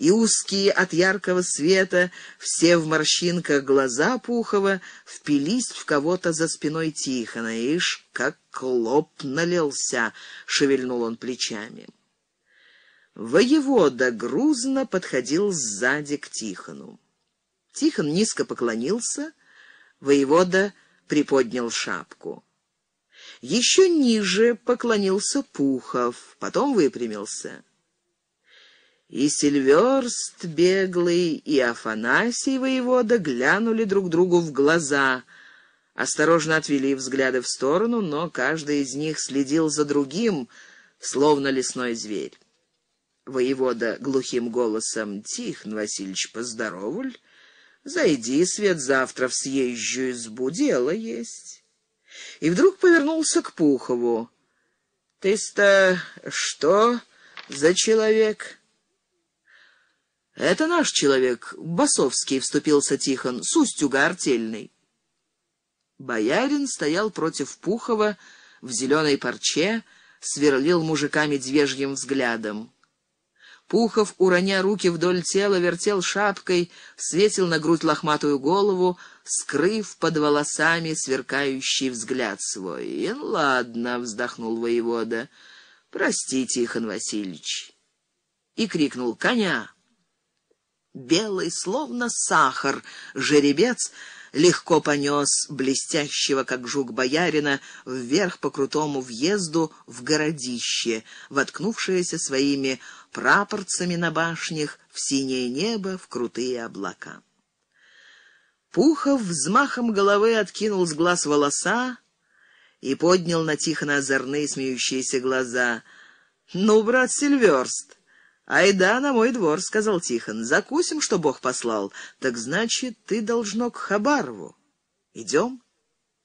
и узкие от яркого света, все в морщинках глаза Пухова впились в кого-то за спиной Тихона. Ишь, как клоп налился, шевельнул он плечами. Воевода грузно подходил сзади к Тихону. Тихон низко поклонился, воевода приподнял шапку. Еще ниже поклонился Пухов, потом выпрямился. И Сильверст беглый, и Афанасий воевода глянули друг другу в глаза, осторожно отвели взгляды в сторону, но каждый из них следил за другим, словно лесной зверь. Воевода глухим голосом «Тихон Васильевич, поздороваль, зайди, свет завтра в съезжую избу, дело есть». И вдруг повернулся к Пухову. «Ты-то что за человек?» «Это наш человек, Басовский», — вступился Тихон, — «сустюга артельный». Боярин стоял против Пухова в зеленой парче, сверлил мужика медвежьим взглядом. Пухов, уроня руки вдоль тела, вертел шапкой, светил на грудь лохматую голову, скрыв под волосами сверкающий взгляд свой. «И ладно», — вздохнул воевода, — «прости, Тихон Васильевич». И крикнул «Коня!» Белый, словно сахар, жеребец легко понес блестящего, как жук боярина, вверх по крутому въезду в городище, воткнувшееся своими прапорцами на башнях в синее небо, в крутые облака. Пухов взмахом головы откинул с глаз волоса и поднял на Тихона озорные смеющиеся глаза. «Ну, брат Сильверст!» «Айда на мой двор», — сказал Тихон. «Закусим, что Бог послал. Так значит, ты должно к Хабарову». Идем?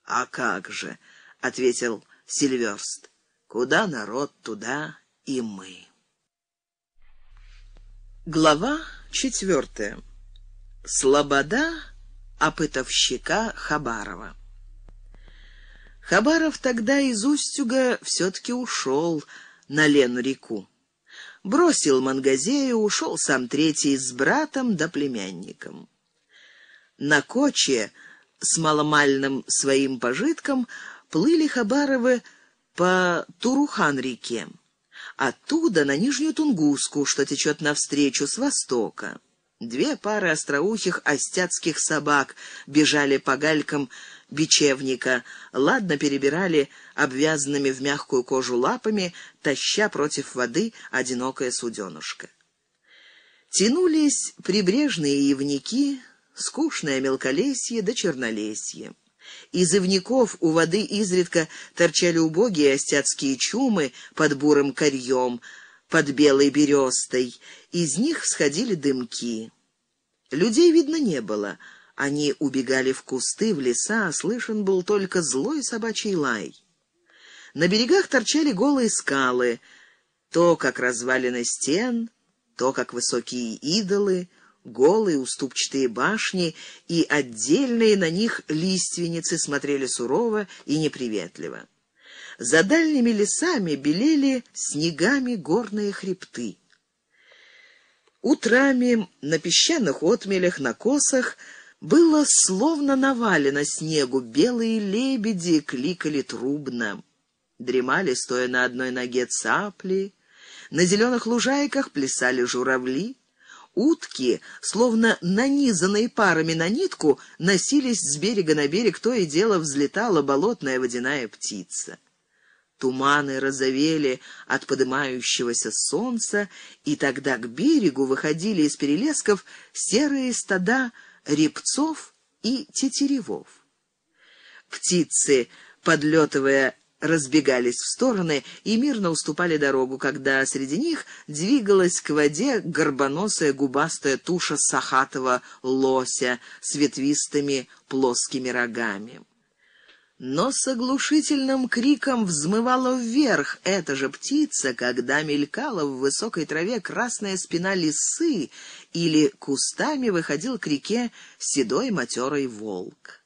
А как же, ответил Сильверст. Куда народ, туда и мы. Глава четвертая. Слобода опытовщика Хабарова. Хабаров тогда из Устюга все-таки ушел на Лену-реку. Бросил Мангазею, ушел сам третий с братом да племянником. На коче с маломальным своим пожитком плыли Хабаровы по Турухан-реке. Оттуда на Нижнюю Тунгуску, что течет навстречу с востока. Две пары остроухих остяцких собак бежали по галькам бечевника, ладно перебирали обвязанными в мягкую кожу лапами, таща против воды одинокое суденушка. Тянулись прибрежные явники, скучное мелколесье да чернолесье. Из ивников у воды изредка торчали убогие остяцкие чумы под бурым корьем, под белой берестой. Из них сходили дымки. Людей, видно, не было. Они убегали в кусты, в леса, а слышен был только злой собачий лай. На берегах торчали голые скалы, то как развалины стен, то как высокие идолы — голые уступчатые башни и отдельные на них лиственницы смотрели сурово и неприветливо. За дальними лесами белели снегами горные хребты. Утрами на песчаных отмелях, на косах было словно навалено снегу, белые лебеди кликали трубно. Дремали, стоя на одной ноге цапли, на зеленых лужайках плясали журавли. Утки, словно нанизанные парами на нитку, носились с берега на берег, то и дело взлетала болотная водяная птица. Туманы розовели от подымающегося солнца, и тогда к берегу выходили из перелесков серые стада репцов и тетеревов. Птицы, подлетывая разбегались в стороны и мирно уступали дорогу, когда среди них двигалась к воде горбоносая губастая туша сахатого лося с ветвистыми плоскими рогами. Но с оглушительным криком взмывала вверх эта же птица, когда мелькала в высокой траве красная спина лисы или кустами выходил к реке седой матерый волк.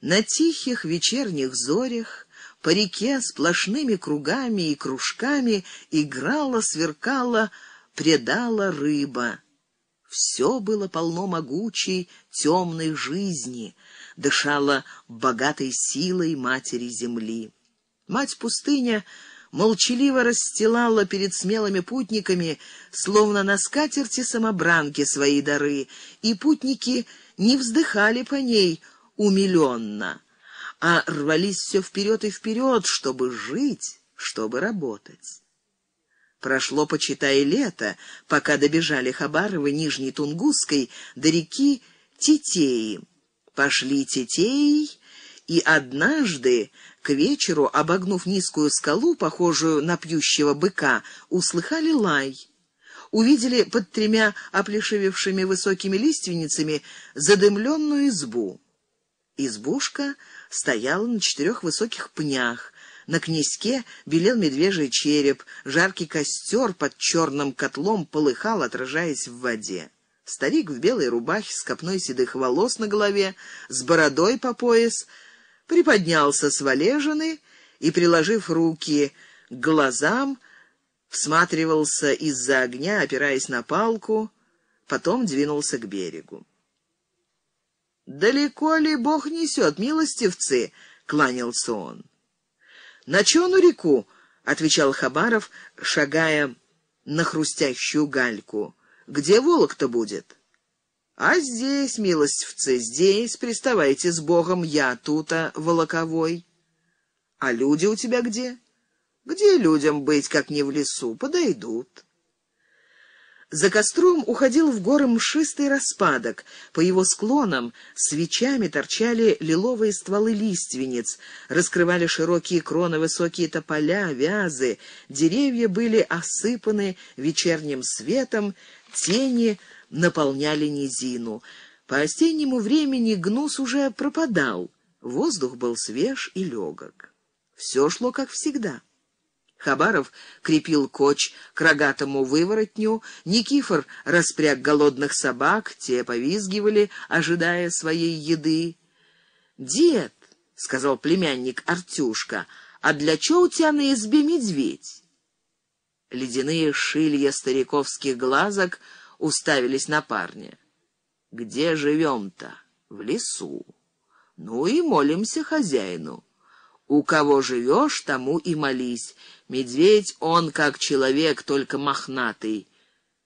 На тихих вечерних зорях по реке сплошными кругами и кружками играла, сверкала, предала рыба. Все было полно могучей, темной жизни, дышала богатой силой матери земли. Мать-пустыня молчаливо расстилала перед смелыми путниками, словно на скатерти самобранки свои дары, и путники не вздыхали по ней умиленно а рвались все вперед и вперед, чтобы жить, чтобы работать. Прошло, почитай, лето, пока добежали Хабаровы Нижней Тунгусской до реки Тетеи. Пошли Тетеей, и однажды к вечеру, обогнув низкую скалу, похожую на пьющего быка, услыхали лай. Увидели под тремя оплешивевшими высокими лиственницами задымленную избу. Избушка стояла на четырех высоких пнях. На князьке белел медвежий череп, жаркий костер под черным котлом полыхал, отражаясь в воде. Старик в белой рубахе с копной седых волос на голове, с бородой по пояс, приподнялся с валежины и, приложив руки к глазам, всматривался из-за огня, опираясь на палку, потом двинулся к берегу. «Далеко ли Бог несет, милостивцы?» — кланялся он. «На чёну реку?» — отвечал Хабаров, шагая на хрустящую гальку. «Где волок-то будет?» «А здесь, милостивцы, здесь, приставайте с Богом, я тута волоковой». «А люди у тебя где?» «Где людям быть, как не в лесу? Подойдут». За костром уходил в горы мшистый распадок. По его склонам свечами торчали лиловые стволы лиственниц, раскрывали широкие кроны высокие тополя, вязы. Деревья были осыпаны вечерним светом, тени наполняли низину. По осеннему времени гнус уже пропадал, воздух был свеж и легок. Все шло как всегда. Хабаров крепил коч к рогатому выворотню, Никифор распряг голодных собак, те повизгивали, ожидая своей еды. «Дед», — сказал племянник Артюшка, — «а для чего у тебя на избе медведь?» Ледяные шилья стариковских глазок уставились на парня. Где живем-то? В лесу. Ну и молимся хозяину. У кого живешь, тому и молись. Медведь он как человек, только мохнатый.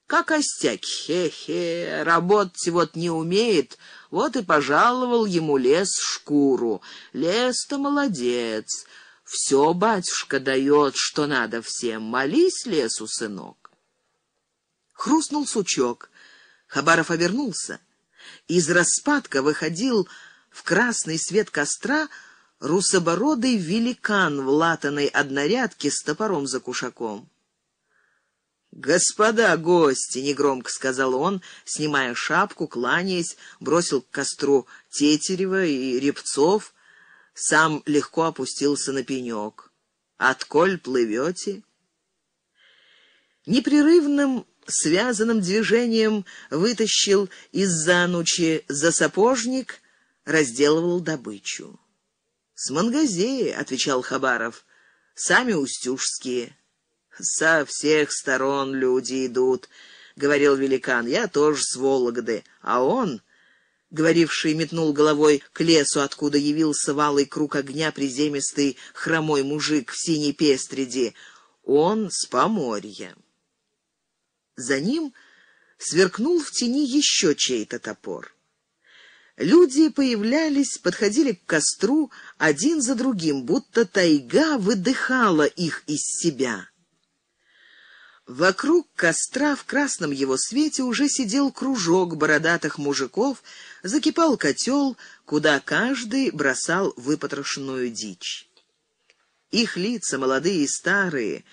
Как остяк, хе-хе, работать вот не умеет, вот и пожаловал ему лес шкуру. Лес-то молодец, все батюшка дает, что надо всем, молись лесу, сынок. Хрустнул сучок, Хабаров обернулся. Из распадка выходил в красный свет костра русобородый великан в латаной однорядке с топором за кушаком. «Господа гости!» — негромко сказал он, снимая шапку, кланяясь, бросил к костру Тетерева и Репцов, сам легко опустился на пенек. «Отколь плывете?» Непрерывным связанным движением вытащил из-за ночи за сапожник, разделывал добычу. «С Мангазеи», — отвечал Хабаров, — «сами устюжские». «Со всех сторон люди идут», — говорил великан, — «я тоже с Вологды, а он...» Говоривший метнул головой к лесу, откуда явился валый круг огня приземистый хромой мужик в синей пестреди. Он с Поморья. За ним сверкнул в тени еще чей-то топор. Люди появлялись, подходили к костру один за другим, будто тайга выдыхала их из себя. Вокруг костра в красном его свете уже сидел кружок бородатых мужиков, закипал котел, куда каждый бросал выпотрошенную дичь. Их лица, молодые и старые,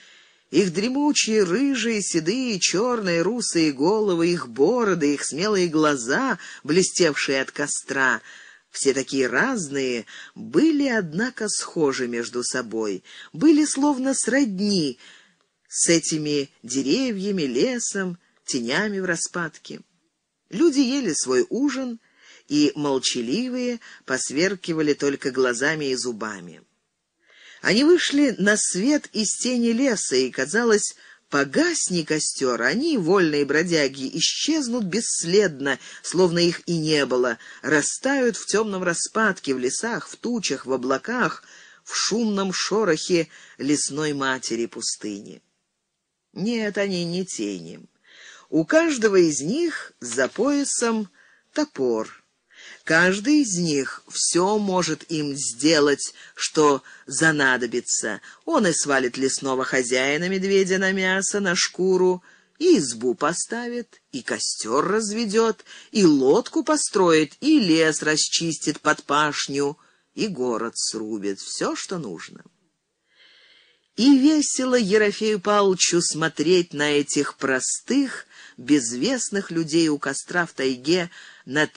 их дремучие, рыжие, седые, черные, русые головы, их бороды, их смелые глаза, блестевшие от костра, все такие разные, были, однако, схожи между собой, были словно сродни с этими деревьями, лесом, тенями в распадке. Люди ели свой ужин, и молчаливые посверкивали только глазами и зубами. Они вышли на свет из тени леса, и, казалось, погасни костер, они, вольные бродяги, исчезнут бесследно, словно их и не было, растают в темном распадке, в лесах, в тучах, в облаках, в шумном шорохе лесной матери пустыни. Нет, они не тени. У каждого из них за поясом топор — Каждый из них все может им сделать, что занадобится. Он и свалит лесного хозяина медведя на мясо, на шкуру, и избу поставит, и костер разведет, и лодку построит, и лес расчистит под пашню, и город срубит. Все, что нужно. И весело Ерофею Павловичу смотреть на этих простых, безвестных людей у костра в тайге над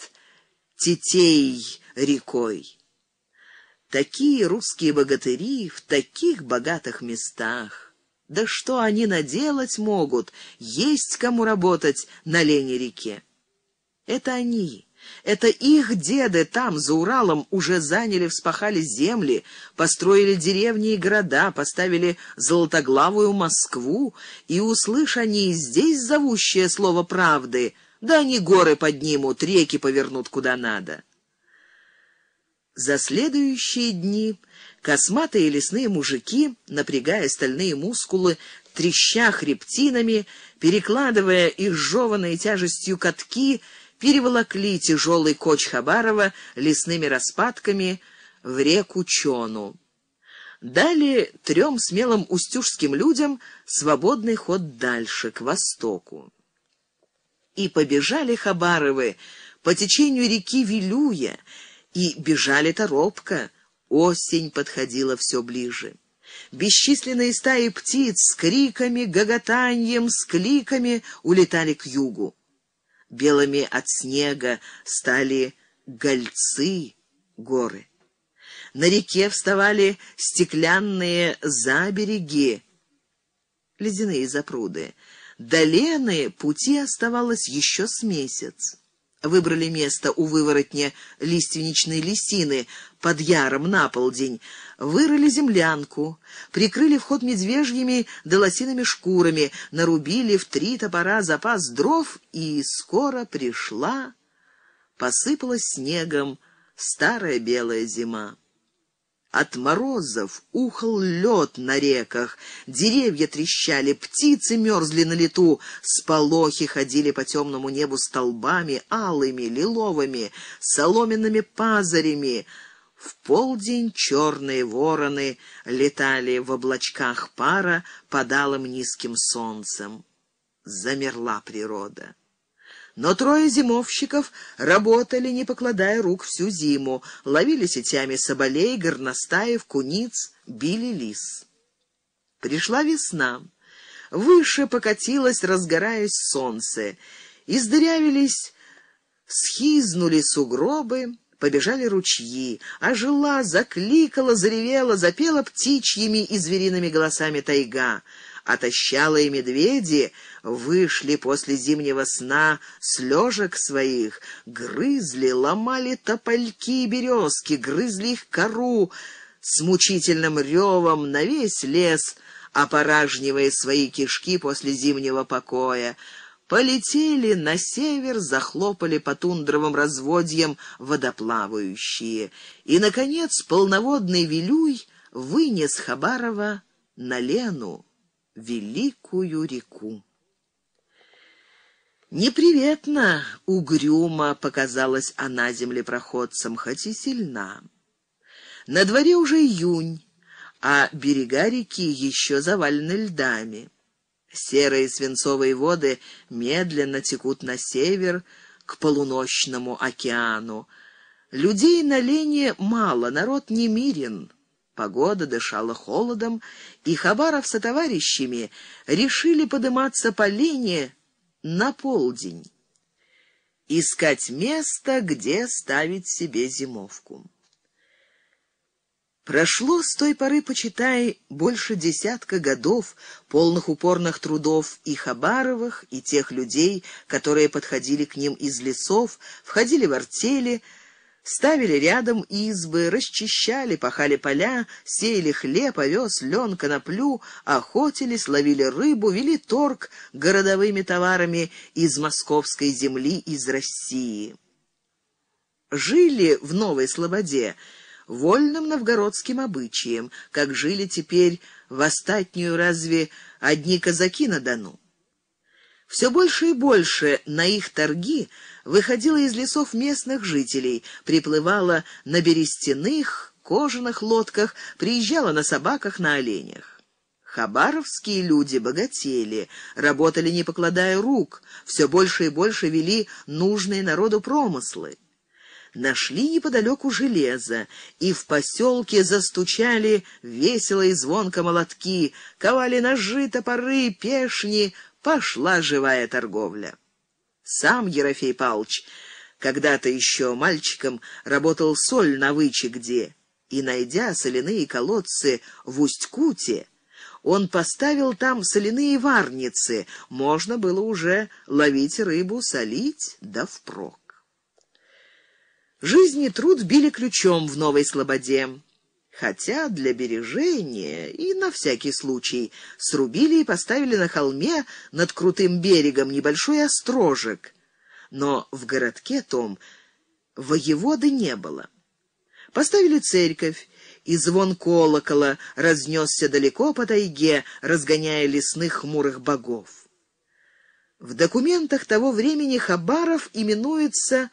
Тетей рекой. Такие русские богатыри в таких богатых местах. Да что они наделать могут, есть кому работать на лени реке. Это они, это их деды там, за Уралом, уже заняли, вспахали земли, построили деревни и города, поставили золотоглавую Москву, и, услышь они здесь зовущее слово правды — да они горы поднимут, реки повернут куда надо. За следующие дни косматые лесные мужики, напрягая стальные мускулы, треща хребтинами, перекладывая их жеванной тяжестью катки, переволокли тяжелый коч Хабарова лесными распадками в реку Чону. Дали трем смелым устюжским людям свободный ход дальше, к востоку. И побежали Хабаровы по течению реки Вилюя, и бежали торопко. Осень подходила все ближе. Бесчисленные стаи птиц с криками, гоготаньем, с кликами улетали к югу. Белыми от снега стали гольцы горы. На реке вставали стеклянные забереги, ледяные запруды. До Лены пути оставалось еще с месяц. Выбрали место у выворотня лиственничной лисины под яром на полдень, вырыли землянку, прикрыли вход медвежьими да лосиными шкурами, нарубили в три топора запас дров, и скоро пришла, посыпалась снегом старая белая зима. От морозов ухал лед на реках, деревья трещали, птицы мерзли на лету, сполохи ходили по темному небу столбами, алыми, лиловыми, соломенными пазарями. В полдень черные вороны летали в облачках пара под алым низким солнцем. Замерла природа. Но трое зимовщиков работали, не покладая рук всю зиму, ловили сетями соболей, горностаев, куниц, били лис. Пришла весна. Выше покатилось, разгораясь солнце. Издырявились, схизнули сугробы, побежали ручьи, ожила, закликала, заревела, запела птичьими и звериными голосами тайга — отощалые медведи вышли после зимнего сна с лежек своих, грызли, ломали топольки и березки, грызли их кору с мучительным ревом на весь лес, опоражнивая свои кишки после зимнего покоя, полетели на север, захлопали по тундровым разводьям водоплавающие. И, наконец, полноводный Вилюй вынес Хабарова на Лену великую реку. Неприветно, угрюмо показалась она землепроходцам, хоть и сильна. На дворе уже июнь, а берега реки еще завалены льдами. Серые свинцовые воды медленно текут на север, к полуночному океану. Людей на Лене мало, народ не мирен. Погода дышала холодом, и Хабаров со товарищами решили подниматься по линии на полдень, искать место, где ставить себе зимовку. Прошло с той поры, почитай, больше десятка годов, полных упорных трудов и Хабаровых, и тех людей, которые подходили к ним из лесов, входили в артели, Ставили рядом избы, расчищали, пахали поля, сеяли хлеб, овес, лен, коноплю, охотились, ловили рыбу, вели торг городовыми товарами из московской земли, из России. Жили в Новой Слободе вольным новгородским обычаем, как жили теперь в остатнюю разве одни казаки на Дону. Все больше и больше на их торги выходило из лесов местных жителей, приплывало на берестяных, кожаных лодках, приезжало на собаках, на оленях. Хабаровские люди богатели, работали не покладая рук, все больше и больше вели нужные народу промыслы. Нашли неподалеку железо, и в поселке застучали весело и звонко молотки, ковали ножи, топоры, пешни, пошла живая торговля. Сам Ерофей Павлович когда-то еще мальчиком работал соль на выче где, и, найдя соляные колодцы в Усть-Куте, он поставил там соляные варницы, можно было уже ловить рыбу, солить, да впрок. Жизнь и труд били ключом в Новой Слободе хотя для бережения и на всякий случай срубили и поставили на холме над крутым берегом небольшой острожек. Но в городке том воеводы не было. Поставили церковь, и звон колокола разнесся далеко по тайге, разгоняя лесных хмурых богов. В документах того времени Хабаров именуется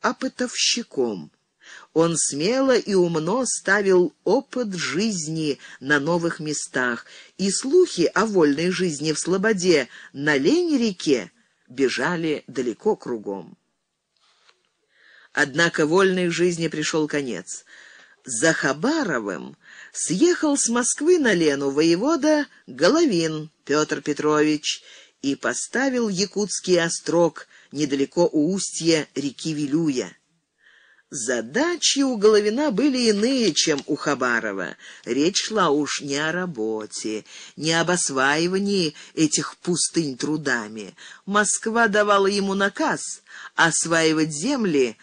опытовщиком. Он смело и умно ставил опыт жизни на новых местах, и слухи о вольной жизни в Слободе на Лень-реке бежали далеко кругом. Однако вольной жизни пришел конец. За Хабаровым съехал с Москвы на Лену воевода Головин Петр Петрович и поставил якутский острог недалеко у устья реки Вилюя. Задачи у Головина были иные, чем у Хабарова. Речь шла уж не о работе, не об осваивании этих пустынь трудами. Москва давала ему наказ осваивать земли,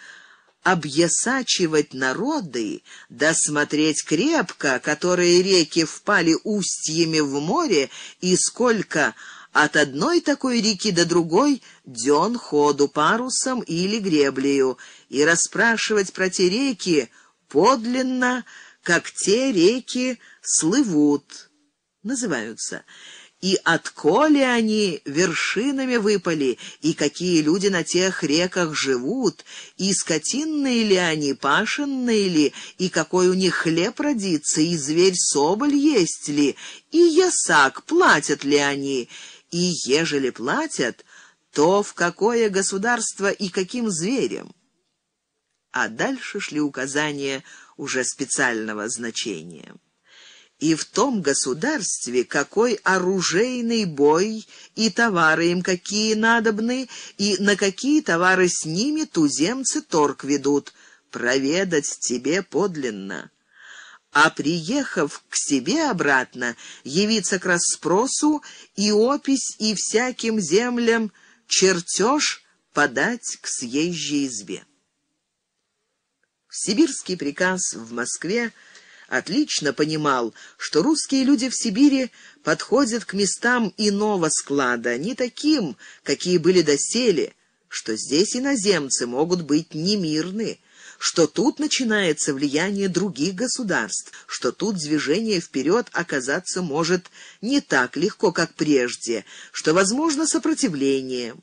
объясачивать народы, досмотреть крепко, которые реки впали устьями в море, и сколько от одной такой реки до другой дён ходу парусом или греблею, и расспрашивать про те реки подлинно, как те реки слывут, называются, и отколи они вершинами выпали, и какие люди на тех реках живут, и скотинные ли они, пашенные ли, и какой у них хлеб родится, и зверь-соболь есть ли, и ясак, платят ли они, и ежели платят, то в какое государство и каким зверем. А дальше шли указания уже специального значения. И в том государстве какой оружейный бой, и товары им какие надобны, и на какие товары с ними туземцы торг ведут, проведать тебе подлинно а приехав к себе обратно, явиться к расспросу и опись и всяким землям чертеж подать к съезжей избе. Сибирский приказ в Москве отлично понимал, что русские люди в Сибири подходят к местам иного склада, не таким, какие были доселе, что здесь иноземцы могут быть немирны, что тут начинается влияние других государств, что тут движение вперед оказаться может не так легко, как прежде, что возможно сопротивление.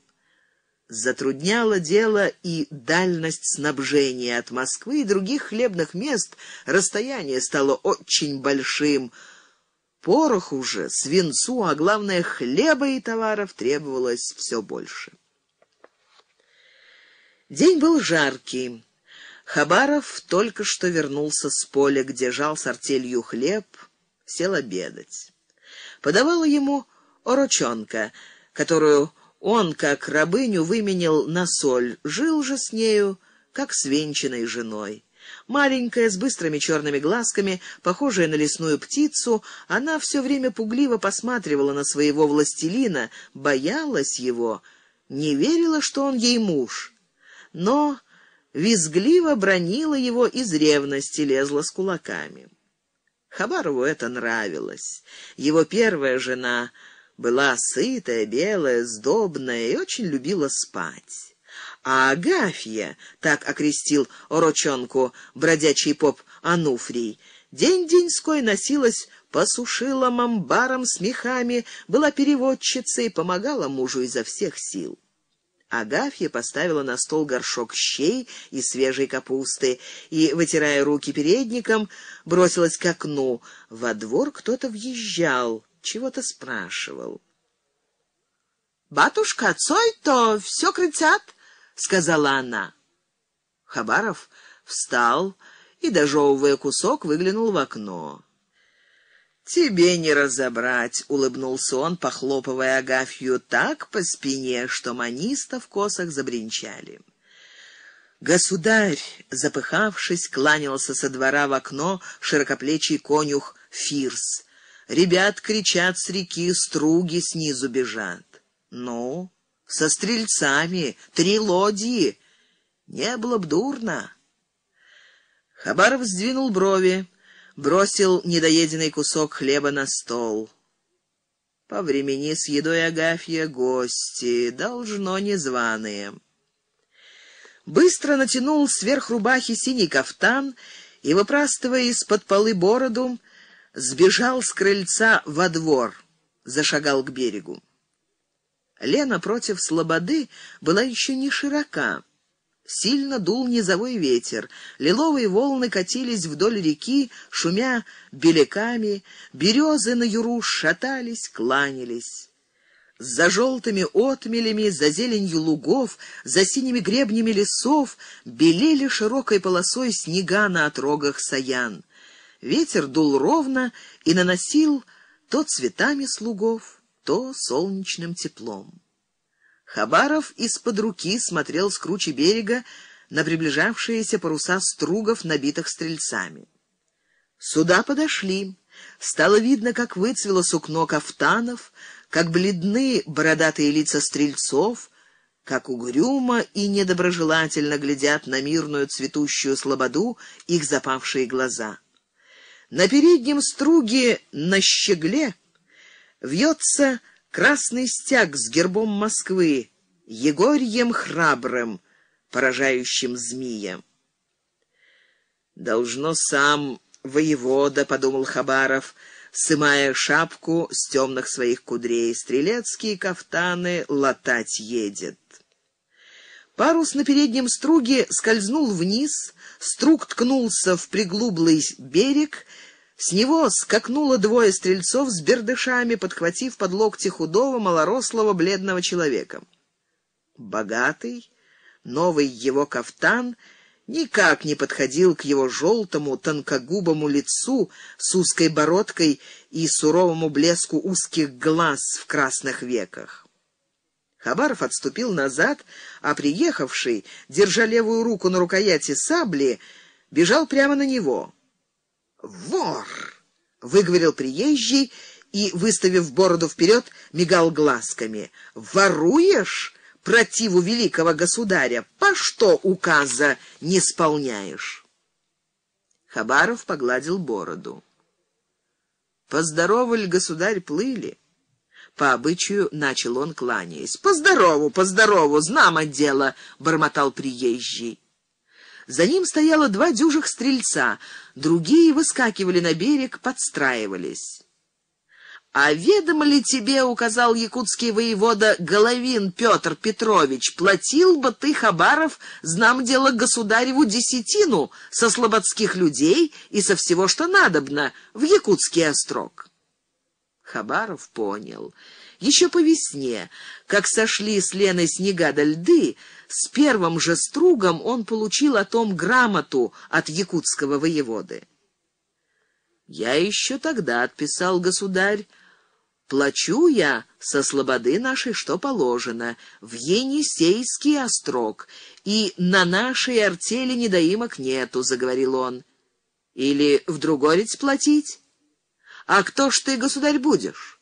Затрудняло дело и дальность снабжения от Москвы и других хлебных мест, расстояние стало очень большим. Пороху уже, свинцу, а главное хлеба и товаров требовалось все больше. День был жаркий. Хабаров только что вернулся с поля, где жал с артелью хлеб, сел обедать. Подавала ему орочонка, которую он, как рабыню, выменил на соль, жил же с нею, как с венчанной женой. Маленькая, с быстрыми черными глазками, похожая на лесную птицу, она все время пугливо посматривала на своего властелина, боялась его, не верила, что он ей муж. Но визгливо бронила его из ревности, лезла с кулаками. Хабарову это нравилось. Его первая жена была сытая, белая, сдобная и очень любила спать. А Агафья, так окрестил орочонку бродячий поп Ануфрий, день-деньской носилась по сушилам, амбарам с мехами, была переводчицей, помогала мужу изо всех сил. Агафья поставила на стол горшок щей и свежей капусты и, вытирая руки передником, бросилась к окну. Во двор кто-то въезжал, чего-то спрашивал. «Батушка, цой-то все кричат», — сказала она. Хабаров встал и, дожевывая кусок, выглянул в окно. «Тебе не разобрать», — улыбнулся он, похлопывая Агафью так по спине, что маниста в косах забринчали. Государь, запыхавшись, кланялся со двора в окно широкоплечий конюх Фирс. Ребят кричат с реки, струги снизу бежат. Ну, со стрельцами, три лодии. Не было б дурно. Хабаров сдвинул брови бросил недоеденный кусок хлеба на стол. По времени с едой Агафья гости, должно незваные. Быстро натянул сверх рубахи синий кафтан и, выпрастывая из-под полы бороду, сбежал с крыльца во двор, зашагал к берегу. Лена против слободы была еще не широка. Сильно дул низовой ветер, лиловые волны катились вдоль реки, шумя беляками, березы на юру шатались, кланялись. За желтыми отмелями, за зеленью лугов, за синими гребнями лесов белели широкой полосой снега на отрогах саян. Ветер дул ровно и наносил то цветами слугов, то солнечным теплом. Хабаров из-под руки смотрел с кручи берега на приближавшиеся паруса стругов, набитых стрельцами. Сюда подошли. Стало видно, как выцвело сукно кафтанов, как бледны бородатые лица стрельцов, как угрюмо и недоброжелательно глядят на мирную цветущую слободу их запавшие глаза. На переднем струге на щегле вьется красный стяг с гербом Москвы, Егорьем храбрым, поражающим змея. Должно сам воевода, подумал Хабаров, сымая шапку с темных своих кудрей, стрелецкие кафтаны латать едет. Парус на переднем струге скользнул вниз, струг ткнулся в приглублый берег, с него скакнуло двое стрельцов с бердышами, подхватив под локти худого, малорослого, бледного человека. Богатый, новый его кафтан никак не подходил к его желтому, тонкогубому лицу с узкой бородкой и суровому блеску узких глаз в красных веках. Хабаров отступил назад, а приехавший, держа левую руку на рукояти сабли, бежал прямо на него. «Вор!» — выговорил приезжий и, выставив бороду вперед, мигал глазками. «Воруешь противу великого государя? По что указа не исполняешь?» Хабаров погладил бороду. «Поздоровали, государь, плыли». По обычаю начал он, кланяясь. «Поздорову, поздорову, знамо дело!» — бормотал приезжий. За ним стояло два дюжих стрельца, другие выскакивали на берег, подстраивались. «А ведомо ли тебе, — указал якутский воевода Головин Петр Петрович, — платил бы ты, Хабаров, знам дело государеву десятину со слободских людей и со всего, что надобно, в якутский острог?» Хабаров понял. Еще по весне, как сошли с Леной снега до льды, с первым же стругом он получил о том грамоту от якутского воеводы. Я еще тогда отписал государь, Плачу я со слободы нашей, что положено, в Енисейский острог, и на нашей артели недоимок нету, — заговорил он. Или в другорец платить? А кто ж ты, государь, будешь?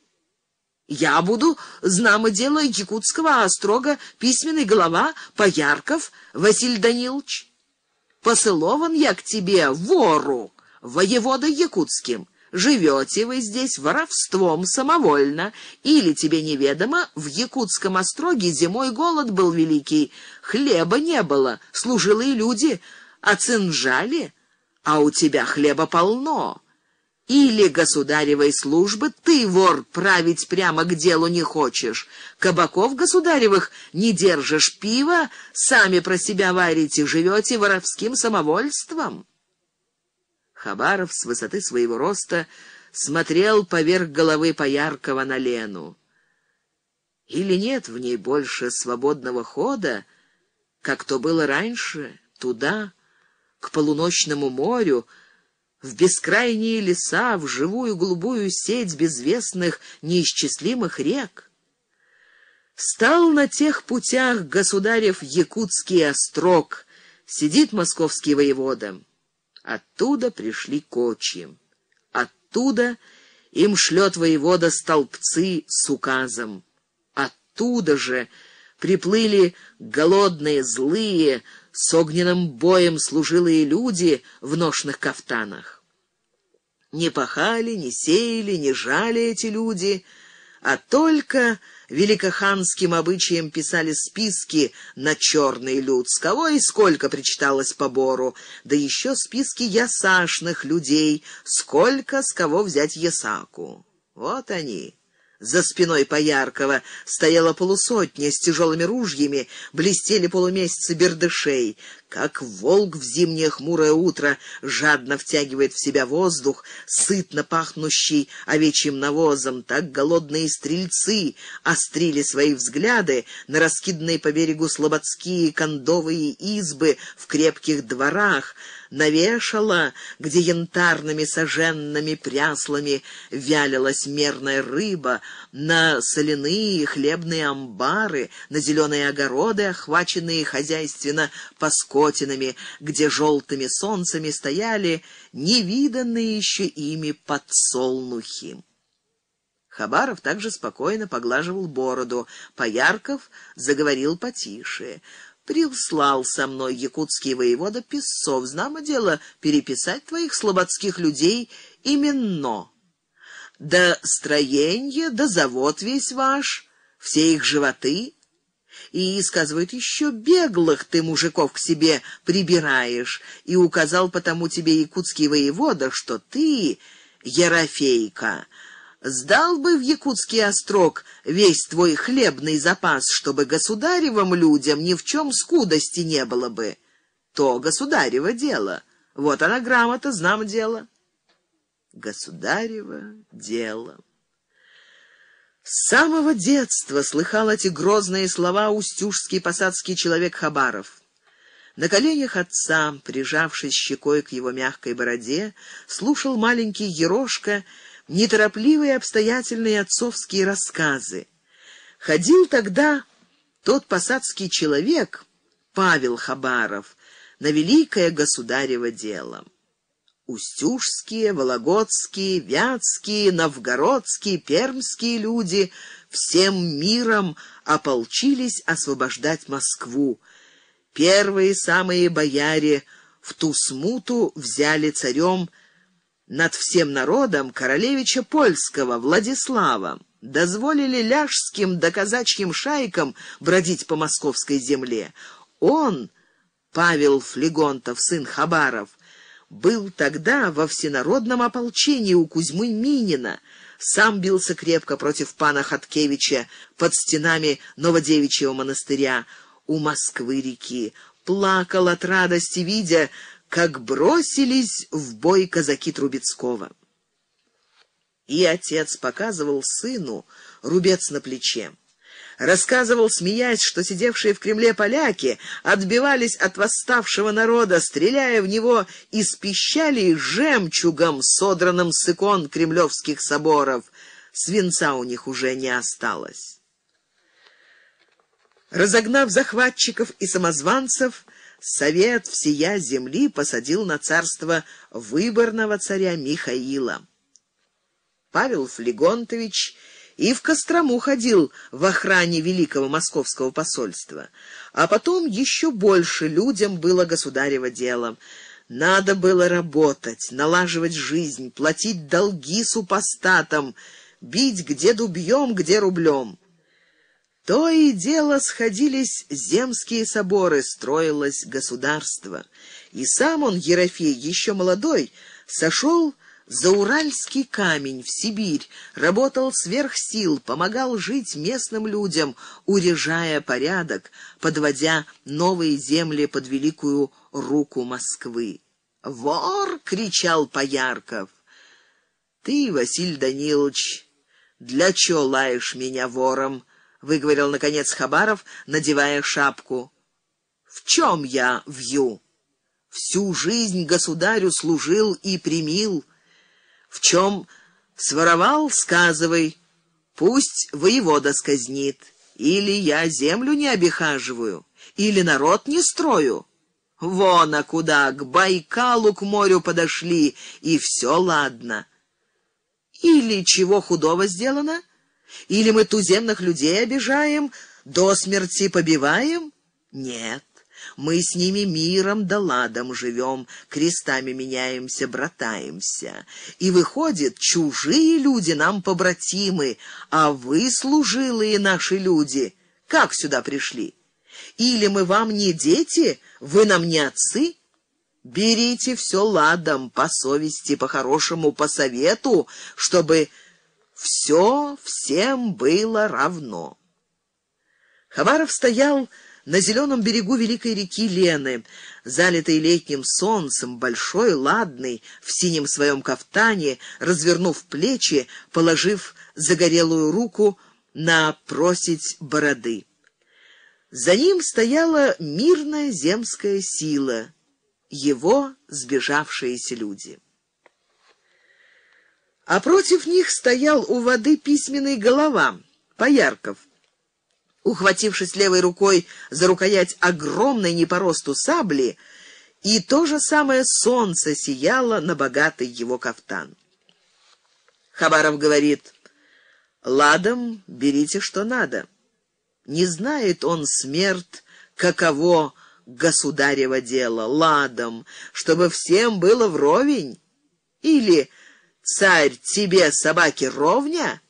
Я буду, знамо дело, якутского острога, письменный голова, Поярков Василий Данилович. Посылован я к тебе, вору, воевода якутским. Живете вы здесь воровством самовольно, или тебе неведомо, в якутском остроге зимой голод был великий, хлеба не было, служилые люди оцинжали, а у тебя хлеба полно». Или государевой службы ты, вор, править прямо к делу не хочешь. Кабаков государевых не держишь пива, сами про себя варите, живете воровским самовольством. Хабаров с высоты своего роста смотрел поверх головы Пояркова на Лену. Или нет в ней больше свободного хода, как то было раньше, туда, к полуночному морю, в бескрайние леса, в живую голубую сеть безвестных неисчислимых рек. Стал на тех путях государев якутский острог, сидит московский воевода. Оттуда пришли кочи. Оттуда им шлет воевода столбцы с указом. Оттуда же приплыли голодные, злые, с огненным боем служилые люди в ношных кафтанах. Не пахали, не сеяли, не жали эти люди, а только великоханским обычаем писали списки на черный люд, с кого и сколько причиталось побору, да еще списки ясашных людей, сколько с кого взять ясаку. Вот они, за спиной Пояркова стояла полусотня с тяжелыми ружьями, блестели полумесяцы бердышей. Как волк в зимнее хмурое утро жадно втягивает в себя воздух, сытно пахнущий овечьим навозом, так голодные стрельцы острили свои взгляды на раскиданные по берегу слободские кондовые избы в крепких дворах, навешала, где янтарными соженными пряслами вялилась мерная рыба, на соляные хлебные амбары, на зеленые огороды, охваченные хозяйственно паскотинами, где желтыми солнцами стояли невиданные еще ими подсолнухи. Хабаров также спокойно поглаживал бороду. Поярков заговорил потише прислал со мной якутский воевода Песцов, знамо дело, переписать твоих слободских людей именно. Да строенье, да завод весь ваш, все их животы. И, сказывают, еще беглых ты мужиков к себе прибираешь, и указал потому тебе якутский воевода, что ты, Ерофейка, Сдал бы в якутский острог весь твой хлебный запас, чтобы государевым людям ни в чем скудости не было бы. То государево дело. Вот она грамота, знам дело. Государево дело. С самого детства слыхал эти грозные слова устюжский посадский человек Хабаров. На коленях отца, прижавшись щекой к его мягкой бороде, слушал маленький Ерошка неторопливые обстоятельные отцовские рассказы. Ходил тогда тот посадский человек, Павел Хабаров, на великое государево дело. Устюжские, вологодские, вятские, новгородские, пермские люди всем миром ополчились освобождать Москву. Первые самые бояре в ту смуту взяли царем над всем народом королевича польского Владислава, дозволили ляжским да казачьим шайкам бродить по московской земле. Он, Павел Флегонтов, сын Хабаров, был тогда во всенародном ополчении у Кузьмы Минина, сам бился крепко против пана Хаткевича под стенами Новодевичьего монастыря у Москвы-реки, плакал от радости, видя, как бросились в бой казаки Трубецкого. И отец показывал сыну рубец на плече. Рассказывал, смеясь, что сидевшие в Кремле поляки отбивались от восставшего народа, стреляя в него из пищали жемчугом, содранным с икон кремлевских соборов. Свинца у них уже не осталось. Разогнав захватчиков и самозванцев, совет всея земли посадил на царство выборного царя Михаила. Павел Флегонтович и в Кострому ходил в охране великого московского посольства, а потом еще больше людям было государево дело. Надо было работать, налаживать жизнь, платить долги супостатам, бить где дубьем, где рублем. То и дело сходились земские соборы, строилось государство. И сам он, Ерофей, еще молодой, сошел за Уральский камень в Сибирь, работал сверх сил, помогал жить местным людям, урежая порядок, подводя новые земли под великую руку Москвы. «Вор!» — кричал Поярков. «Ты, Василий Данилович, для чё лаешь меня вором?» выговорил наконец Хабаров, надевая шапку. В чем я вью? Всю жизнь государю служил и примил. В чем своровал, сказывай. Пусть воевода сказнит. Или я землю не обихаживаю, или народ не строю. Вон, а куда, к Байкалу, к морю подошли, и все ладно. Или чего худого сделано? Или мы туземных людей обижаем, до смерти побиваем? Нет. Мы с ними миром да ладом живем, крестами меняемся, братаемся. И выходит, чужие люди нам побратимы, а вы, служилые наши люди, как сюда пришли? Или мы вам не дети, вы нам не отцы? Берите все ладом, по совести, по-хорошему, по совету, чтобы все всем было равно. Хабаров стоял на зеленом берегу великой реки Лены, залитый летним солнцем, большой, ладный, в синем своем кафтане, развернув плечи, положив загорелую руку на просить бороды. За ним стояла мирная земская сила, его сбежавшиеся люди. А против них стоял у воды письменный голова, Поярков, ухватившись левой рукой за рукоять огромной не по росту сабли, и то же самое солнце сияло на богатый его кафтан. Хабаров говорит, «Ладом берите, что надо». Не знает он смерть, каково государево дело, ладом, чтобы всем было вровень. Или царь тебе, собаки, ровня?»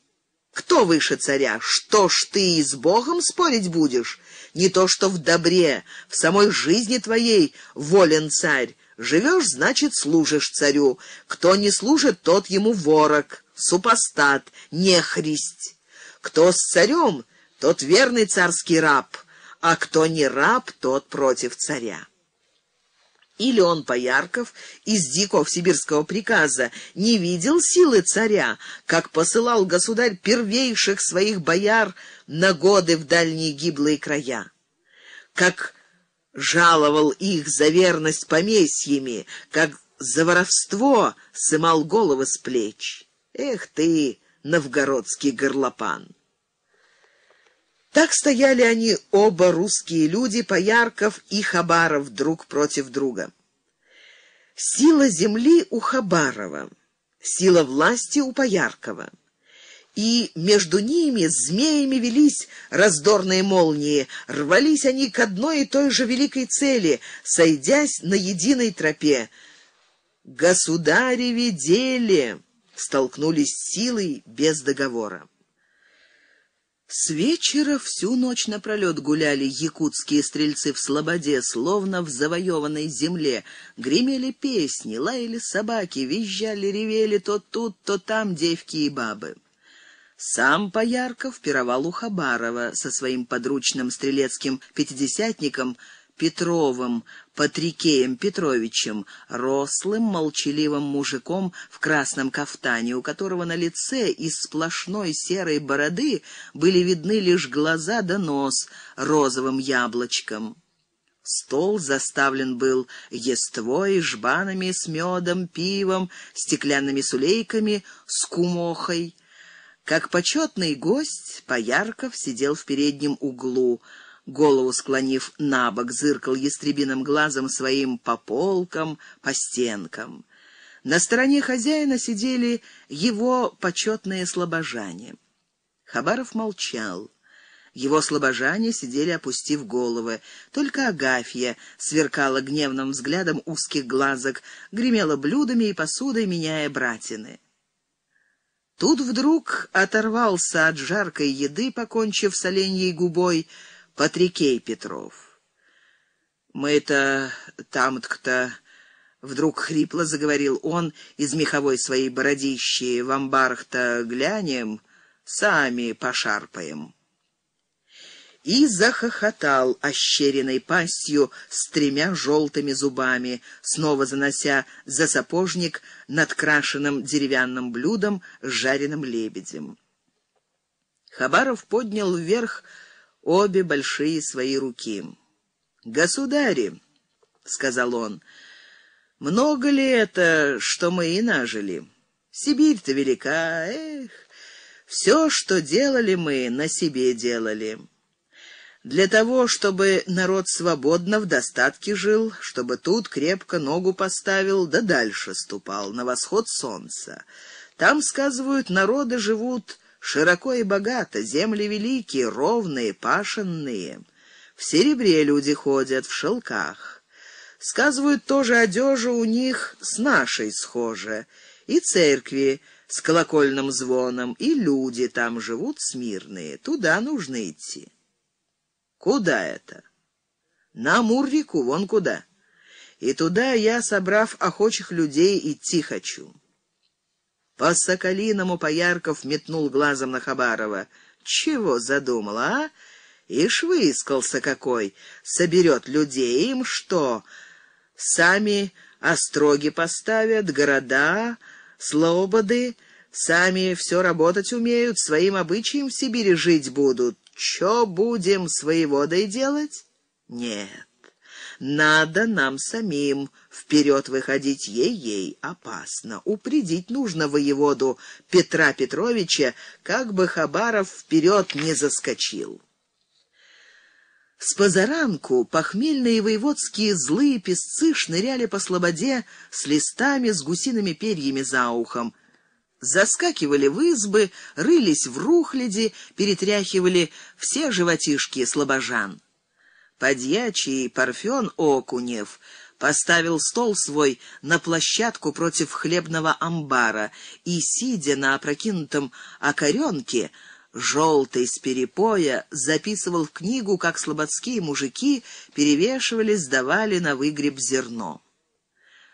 Кто выше царя? Что ж ты и с Богом спорить будешь? Не то что в добре, в самой жизни твоей волен царь. Живешь, значит, служишь царю. Кто не служит, тот ему ворог, супостат, нехристь. Кто с царем, тот верный царский раб, а кто не раб, тот против царя. Или он, Поярков, из диков сибирского приказа, не видел силы царя, как посылал государь первейших своих бояр на годы в дальние гиблые края, как жаловал их за верность поместьями, как за воровство сымал головы с плеч. Эх ты, новгородский горлопан! Так стояли они, оба русские люди, Поярков и Хабаров, друг против друга. Сила земли у Хабарова, сила власти у Пояркова. И между ними змеями велись раздорные молнии, рвались они к одной и той же великой цели, сойдясь на единой тропе. Государеве деле столкнулись силой без договора. С вечера всю ночь напролет гуляли якутские стрельцы в слободе, словно в завоеванной земле. Гремели песни, лаяли собаки, визжали, ревели то тут, то там девки и бабы. Сам Поярков пировал у Хабарова со своим подручным стрелецким пятидесятником Петровым, Патрикеем Петровичем, рослым, молчаливым мужиком в красном кафтане, у которого на лице из сплошной серой бороды были видны лишь глаза да нос розовым яблочком. Стол заставлен был ествой, жбанами с медом, пивом, стеклянными сулейками, с кумохой. Как почетный гость, Поярков сидел в переднем углу — голову склонив на бок, зыркал ястребиным глазом своим по полкам, по стенкам. На стороне хозяина сидели его почетные слабожане. Хабаров молчал. Его слабожане сидели, опустив головы. Только Агафья сверкала гневным взглядом узких глазок, гремела блюдами и посудой, меняя братины. Тут вдруг оторвался от жаркой еды, покончив с оленьей губой, Патрикей Петров. Мы-то там-то вдруг хрипло заговорил он из меховой своей бородищи. В амбарах-то глянем, сами пошарпаем. И захохотал ощеренной пастью с тремя желтыми зубами, снова занося за сапожник над крашенным деревянным блюдом с жареным лебедем. Хабаров поднял вверх обе большие свои руки. «Государи», — сказал он, — «много ли это, что мы и нажили? Сибирь-то велика, эх, все, что делали мы, на себе делали». Для того, чтобы народ свободно в достатке жил, чтобы тут крепко ногу поставил, да дальше ступал, на восход солнца. Там, сказывают, народы живут Широко и богато, земли великие, ровные, пашенные. В серебре люди ходят, в шелках. Сказывают, тоже одежа у них с нашей схожа. И церкви с колокольным звоном, и люди там живут смирные. Туда нужно идти. Куда это? На Амур-реку, вон куда. И туда я, собрав охочих людей, идти хочу. По Соколиному Поярков метнул глазом на Хабарова. «Чего задумала, а? Ишь выискался какой, соберет людей им что? Сами остроги поставят, города, слободы, сами все работать умеют, своим обычаем в Сибири жить будут. Чё будем своеводой делать? Нет. Надо нам самим вперед выходить ей-ей опасно. Упредить нужно воеводу Петра Петровича, как бы Хабаров вперед не заскочил. С позаранку похмельные воеводские злые песцы шныряли по слободе с листами с гусиными перьями за ухом. Заскакивали в избы, рылись в рухляди, перетряхивали все животишки слобожан. Подьячий Парфен Окунев поставил стол свой на площадку против хлебного амбара и, сидя на опрокинутом окоренке, желтый с перепоя, записывал в книгу, как слободские мужики перевешивали, сдавали на выгреб зерно.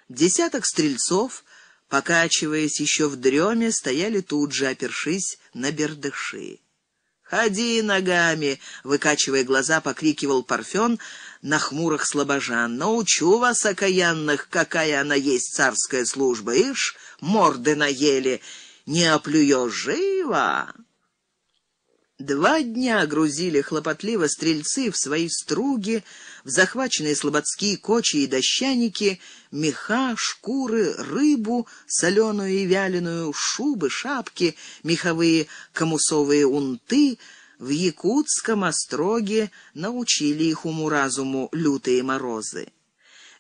Десяток стрельцов, покачиваясь еще в дреме, стояли тут же, опершись на бердыши. «Ходи ногами!» — выкачивая глаза, покрикивал Парфен на хмурых слабожан. «Научу вас, окаянных, какая она есть царская служба! Ишь, морды наели! Не оплюешь живо!» Два дня грузили хлопотливо стрельцы в свои струги, в захваченные слободские кочи и дощаники, меха, шкуры, рыбу, соленую и вяленую, шубы, шапки, меховые камусовые унты. В якутском остроге научили их уму-разуму лютые морозы.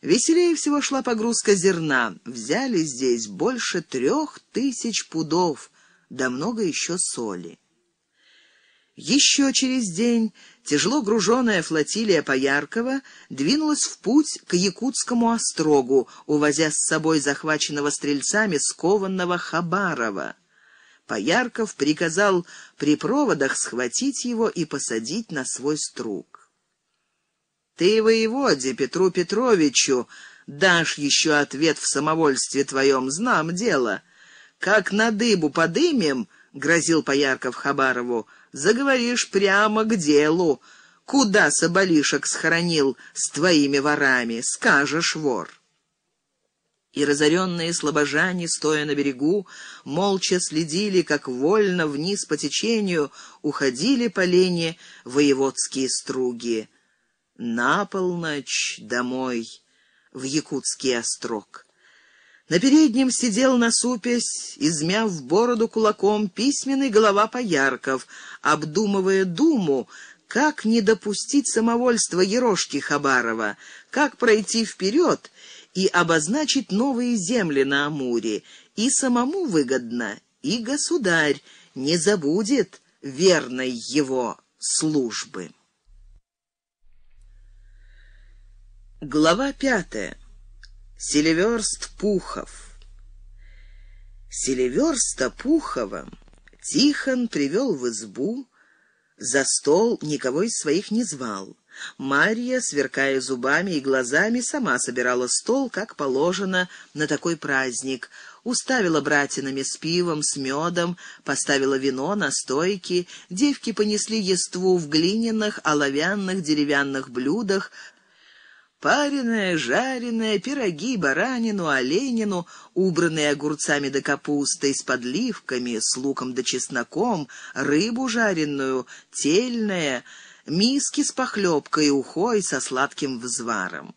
Веселее всего шла погрузка зерна. Взяли здесь больше трех тысяч пудов, да много еще соли. Еще через день тяжело груженная флотилия Пояркова двинулась в путь к Якутскому острогу, увозя с собой захваченного стрельцами скованного Хабарова. Поярков приказал при проводах схватить его и посадить на свой струк. «Ты, воеводе Петру Петровичу, дашь еще ответ в самовольстве твоем, знам дело. Как на дыбу подымем, — грозил Поярков Хабарову, — заговоришь прямо к делу. Куда соболишек схоронил с твоими ворами, скажешь вор. И разоренные слабожане, стоя на берегу, молча следили, как вольно вниз по течению уходили по лени воеводские струги. На полночь домой, в якутский острог. На переднем сидел насупясь, измяв бороду кулаком, письменный голова Поярков, обдумывая думу, как не допустить самовольства Ерошки Хабарова, как пройти вперед и обозначить новые земли на Амуре. И самому выгодно, и государь не забудет верной его службы. Глава пятая. Селиверст Пухов. Селиверста Пухова Тихон привел в избу, за стол никого из своих не звал. Марья, сверкая зубами и глазами, сама собирала стол, как положено, на такой праздник. Уставила братинами с пивом, с медом, поставила вино на стойки. Девки понесли еству в глиняных, оловянных, деревянных блюдах, Пареное, жареное, пироги, баранину, оленину, убранные огурцами да капустой с подливками, с луком да чесноком, рыбу жареную, тельное, миски с похлебкой, ухой со сладким взваром.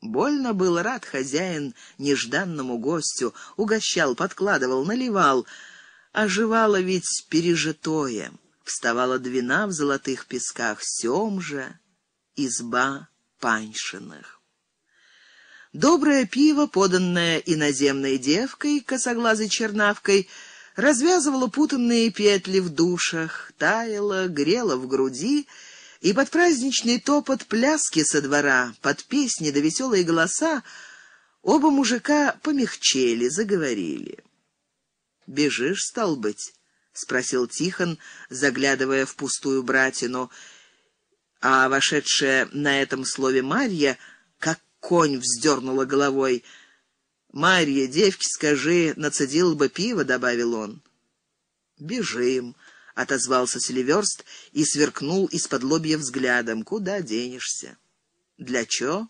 Больно был рад хозяин нежданному гостю, угощал, подкладывал, наливал. Оживало ведь пережитое. Вставала двина в золотых песках, сем же, изба Паньшиных. Доброе пиво, поданное иноземной девкой, косоглазой чернавкой, развязывало путанные петли в душах, таяло, грело в груди, и под праздничный топот пляски со двора, под песни да веселые голоса, оба мужика помягчели, заговорили. «Бежишь, стал быть?» — спросил Тихон, заглядывая в пустую братину — а вошедшая на этом слове Марья, как конь вздернула головой. «Марья, девке скажи, нацедил бы пиво», — добавил он. «Бежим», —— отозвался Селиверст и сверкнул из-под лобья взглядом. «Куда денешься? Для чё?»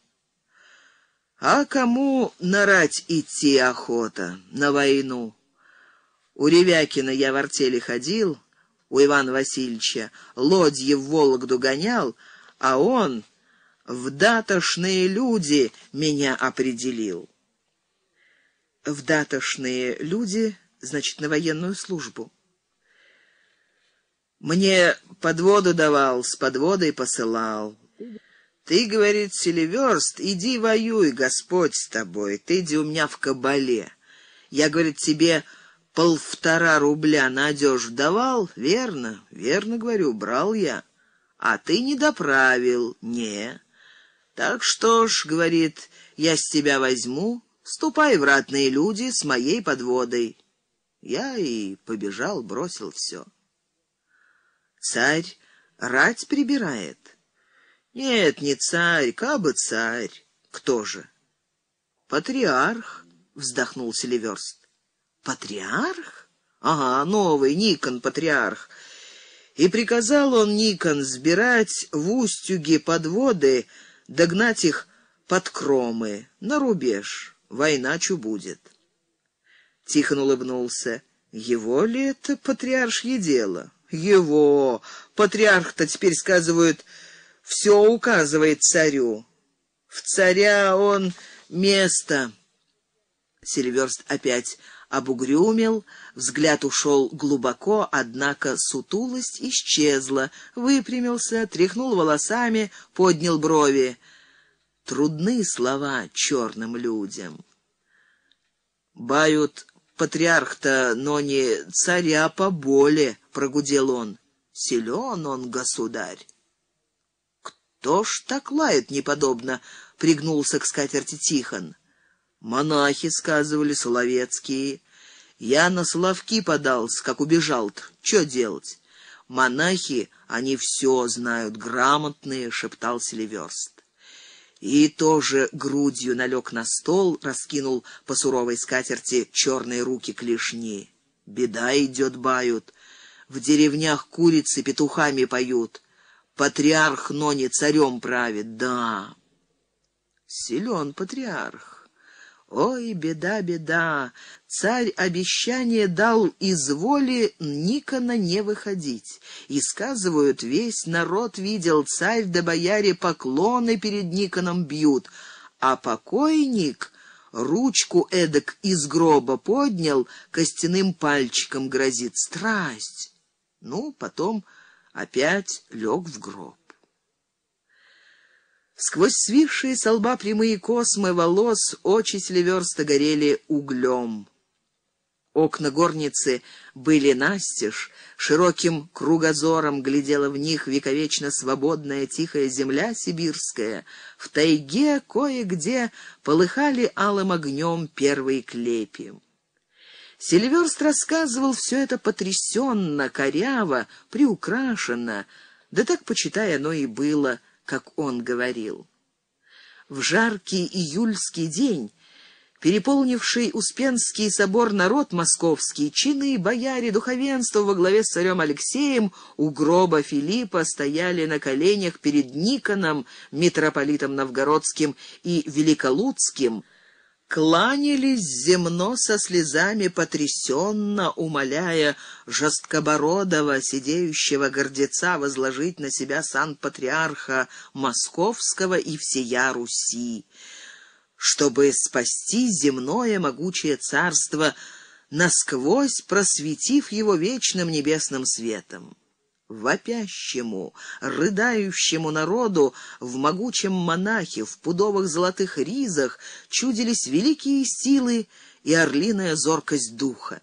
«А кому нарать идти охота? На войну?» У Ревякина я в артели ходил, у Ивана Васильевича, лодьи в Вологду гонял, а он в датошные люди меня определил. В датошные люди, значит, на военную службу. Мне подводу давал, с подводой посылал. Ты, говорит, Селиверст, иди воюй, Господь с тобой, ты иди у меня в кабале. Я, говорит, тебе полвтора рубля на одежду давал? Верно, верно, говорю, брал я. А ты не доправил, не. Так что ж, говорит, я с тебя возьму, ступай в ратные люди с моей подводой. Я и побежал, бросил все. Царь рать прибирает. Нет, не царь, кабы царь. Кто же? Патриарх, вздохнул Селиверст. Патриарх? Ага, новый, Никон, патриарх. И приказал он Никон сбирать в Устюге подводы, догнать их под кромы, на рубеж. Война чу будет. Тихон улыбнулся. Его ли это патриаршье дело? Его. Патриарх-то теперь, сказывают, все указывает царю. В царя он место. Сильверст опять обугрюмел, взгляд ушел глубоко, однако сутулость исчезла, выпрямился, тряхнул волосами, поднял брови. Трудны слова черным людям. Бают патриарх-то, но не царя поболе, прогудел он. Силен он, государь. Кто ж так лает неподобно? Пригнулся к скатерти Тихон. Монахи сказывали, соловецкие. Я на Соловки подался, как убежал-то. Что делать? Монахи, они все знают, грамотные, шептал Селиверст. И тоже грудью налег на стол, раскинул по суровой скатерти черные руки клешни. Беда идет, бают. В деревнях курицы петухами поют. Патриарх, но не царем правит, да. Силен патриарх. Ой, беда, беда! Царь обещание дал из воли Никона не выходить. И сказывают, весь народ видел, царь да бояре поклоны перед Никоном бьют, а покойник ручку эдак из гроба поднял, костяным пальчиком грозит страсть. Ну, потом опять лег в гроб. Сквозь свившие со лба прямые космы волос очи Селиверста горели углем. Окна горницы были настежь, широким кругозором глядела в них вековечно свободная тихая земля сибирская. В тайге кое-где полыхали алым огнем первые клепи. Сильверст рассказывал все это потрясенно, коряво, приукрашенно, да так, почитая, оно и было — как он говорил. В жаркий июльский день переполнивший Успенский собор народ московский, чины, бояре, духовенство во главе с царем Алексеем у гроба Филиппа стояли на коленях перед Никоном, митрополитом новгородским и великолудским, кланялись земно со слезами потрясенно, умоляя жесткобородого, сидеющего гордеца возложить на себя сан патриарха Московского и всея Руси, чтобы спасти земное могучее царство, насквозь просветив его вечным небесным светом вопящему, рыдающему народу в могучем монахе, в пудовых золотых ризах чудились великие силы и орлиная зоркость духа.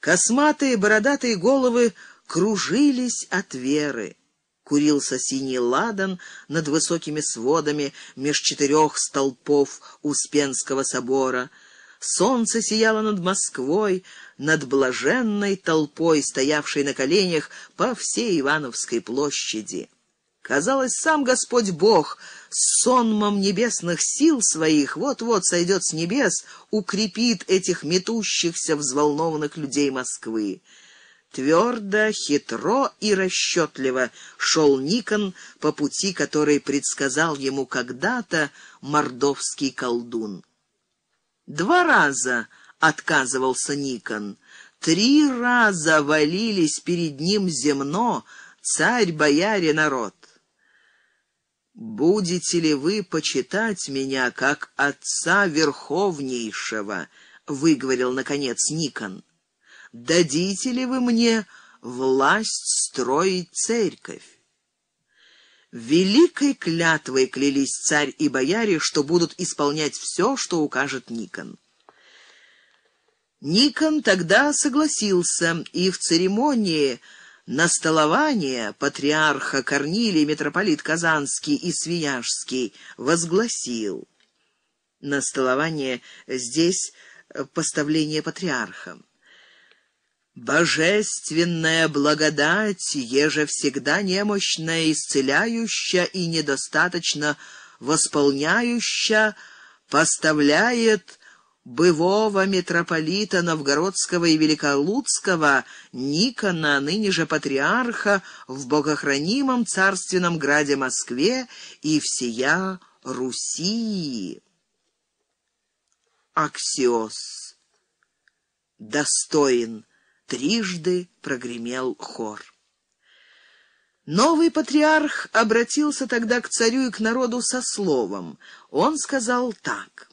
Косматые бородатые головы кружились от веры. Курился синий ладан над высокими сводами меж четырех столпов Успенского собора — Солнце сияло над Москвой, над блаженной толпой, стоявшей на коленях по всей Ивановской площади. Казалось, сам Господь Бог с сонмом небесных сил своих вот-вот сойдет с небес, укрепит этих метущихся, взволнованных людей Москвы. Твердо, хитро и расчетливо шел Никон по пути, который предсказал ему когда-то мордовский колдун. Два раза отказывался Никон, три раза валились перед ним земно, царь, бояре, народ. «Будете ли вы почитать меня как отца верховнейшего?» — выговорил, наконец, Никон дадите ли вы мне власть строить церковь? Великой клятвой клялись царь и бояре, что будут исполнять все, что укажет Никон. Никон тогда согласился, и в церемонии настолования патриарха Корнилий, митрополит Казанский и Свияжский возгласил. Настолование здесь поставление патриарха. Божественная благодать, еже всегда немощная, исцеляющая и недостаточно восполняющая, поставляет бывого митрополита Новгородского и Великолудского Никона, ныне же патриарха, в богохранимом царственном граде Москве и всея Руси. Аксиос. Достоин трижды прогремел хор. Новый патриарх обратился тогда к царю и к народу со словом. Он сказал так: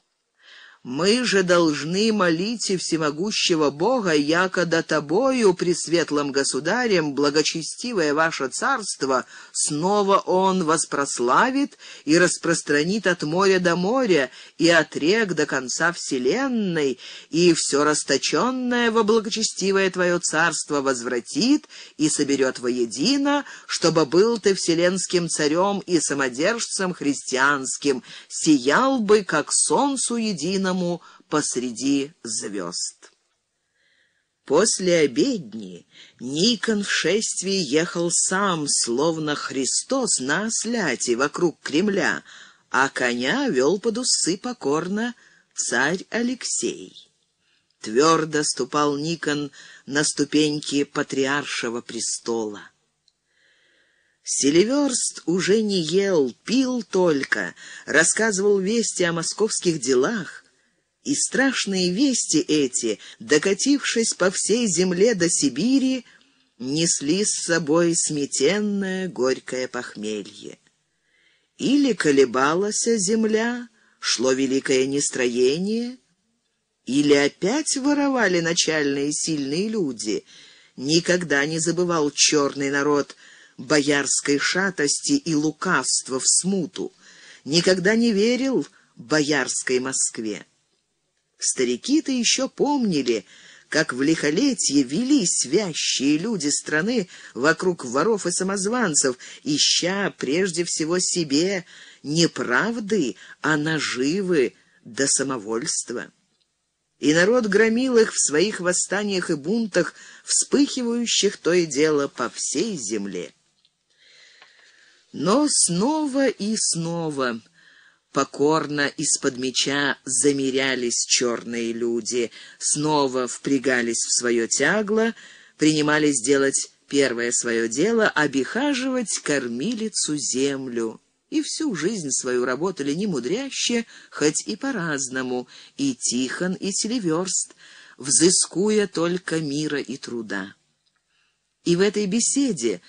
мы же должны молить и всемогущего Бога, яко до тобою, пресветлым государем, благочестивое ваше царство, снова он воспрославит и распространит от моря до моря, и от рек до конца вселенной, и все расточенное во благочестивое твое царство возвратит и соберет воедино, чтобы был ты вселенским царем и самодержцем христианским, сиял бы, как солнцу единому, одному посреди звезд. После обедни Никон в шествии ехал сам, словно Христос на осляте вокруг Кремля, а коня вел под усы покорно царь Алексей. Твердо ступал Никон на ступеньки патриаршего престола. Селиверст уже не ел, пил только, рассказывал вести о московских делах, и страшные вести эти, докатившись по всей земле до Сибири, несли с собой сметенное горькое похмелье. Или колебалась земля, шло великое нестроение, или опять воровали начальные сильные люди. Никогда не забывал черный народ боярской шатости и лукавства в смуту, никогда не верил боярской Москве. Старики-то еще помнили, как в лихолетье велись вящие люди страны вокруг воров и самозванцев, ища прежде всего себе не правды, а наживы до самовольства. И народ громил их в своих восстаниях и бунтах, вспыхивающих то и дело по всей земле. Но снова и снова покорно из-под меча замерялись черные люди, снова впрягались в свое тягло, принимались делать первое свое дело — обихаживать кормилицу землю. И всю жизнь свою работали немудряще, хоть и по-разному, и Тихон, и Селиверст, взыскуя только мира и труда. И в этой беседе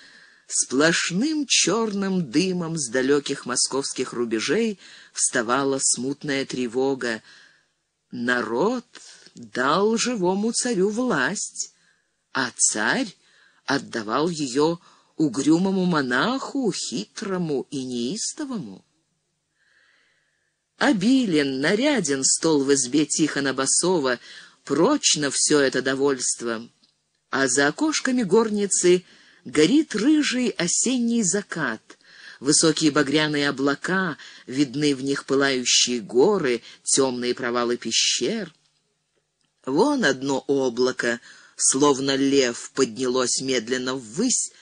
Сплошным черным дымом с далеких московских рубежей вставала смутная тревога. Народ дал живому царю власть, а царь отдавал ее угрюмому монаху, хитрому и неистовому. Обилен, наряден стол в избе Тихона Басова, прочно все это довольство, а за окошками горницы — горит рыжий осенний закат. Высокие багряные облака, видны в них пылающие горы, темные провалы пещер. Вон одно облако, словно лев, поднялось медленно ввысь,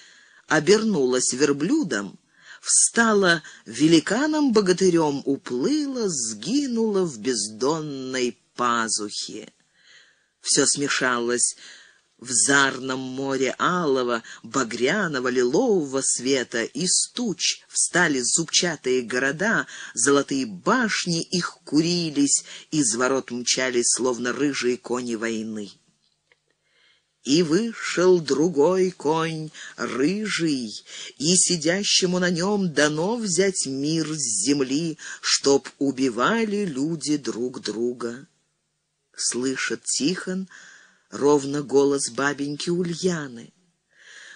обернулось верблюдом, встало великаном-богатырем, уплыло, сгинуло в бездонной пазухе. Все смешалось В зарном море алого, багряного, лилового света из туч встали зубчатые города, золотые башни их курились, из ворот мчались, словно рыжие кони войны. И вышел другой конь, рыжий, и сидящему на нем дано взять мир с земли, чтоб убивали люди друг друга. Слышит Тихон, ровно голос бабеньки Ульяны.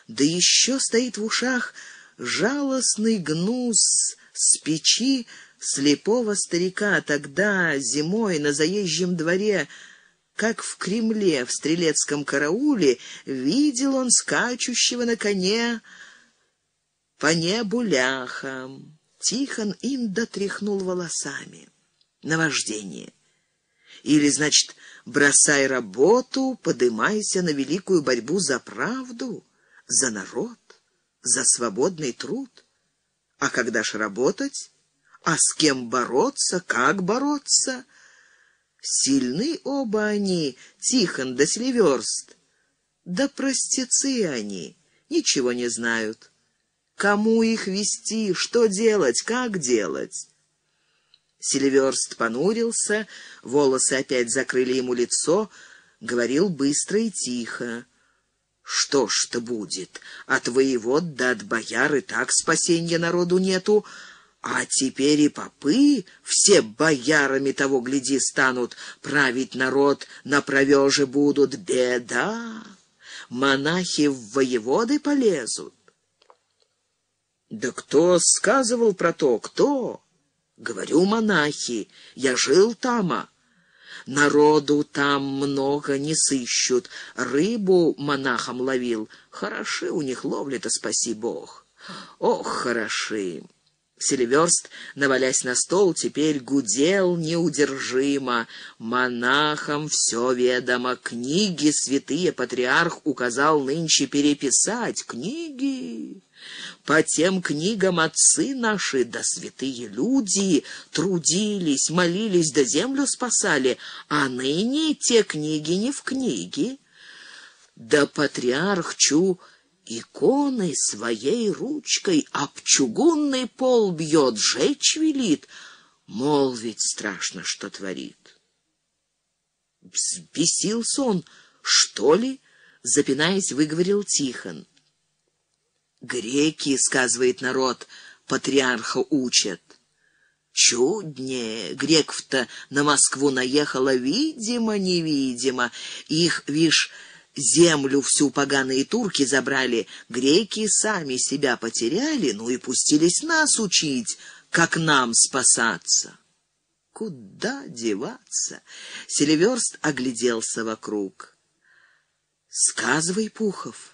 Да еще стоит в ушах жалостный гнус с печи слепого старика тогда зимой на заезжем дворе, как в Кремле в стрелецком карауле видел он скачущего на коне по небу ляхом. Тихон Инда тряхнул волосами. Наваждение. Или, значит, бросай работу, подымайся на великую борьбу за правду, за народ, за свободный труд. А когда ж работать? А с кем бороться? Как бороться? Сильны оба они, Тихон да Селиверст. Да простецы они, ничего не знают. Кому их вести, что делать, как делать? Селиверст понурился, волосы опять закрыли ему лицо, говорил быстро и тихо. Что ж-то будет? От воевод да от бояр и так спасенья народу нету, а теперь и попы все боярами того гляди станут, править народ на провеже будут. Беда! Монахи в воеводы полезут. Да кто сказывал про то, кто? Говорю, монахи, я жил тама. Народу там много не сыщут. Рыбу монахам ловил. Хороши у них ловли-то, спаси бог. Ох, хороши. Селиверст, навалясь на стол, теперь гудел неудержимо. Монахам все ведомо. Книги святые патриарх указал нынче переписать. Книги... По тем книгам отцы наши, да святые люди, трудились, молились, да землю спасали, а ныне те книги не в книге. Да патриарх Чу иконы своей ручкой об чугунный пол бьет, жечь велит, мол, ведь страшно, что творит. Взбесился он, что ли? Запинаясь, выговорил Тихон. Греки, сказывает народ, патриарха учат. Чуднее, греков-то на Москву наехало видимо-невидимо. Их, вишь, землю всю поганые турки забрали, греки сами себя потеряли, ну и пустились нас учить, как нам спасаться. Куда деваться? Селиверст огляделся вокруг. Сказывай, Пухов,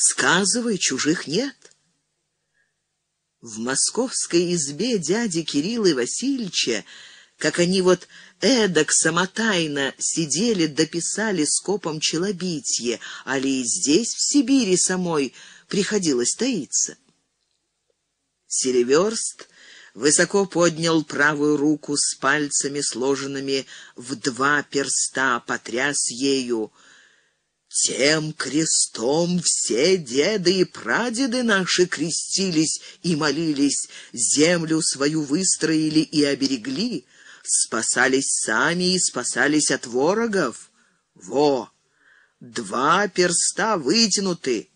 Сказывай, чужих нет. В московской избе дяди Кирилла и Васильевича, как они вот эдак самотайно сидели, дописали скопом челобитье, али и здесь, в Сибири самой, приходилось таиться. Селиверст высоко поднял правую руку с пальцами, сложенными в два перста, потряс ею — тем крестом все деды и прадеды наши крестились и молились, землю свою выстроили и оберегли, спасались сами и спасались от ворогов. Во! Два перста вытянуты,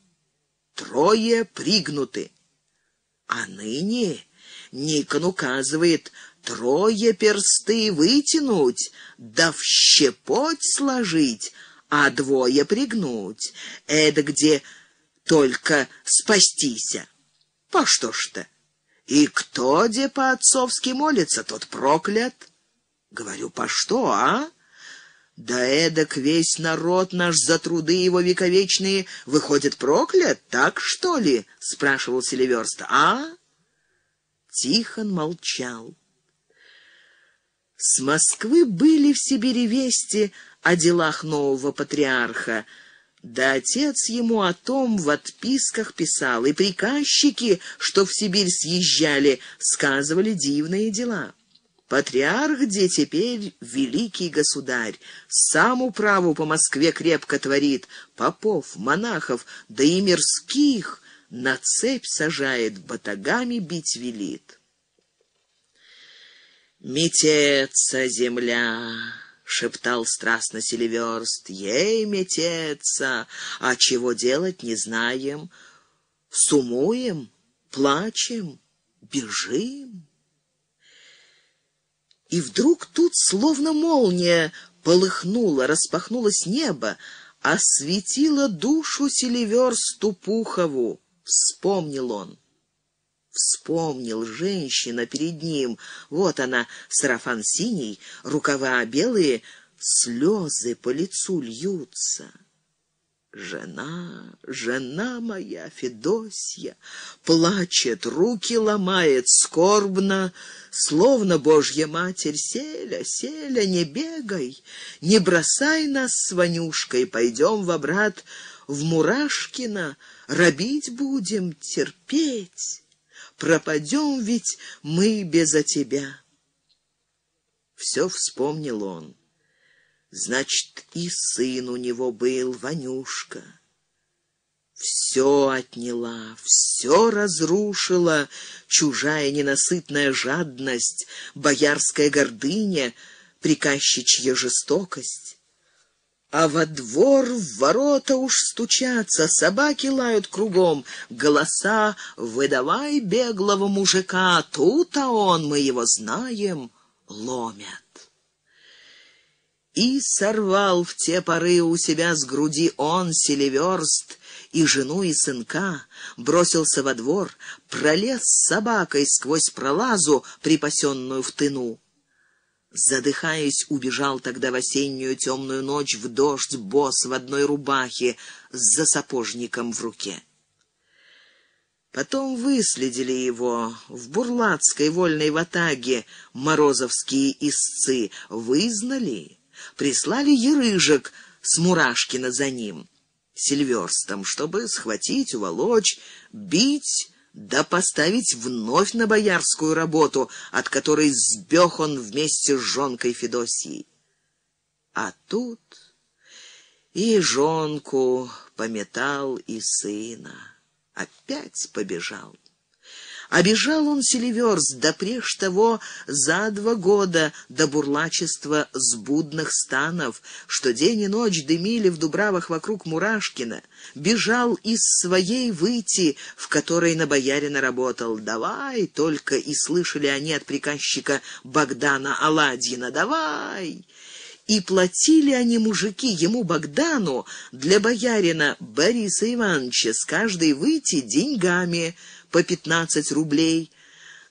трое пригнуты. А ныне Никон указывает трое персты вытянуть, да в щепоть сложить, а двое пригнуть. Это где только спастися. По что ж-то? И кто где по-отцовски молится, тот проклят. Говорю, по что, а? Да эдак весь народ наш за труды его вековечные выходит проклят, так что ли? Спрашивал Селиверст. А? Тихон молчал. С Москвы были в Сибири вести о делах нового патриарха. Да отец ему о том в отписках писал, и приказчики, что в Сибирь съезжали, сказывали дивные дела. Патриарх, где теперь великий государь, сам управу по Москве крепко творит, попов, монахов, да и мирских на цепь сажает, батагами бить велит. «Мететься земля!» — шептал страстно Селиверст. «Ей мететься, а чего делать не знаем. Сумуем, плачем, бежим». И вдруг тут, словно молния, полыхнуло, распахнулось небо, осветило душу Селиверсту Пухову. Вспомнил он. Вспомнил женщина перед ним. Вот она, сарафан синий, рукава белые, слезы по лицу льются. Жена, жена моя, Федосья, плачет, руки ломает, скорбно, словно Божья Матерь, Селя, Селя, не бегай, не бросай нас с Ванюшкой, пойдем в обрат в Мурашкино, робить будем, терпеть, пропадем ведь мы безо тебя. Все вспомнил он. Значит, и сын у него был, Ванюшка. Все отняла, все разрушила чужая ненасытная жадность, боярская гордыня, приказчичья жестокость. А во двор в ворота уж стучатся, собаки лают кругом, голоса «Выдавай беглого мужика, тут-а он, мы его знаем», ломят. И сорвал в те поры у себя с груди он селиверст, и жену, и сынка, бросился во двор, пролез с собакой сквозь пролазу, припасенную в тыну. Задыхаясь, убежал тогда в осеннюю темную ночь в дождь босс в одной рубахе с засапожником в руке. Потом выследили его в бурлацкой вольной ватаге морозовские истцы, вызнали прислали Ерыжек с Мурашкина за ним, Сильверстом, чтобы схватить, уволочь, бить да поставить вновь на боярскую работу, от которой сбег он вместе с жонкой Федосией. А тут и жонку пометал, и сына. Опять побежал. Обежал он Селиверс, да преж того за два года до бурлачества сбудных станов, что день и ночь дымили в дубравах вокруг Мурашкина. Бежал из своей выйти, в которой на боярина работал. «Давай!» — только и слышали они от приказчика Богдана Аладьина. «Давай!» И платили они, мужики, ему, Богдану, для боярина Бориса Ивановича с каждой выйти деньгами — по пятнадцать рублей,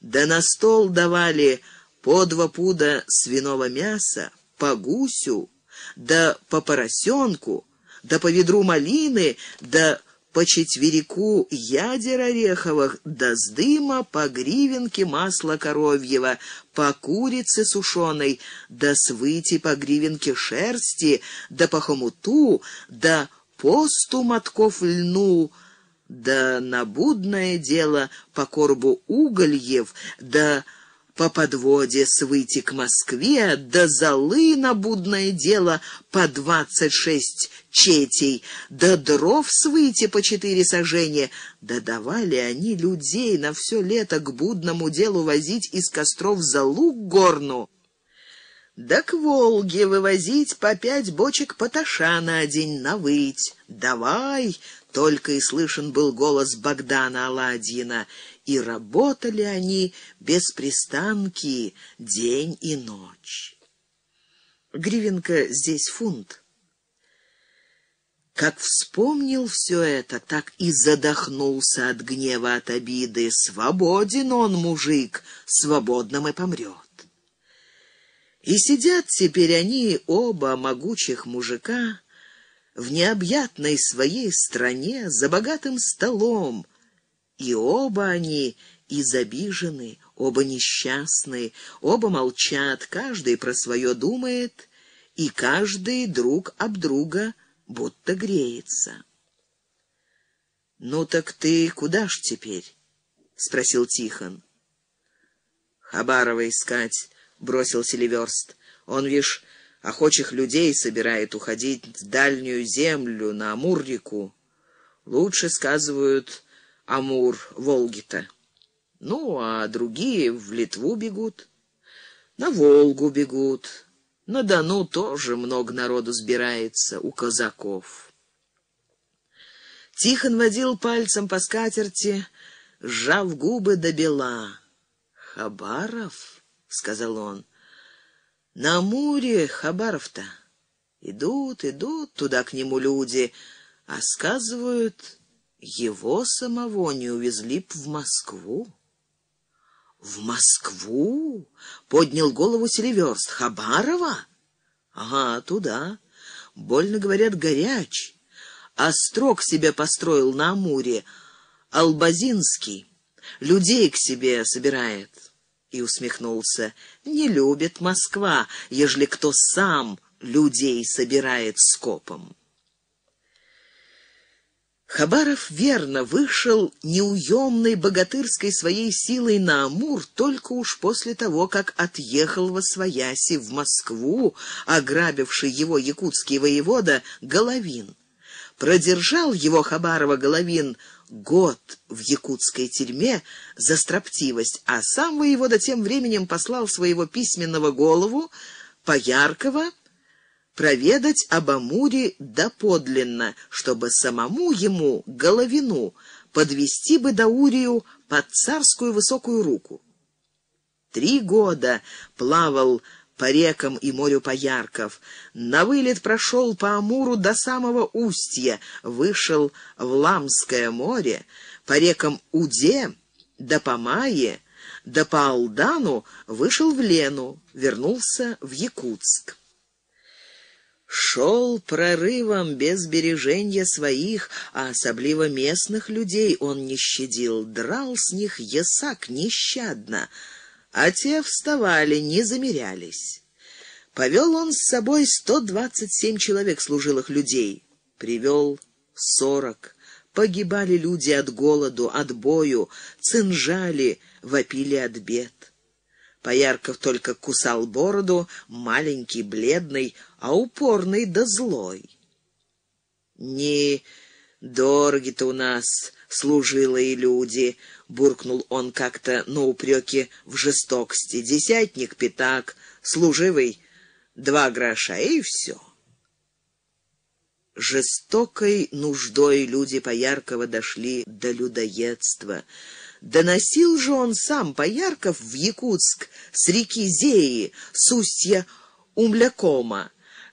да на стол давали по два пуда свиного мяса, по гусю, да по поросенку, да по ведру малины, да по четверику ядер ореховых, да с дыма по гривенке масла коровьего, по курице сушеной, да с выти по гривенке шерсти, да по хомуту, да по сту мотков льну, да на будное дело по корбу угольев, да по подводе с выйти к Москве, да золы на будное дело по двадцать шесть четей, да дров с выйти по четыре сажения, да давали они людей на все лето к будному делу возить из костров золу к горну. Да к Волге вывозить по пять бочек поташа на день навыть. Давай, только и слышен был голос Богдана Аладьина, и работали они без пристанки день и ночь. Гривенка здесь фунт. Как вспомнил все это, так и задохнулся от гнева, от обиды. Свободен он, мужик, свободным и помрет. И сидят теперь они, оба могучих мужика, в необъятной своей стране за богатым столом, и оба они изобижены, оба несчастны, оба молчат, каждый про свое думает, и каждый друг об друга будто греется. «Ну так ты куда ж теперь?» — спросил Тихон. «Хабарова искать, бросил Селиверст. «Он, вишь, охочих людей собирает уходить в дальнюю землю, на Амур-реку. Лучше, сказывают, Амур, Волги-то. Ну, а другие в Литву бегут, на Волгу бегут. На Дону тоже много народу сбирается, у казаков». Тихон водил пальцем по скатерти, сжав губы до бела. «Хабаров?» — сказал он. «На Амуре Хабаров-то. Идут, идут туда к нему люди, а сказывают, его самого не увезли б в Москву». «В Москву?» — поднял голову Селиверст. «Хабарова?» «Ага, туда. Больно, говорят, горяч. Острог себе построил на Амуре. Албазинский. Людей к себе собирает» и усмехнулся. «Не любит Москва, ежели кто сам людей собирает скопом». Хабаров верно вышел неуемной богатырской своей силой на Амур только уж после того, как отъехал во свояси в Москву, ограбивший его якутский воевода Головин. Продержал его Хабарова Головин год в якутской тюрьме за строптивость, а сам воевода тем временем послал своего письменного голову Пояркова проведать об Амуре доподлинно, чтобы самому ему, Головину, подвести бы Даурию под царскую высокую руку. Три года плавал по рекам и морю Поярков. На вылет прошел по Амуру до самого устья, вышел в Ламское море, по рекам Уде, до Помае, до по Алдану вышел в Лену, вернулся в Якутск. Шел прорывом без бережения своих, а особливо местных людей он не щадил, драл с них ясак нещадно — а те вставали, не замерялись. Повел он с собой сто двадцать семь человек служилых людей, привел сорок. Погибали люди от голоду, от бою, цинжали, вопили от бед. Поярков только кусал бороду, маленький, бледный, а упорный да злой. Не дороги-то у нас служилые люди, буркнул он как-то на упреки в жестокости. Десятник, пятак, служивый, два гроша, и все. Жестокой нуждой люди Пояркова дошли до людоедства. Доносил же он сам Поярков в Якутск с реки Зеи, с устья Умлякома.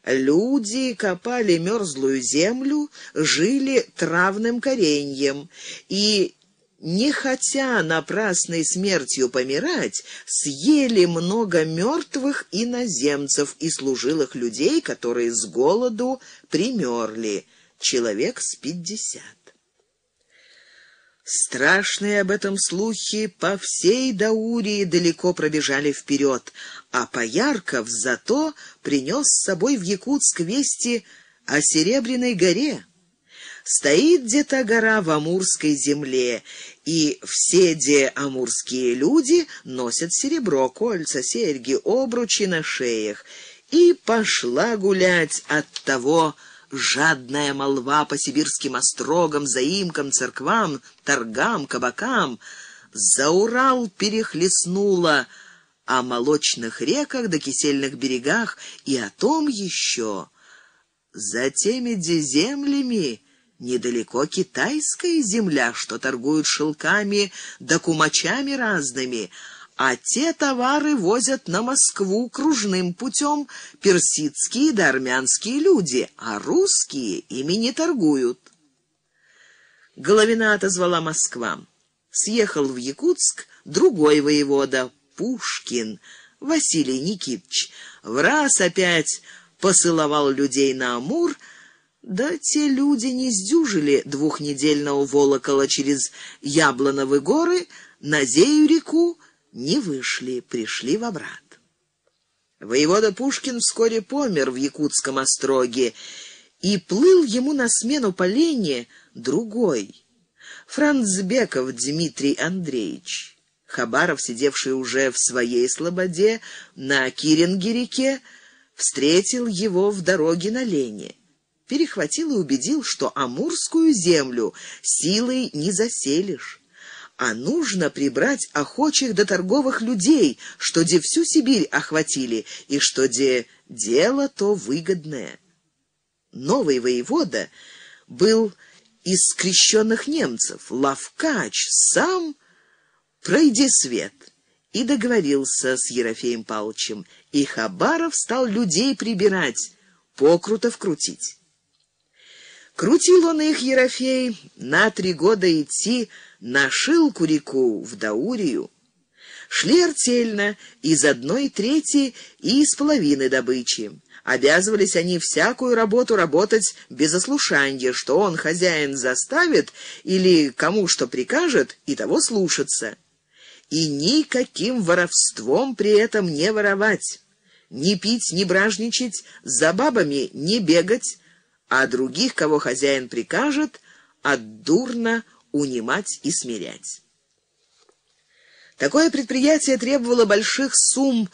Люди копали мерзлую землю, жили травным кореньем и не хотя напрасной смертью помирать, съели много мертвых иноземцев и служилых людей, которые с голоду примерли, человек с пятьдесят. Страшные об этом слухи по всей Даурии далеко пробежали вперед, а Поярков зато принес с собой в Якутск вести о Серебряной горе, Стоит где-то гора в Амурской земле, и все де амурские люди носят серебро, кольца, серьги, обручи на шеях. И пошла гулять от того жадная молва по сибирским острогам, заимкам, церквам, торгам, кабакам. За Урал перехлестнула о молочных реках да кисельных берегах и о том еще. За теми де землями Недалеко китайская земля, что торгуют шелками да кумачами разными, а те товары возят на Москву кружным путем персидские да армянские люди, а русские ими не торгуют. Головина отозвала Москва. Съехал в Якутск другой воевода, Пушкин, Василий Никитич. В раз опять посыловал людей на Амур, да те люди не сдюжили двухнедельного волокола через Яблоновы горы, на Зею реку не вышли, пришли в обрат. Воевода Пушкин вскоре помер в якутском остроге, и плыл ему на смену по лени другой, Францбеков Дмитрий Андреевич. Хабаров, сидевший уже в своей слободе на Киринге-реке, встретил его в дороге на Лене. Перехватил и убедил, что Амурскую землю силой не заселишь, а нужно прибрать охочих до торговых людей, что де всю Сибирь охватили, и что де дело то выгодное. Новый воевода был из скрещенных немцев, Лавкач, сам пройди свет, и договорился с Ерофеем Павловичем, и Хабаров стал людей прибирать, покрутов крутить. Крутил он их, Ерофей, на три года идти на Шилку реку в Даурию. Шли артельно из одной трети и из половины добычи. Обязывались они всякую работу работать без ослушания, что он, хозяин, заставит или кому что прикажет, и того слушаться. И никаким воровством при этом не воровать, не пить, не бражничать, за бабами не бегать, а других, кого хозяин прикажет, отдурно унимать и смирять. Такое предприятие требовало больших сумм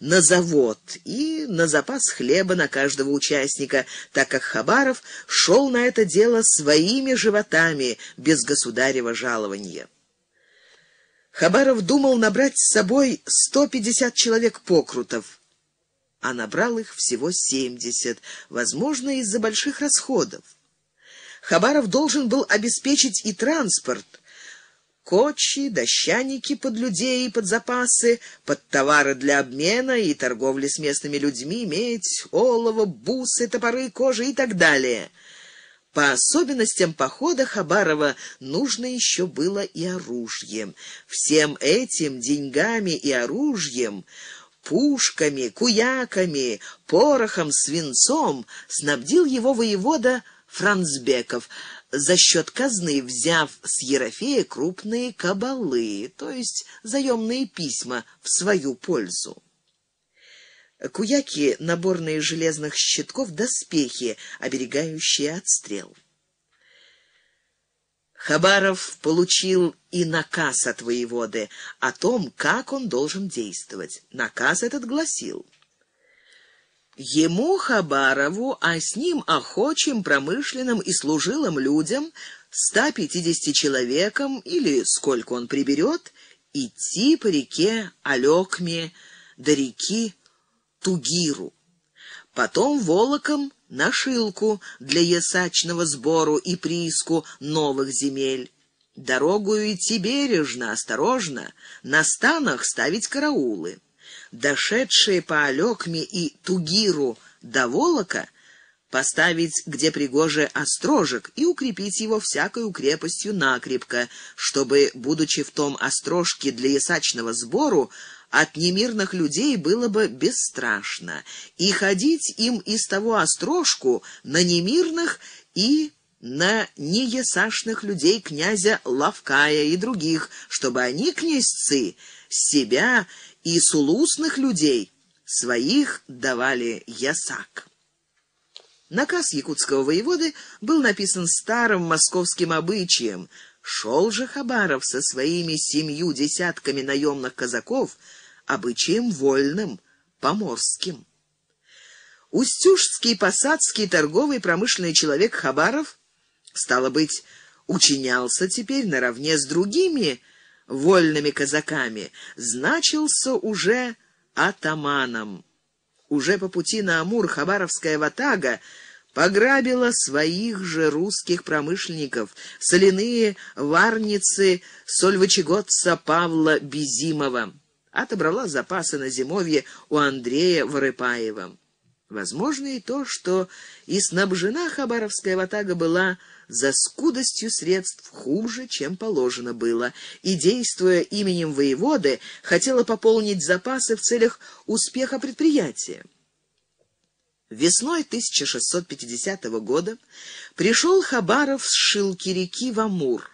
на завод и на запас хлеба на каждого участника, так как Хабаров шел на это дело своими животами, без государева жалования. Хабаров думал набрать с собой 150 человек покрутов, а набрал их всего 70, возможно, из-за больших расходов. Хабаров должен был обеспечить и транспорт – кочи, дощаники под людей и под запасы, под товары для обмена и торговли с местными людьми, медь, олово, бусы, топоры, кожа и так далее. По особенностям похода Хабарова нужно еще было и оружие. Всем этим деньгами и оружием пушками, куяками, порохом, свинцом снабдил его воевода Францбеков – за счет казны, взяв с Ерофея крупные кабалы, то есть заемные письма в свою пользу. Куяки — наборные железных щитков доспехи, оберегающие от стрел. Хабаров получил и наказ от воеводы о том, как он должен действовать. Наказ этот гласил — Ему, Хабарову, а с ним охочим, промышленным и служилым людям, 150 человекам или сколько он приберет, идти по реке Алекме до реки Тугиру. Потом волоком на Шилку для ясачного сбору и прииску новых земель. Дорогу идти бережно, осторожно, на станах ставить караулы дошедшие по Алекме и Тугиру до Волока, поставить, где пригоже острожек, и укрепить его всякой крепостью накрепко, чтобы, будучи в том острожке для ясачного сбору, от немирных людей было бы бесстрашно, и ходить им из того острожку на немирных и на неясашных людей князя Лавкая и других, чтобы они, князцы, себя и сулусных людей своих давали ясак. Наказ якутского воеводы был написан старым московским обычаем. Шел же Хабаров со своими семью десятками наемных казаков обычаем вольным, поморским. Устюжский, посадский, торговый, промышленный человек Хабаров, стало быть, учинялся теперь наравне с другими вольными казаками, значился уже атаманом. Уже по пути на Амур хабаровская ватага пограбила своих же русских промышленников, соляные варницы сольвычегодца Павла Безимова, отобрала запасы на зимовье у Андрея Ворыпаева. Возможно и то, что и снабжена хабаровская ватага была за скудостью средств хуже, чем положено было, и, действуя именем воеводы, хотела пополнить запасы в целях успеха предприятия. Весной 1650 года пришел Хабаров с Шилки реки в Амур,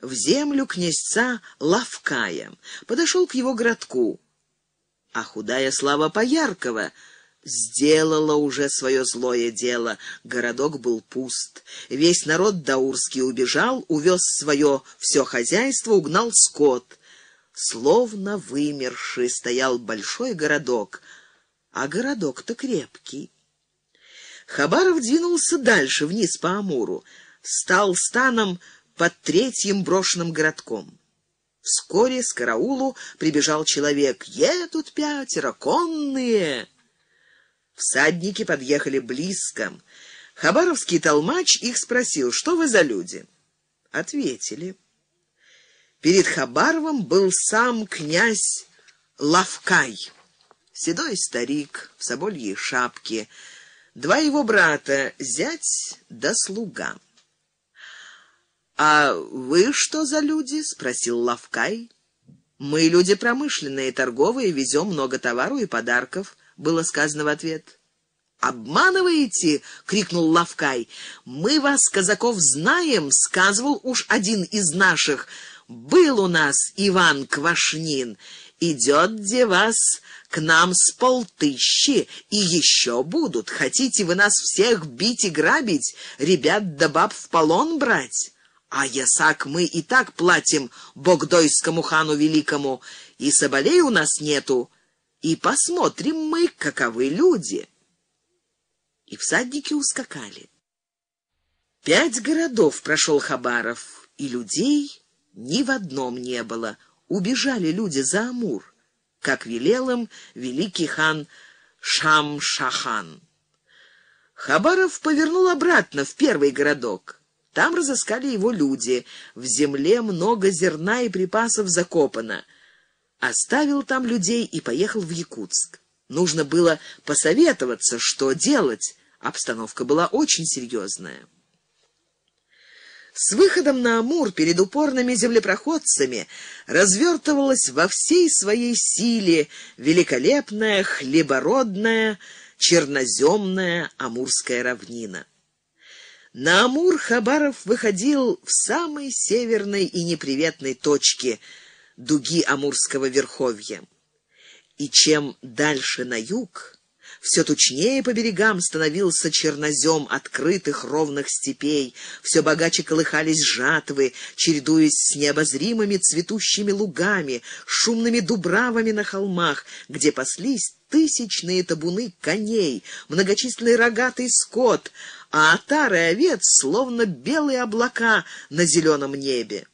в землю князца Лавкая, подошел к его городку, а худая слава Пояркова — сделала уже свое злое дело. Городок был пуст. Весь народ даурский убежал, увез свое все хозяйство, угнал скот. словно вымерший, стоял большой городок, а городок-то крепкий. Хабаров двинулся дальше, вниз по Амуру, стал станом под третьим брошенным городком. Вскоре с караулу прибежал человек. «Едут пятеро, конные!» Всадники подъехали близко. Хабаровский толмач их спросил, что вы за люди? Ответили. Перед Хабаровым был сам князь Лавкай, седой старик в собольей шапке, два его брата, зять да слуга. «А вы что за люди?» — спросил Лавкай. «Мы люди промышленные, торговые, везем много товару и подарков», — было сказано в ответ. «Обманываете?» — крикнул Лавкай. «Мы вас, казаков, знаем», — сказывал уж один из наших. «Был у нас Иван Квашнин. Идет где вас к нам с полтыщи, и еще будут. Хотите вы нас всех бить и грабить, ребят да баб в полон брать?» А ясак мы и так платим богдойскому хану великому, и соболей у нас нету, и посмотрим мы, каковы люди» и всадники ускакали. Пять городов прошел Хабаров, и людей ни в одном не было. Убежали люди за Амур, как велел им великий хан Шам-Шахан. Хабаров повернул обратно в первый городок. Там разыскали его люди. В земле много зерна и припасов закопано. Оставил там людей и поехал в Якутск. Нужно было посоветоваться, что делать. Обстановка была очень серьезная. С выходом на Амур перед упорными землепроходцами развертывалась во всей своей силе великолепная хлебородная черноземная Амурская равнина. На Амур Хабаров выходил в самой северной и неприветной точке дуги Амурского верховья. И чем дальше на юг, все тучнее по берегам становился чернозем открытых ровных степей, все богаче колыхались жатвы, чередуясь с необозримыми цветущими лугами, шумными дубравами на холмах, где паслись тысячные табуны коней, многочисленный рогатый скот, а отары овец словно белые облака на зеленом небе.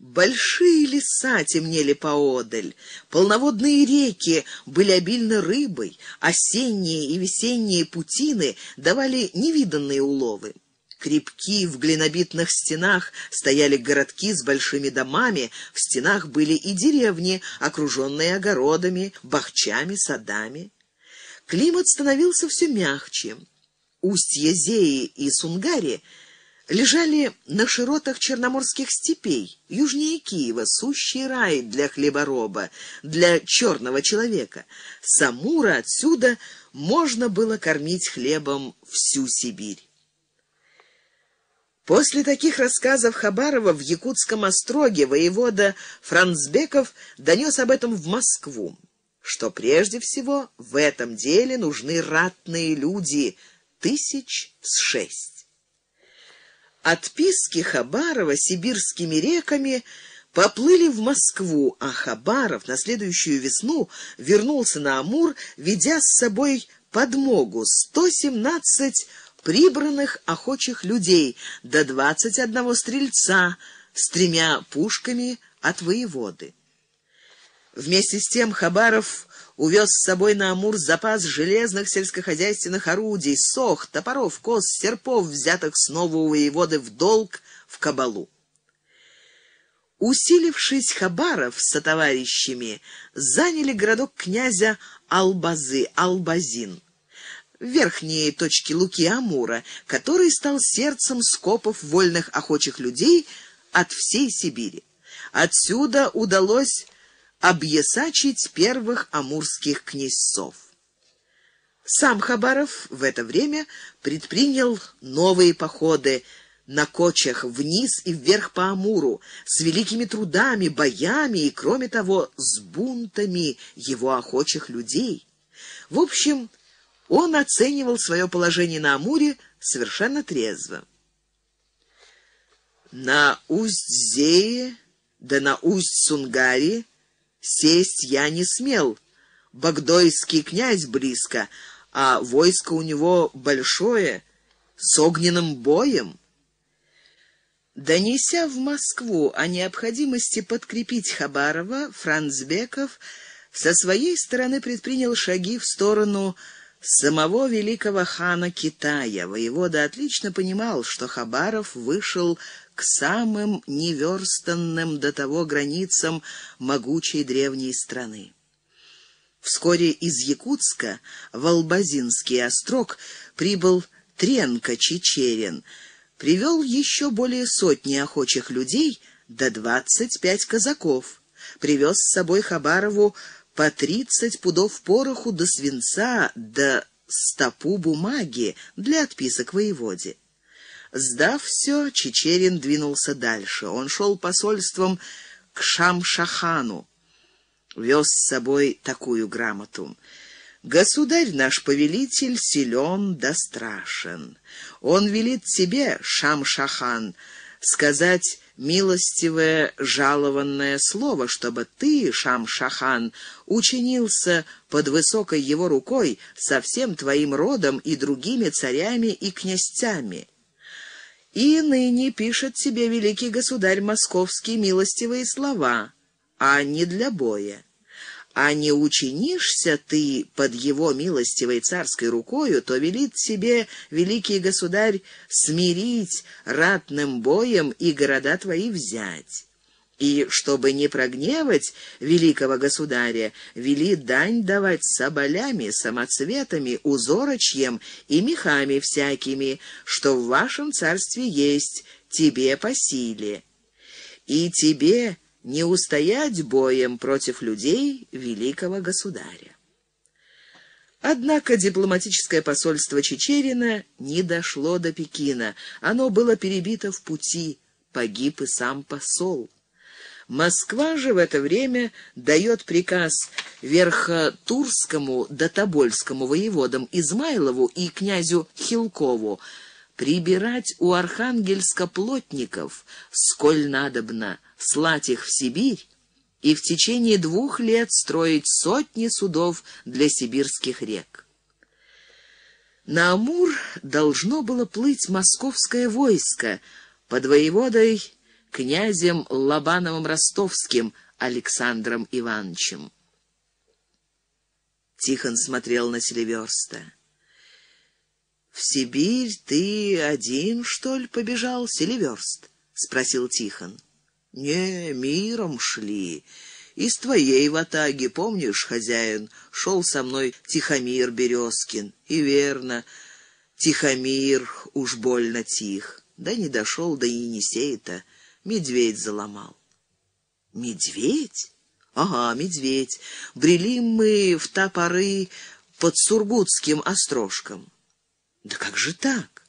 Большие леса темнели поодаль, полноводные реки были обильны рыбой, осенние и весенние путины давали невиданные уловы. Крепки в глинобитных стенах стояли городки с большими домами, в стенах были и деревни, окруженные огородами, бахчами, садами. Климат становился все мягче. Устья Зеи и Сунгари — лежали на широтах черноморских степей, южнее Киева, сущий рай для хлебороба, для черного человека. Самура отсюда можно было кормить хлебом всю Сибирь. После таких рассказов Хабарова в Якутском остроге воевода Францбеков донес об этом в Москву, что прежде всего в этом деле нужны ратные люди, тысяч с шесть. Отписки Хабарова сибирскими реками поплыли в Москву, а Хабаров на следующую весну вернулся на Амур, ведя с собой подмогу 117 прибранных охочих людей до 21 стрельца с тремя пушками от воеводы. Вместе с тем Хабаров увез с собой на Амур запас железных сельскохозяйственных орудий, сох, топоров, кос, серпов, взятых снова у воеводы в долг в Кабалу. Усилившись Хабаров со товарищами, заняли городок князя Албазы, Албазин, верхние точки Луки Амура, который стал сердцем скопов вольных охочих людей от всей Сибири. Отсюда удалось объясачить первых амурских князцов. Сам Хабаров в это время предпринял новые походы на кочах вниз и вверх по Амуру, с великими трудами, боями и, кроме того, с бунтами его охочих людей. В общем, он оценивал свое положение на Амуре совершенно трезво. На Усть-Зее да на усть-Сунгари сесть я не смел. Багдойский князь близко, а войско у него большое, с огненным боем. Донеся в Москву о необходимости подкрепить Хабарова, Францбеков со своей стороны предпринял шаги в сторону самого великого хана Китая. Воевода отлично понимал, что Хабаров вышел к самым неверстанным до того границам могучей древней страны. Вскоре из Якутска в Албазинский острог прибыл Тренко Чечерин — привел еще более сотни охочих людей до двадцать пять казаков. Привез с собой Хабарову по тридцать пудов пороху до свинца, до стопу бумаги для отписок воеводе. Сдав все, Чечерин двинулся дальше. Он шел посольством к Шамшахану. Вез с собой такую грамоту. Государь наш повелитель силен да страшен. Он велит тебе, Шам-Шахан, сказать милостивое жалованное слово, чтобы ты, Шам-Шахан, учинился под высокой его рукой со всем твоим родом и другими царями и князьцами. И ныне пишет тебе великий государь московский милостивые слова, а не для боя а не учинишься ты под его милостивой царской рукою, то велит себе великий государь смирить ратным боем и города твои взять. И, чтобы не прогневать великого государя, вели дань давать соболями, самоцветами, узорочьем и мехами всякими, что в вашем царстве есть, тебе по силе. И тебе не устоять боем против людей великого государя. Однако дипломатическое посольство Чечерина не дошло до Пекина. Оно было перебито в пути, погиб и сам посол. Москва же в это время дает приказ Верхотурскому да Тобольскому воеводам Измайлову и князю Хилкову прибирать у Архангельска плотников, сколь надобно, слать их в Сибирь и в течение двух лет строить сотни судов для сибирских рек. На Амур должно было плыть московское войско под воеводой князем Лобановым-Ростовским Александром Ивановичем. Тихон смотрел на Селиверста. «В Сибирь ты один, что ли, побежал, Селиверст?» — спросил Тихон. Не, миром шли. Из твоей ватаги, помнишь, хозяин, шел со мной Тихомир Березкин. И верно, Тихомир уж больно тих. Да не дошел до Енисея-то, медведь заломал. Медведь? Ага, медведь. Брели мы в та поры под Сургутским острожком. Да как же так?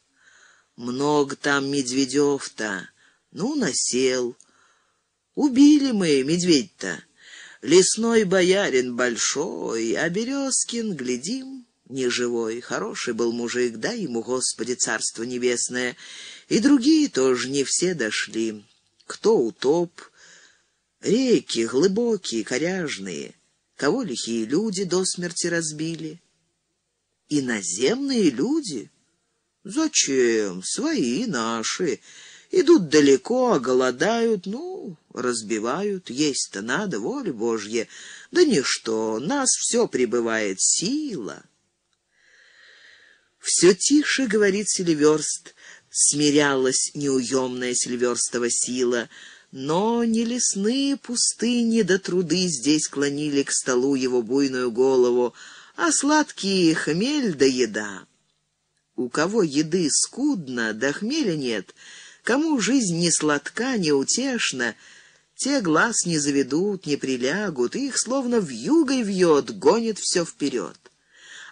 Много там медведев-то. Ну, насел. Убили мы медведь-то. Лесной боярин большой, а Березкин, глядим, не живой. Хороший был мужик, дай ему, Господи, царство небесное. И другие тоже не все дошли. Кто утоп, реки глубокие, коряжные, кого лихие люди до смерти разбили. Иноземные люди? Зачем? Свои, наши. Идут далеко, голодают, ну, разбивают. Есть-то надо, воля Божья. Да ничто, нас все прибывает сила. Все тише, говорит Селиверст, смирялась неуемная Сильверстова сила, но не лесные пустыни да труды здесь клонили к столу его буйную голову, а сладкий хмель да еда. У кого еды скудно, да хмеля нет — Кому жизнь не сладка, не утешна, те глаз не заведут, не прилягут, их словно вьюгой вьет, гонит все вперед.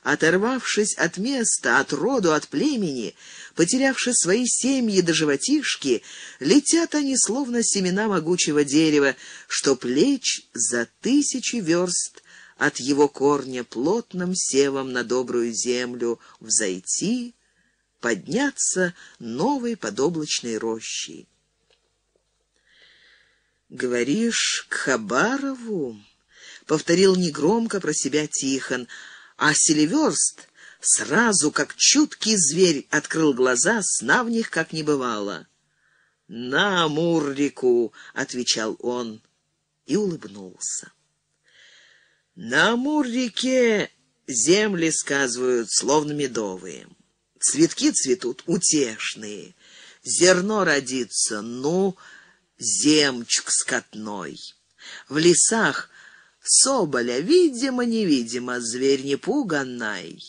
Оторвавшись от места, от роду, от племени, потерявши свои семьи до животишки, летят они словно семена могучего дерева, что плеч за тысячи верст от его корня плотным севом на добрую землю взойти, подняться новой подоблачной рощей. Говоришь, к Хабарову? Повторил негромко про себя Тихон, а Селиверст сразу, как чуткий зверь, открыл глаза, сна в них как не бывало. «На Амур-реку!» — отвечал он и улыбнулся. «На Амур-реке земли сказывают, словно медовые. Цветки цветут утешные, зерно родится, ну, земчук скотной. В лесах соболя, видимо-невидимо, зверь непуганный.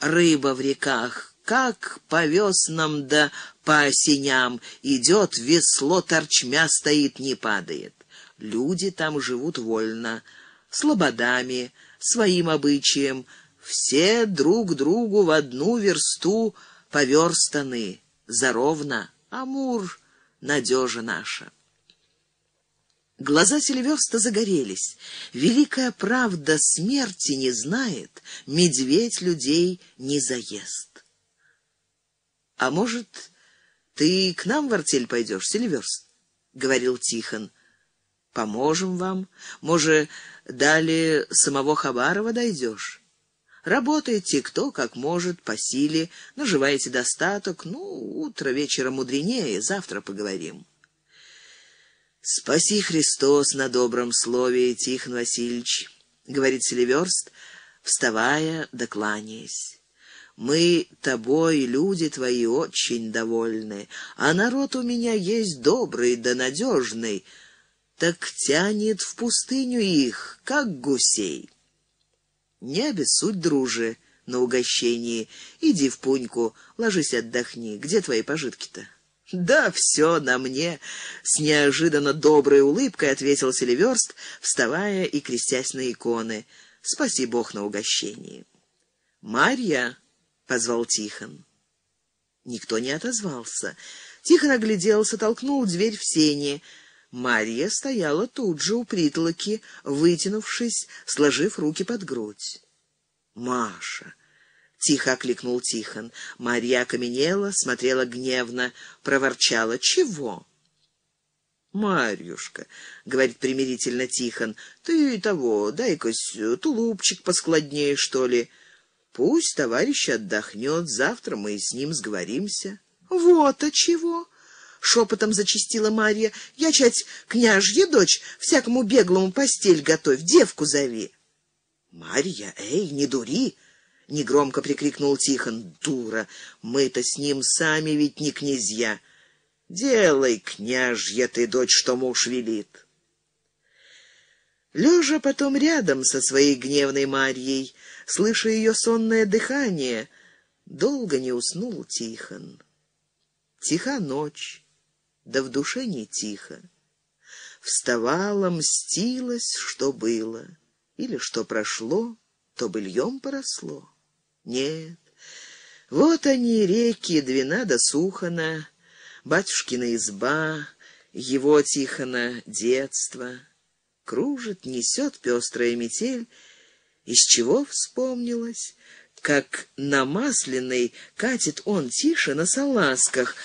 Рыба в реках, как по веснам да по осеням, идет, весло торчмя стоит, не падает. Люди там живут вольно, слободами, своим обычаем, все друг другу в одну версту поверстаны, заровно, Амур — надежа наша. Глаза Сильверста загорелись. Великая правда смерти не знает, медведь людей не заест. — А может, ты к нам в артель пойдешь, Сильверст? — говорил Тихон. — Поможем вам. Может, далее самого Хабарова дойдешь? Работаете кто как может, по силе, наживаете достаток. Ну, утро вечера мудренее, завтра поговорим. «Спаси Христос на добром слове, Тихон Васильевич», — говорит Селиверст, вставая, докланяясь. «Мы тобой, люди твои, очень довольны, а народ у меня есть добрый да надежный, так тянет в пустыню их, как гусей». «Не обессудь, друже, на угощении. Иди в пуньку, ложись отдохни. Где твои пожитки-то?» «Да все на мне!» — с неожиданно доброй улыбкой ответил Селиверст, вставая и крестясь на иконы. «Спаси Бог на угощении!» «Марья!» — позвал Тихон. Никто не отозвался. Тихон огляделся, толкнул дверь в сени. Марья стояла тут же у притолоки, вытянувшись, сложив руки под грудь. «Маша!» Тихо окликнул Тихон. Марья окаменела, смотрела гневно, проворчала. «Чего?» «Марьюшка», — говорит примирительно Тихон, — «ты того, дай-ка тулупчик поскладнее, что ли. Пусть товарищ отдохнет, завтра мы с ним сговоримся». «Вот а чего!» — шепотом зачистила Марья. «Я, чать, княжья дочь, всякому беглому постель готовь, девку зови». «Марья, эй, не дури!» — негромко прикрикнул Тихон. «Дура! Мы-то с ним сами ведь не князья. Делай, княжья ты, дочь, что муж велит». Лежа потом рядом со своей гневной Марьей, слыша ее сонное дыхание, долго не уснул Тихон. Тиха ночь, да в душе не тихо. Вставала, мстилась, что было, или что прошло, то быльем поросло. Нет, вот они, реки Двина до Сухана, батюшкина изба, его Тихона детство. Кружит, несет пестрая метель, из чего вспомнилось, как на Масляной катит он тише на салазках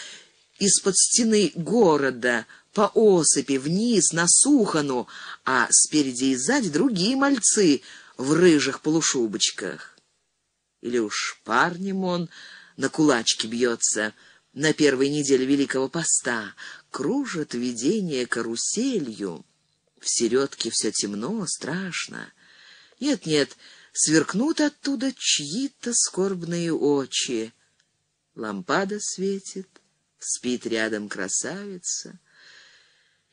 из-под стены города, по осыпи, вниз, на Сухану, а спереди и сзади другие мальцы в рыжих полушубочках. Или уж парнем он на кулачке бьется на первой неделе Великого Поста, кружит видение каруселью. В середке все темно, страшно. Нет-нет, сверкнут оттуда чьи-то скорбные очи. Лампада светит, спит рядом красавица.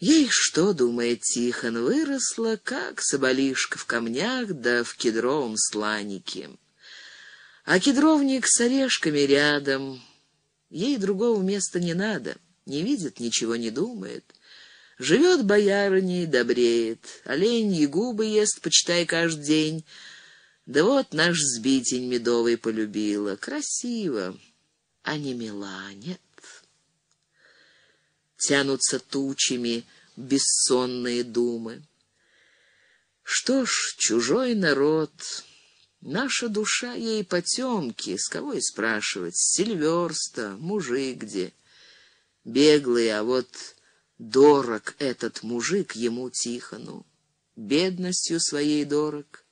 Ей что, думает Тихон, выросла, как соболишка в камнях да в кедровом сланике а кедровник с орешками рядом. Ей другого места не надо, не видит, ничего не думает. Живет боярыней, добреет, оленьи губы ест, почитай, каждый день. Да вот наш сбитень медовый полюбила. Красиво, а не мила, нет. Тянутся тучами бессонные думы. Что ж, чужой народ... Наша душа ей потемки, с кого и спрашивать, Сильверста, мужик где. Беглый, а вот Дорог этот мужик ему Тихону, бедностью своей дорог.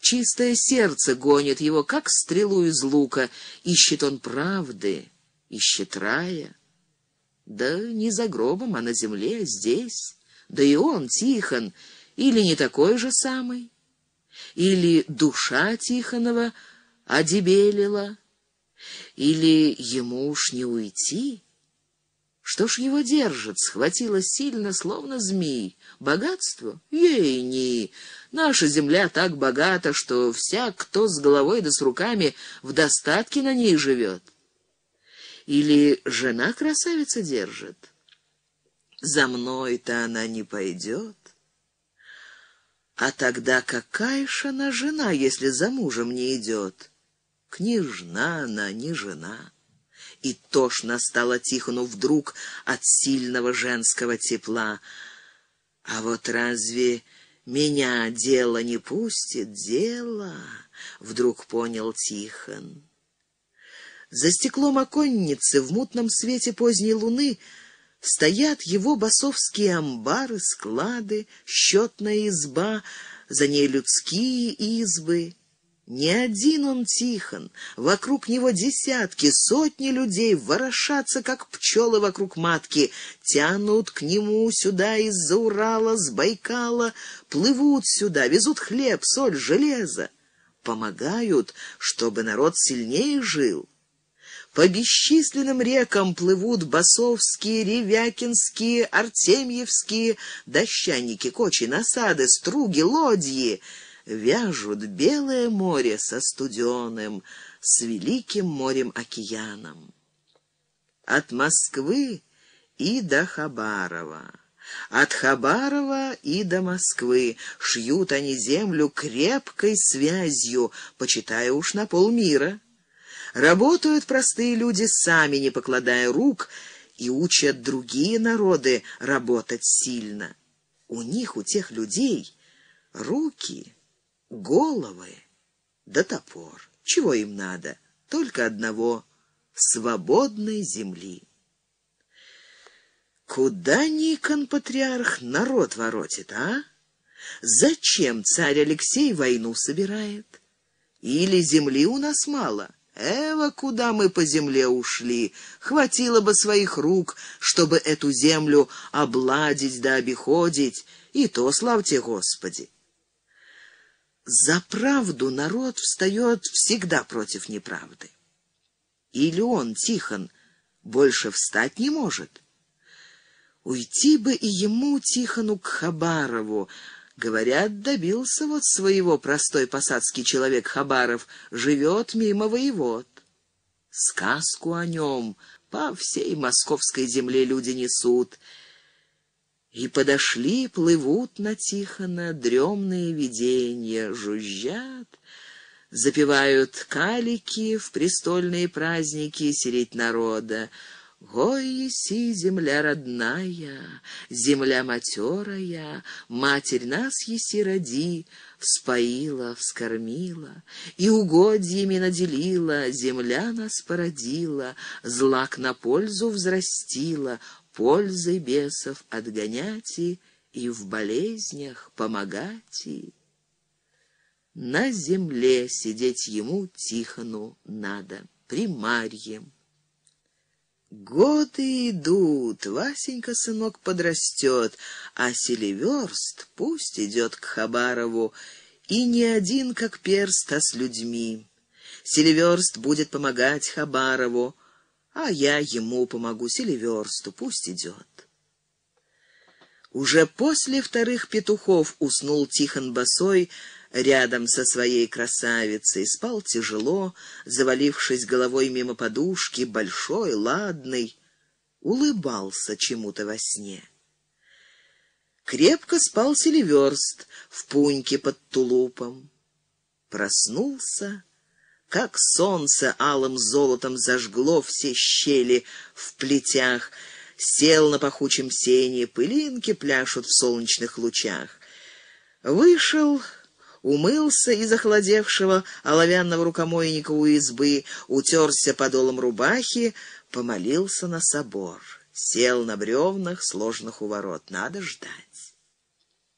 Чистое сердце гонит его, как стрелу из лука, ищет он правды, ищет рая. Да не за гробом, а на земле, здесь. Да и он, Тихон, или не такой же самый, или душа Тихонова одебелила, или ему уж не уйти. Что ж его держит? Схватило сильно, словно змей. Богатство? Ей не. Наша земля так богата, что всяк, кто с головой да с руками, в достатке на ней живет. Или жена красавица держит? За мной-то она не пойдет. А тогда какая ж она жена, если за мужем не идет? Княжна она, не жена. И тошно стало Тихону вдруг от сильного женского тепла. А вот разве меня дело не пустит? Дело, вдруг понял Тихон. За стеклом оконницы в мутном свете поздней луны стоят его басовские амбары, склады, счетная изба, за ней людские избы. Не один он Тихон, вокруг него десятки, сотни людей ворошатся, как пчелы вокруг матки, тянут к нему сюда из-за Урала, с Байкала, плывут сюда, везут хлеб, соль, железо, помогают, чтобы народ сильнее жил. По бесчисленным рекам плывут басовские, ревякинские, артемьевские дощаники, кочи, насады, струги, лодьи. Вяжут белое море со студеным, с великим морем-океаном. От Москвы и до Хабарова. От Хабарова и до Москвы шьют они землю крепкой связью, почитая уж на полмира. Работают простые люди сами, не покладая рук, и учат другие народы работать сильно. У них, у тех людей, руки, головы да топор. Чего им надо? Только одного — свободной земли. Куда Никон, патриарх, народ воротит, а? Зачем царь Алексей войну собирает? Или земли у нас мало? Эва, куда мы по земле ушли? Хватило бы своих рук, чтобы эту землю обладить да обиходить, и то славьте Господи. За правду народ встает всегда против неправды. Или он, Тихон, больше встать не может? Уйти бы и ему, Тихону, к Хабарову, Говорят, добился вот своего простой посадский человек Хабаров, живет мимо воевод. Сказку о нем по всей московской земле люди несут. И подошли, плывут на Тихона дремные видения, жужжат, запевают калики в престольные праздники сереть народа. Гой земля родная, земля матерая, Матерь нас еси роди, вспоила, вскормила, И угодьями наделила, земля нас породила, Злак на пользу взрастила, пользой бесов отгонять И в болезнях помогать. На земле сидеть ему Тихону надо, примарьем. Годы идут, Васенька, сынок, подрастет, а Селиверст пусть идет к Хабарову, и не один, как перст, а с людьми. Селиверст будет помогать Хабарову, а я ему помогу Селиверсту, пусть идет. Уже после вторых петухов уснул Тихон Босой, рядом со своей красавицей, спал тяжело, завалившись головой мимо подушки, большой, ладный, улыбался чему-то во сне. Крепко спал Селиверст в пуньке под тулупом. Проснулся, как солнце алым золотом зажгло все щели в плетях, сел на пахучем сене, пылинки пляшут в солнечных лучах. Вышел умылся из охладевшего оловянного рукомойника у избы, утерся подолом рубахи, помолился на собор. Сел на бревнах, сложных у ворот. Надо ждать.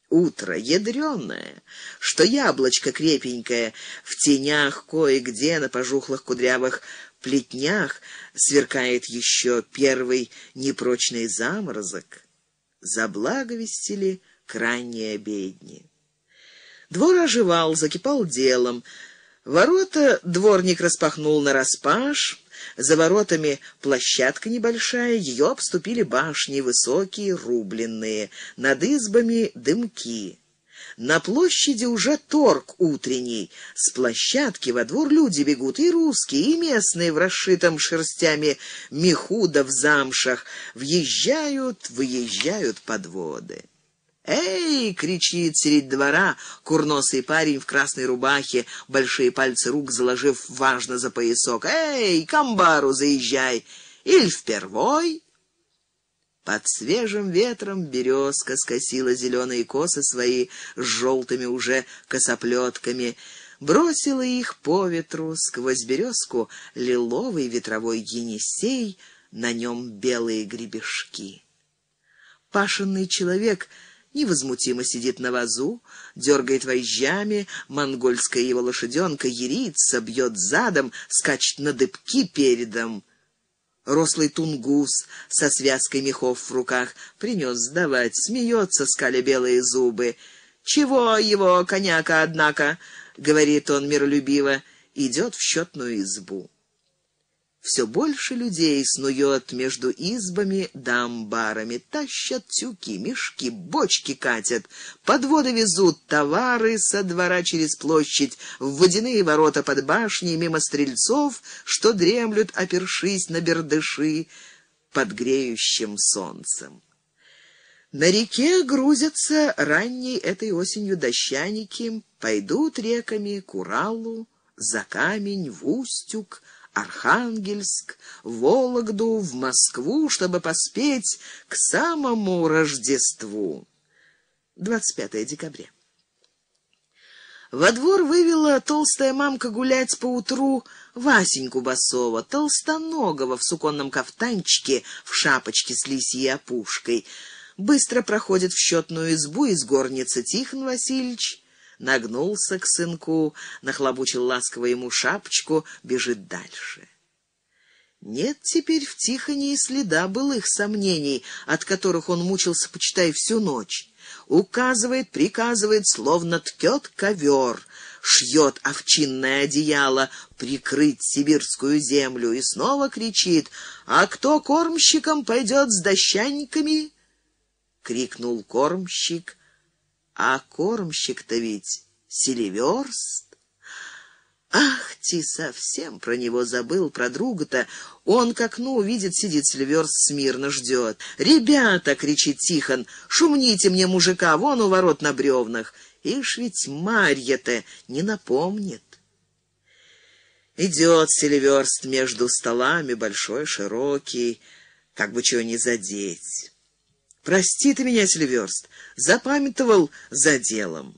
Утро ядреное, что яблочко крепенькое, в тенях кое-где на пожухлых кудрявых плетнях сверкает еще первый непрочный заморозок. Заблаговестили к ранней обедни. Двор оживал, закипал делом. Ворота дворник распахнул нараспашь, за воротами площадка небольшая, ее обступили башни высокие, рубленные, над избами дымки. На площади уже торг утренний. С площадки во двор люди бегут, и русские, и местные в расшитом шерстями меху да в замшах. Въезжают, выезжают подводы. «Эй!» — кричит средь двора курносый парень в красной рубахе, большие пальцы рук заложив важно за поясок. «Эй, к амбару заезжай! Иль впервой!» Под свежим ветром березка скосила зеленые косы свои с желтыми уже косоплетками, бросила их по ветру сквозь березку лиловый ветровой енисей, на нем белые гребешки. Пашенный человек — невозмутимо сидит на вазу, дергает вожжами, монгольская его лошаденка ерится, бьет задом, скачет на дыбки передом. Рослый тунгус со связкой мехов в руках принес сдавать, смеется, скаля белые зубы. «Чего его, коняка, однако?» — говорит он миролюбиво, идет в счетную избу. Все больше людей снует между избами да тащат тюки, мешки, бочки катят, подводы везут, товары со двора через площадь, в водяные ворота под башней, мимо стрельцов, что дремлют, опершись на бердыши под греющим солнцем. На реке грузятся ранней этой осенью дощаники, пойдут реками к Уралу, за камень, в Устюг, Архангельск, Вологду, в Москву, чтобы поспеть к самому Рождеству. 25 декабря. Во двор вывела толстая мамка гулять поутру Васеньку Басова, толстоногого в суконном кафтанчике, в шапочке с лисьей опушкой. Быстро проходит в счетную избу из горницы Тихон Васильевич, нагнулся к сынку, нахлобучил ласково ему шапочку, бежит дальше. Нет теперь в Тихоне и следа былых сомнений, от которых он мучился, почитай, всю ночь. Указывает, приказывает, словно ткет ковер, шьет овчинное одеяло, прикрыть сибирскую землю, и снова кричит «А кто кормщиком пойдет с дощаньками?» Крикнул кормщик — а кормщик-то ведь Селиверст. Ах, ты совсем про него забыл, про друга-то. Он к окну увидит, сидит Селиверст, смирно ждет. «Ребята!» — кричит Тихон. «Шумните мне мужика, вон у ворот на бревнах. Ишь ведь Марья-то не напомнит». Идет Селиверст между столами, большой, широкий, как бы чего не задеть. Прости ты меня, Сильверст, запамятовал за делом.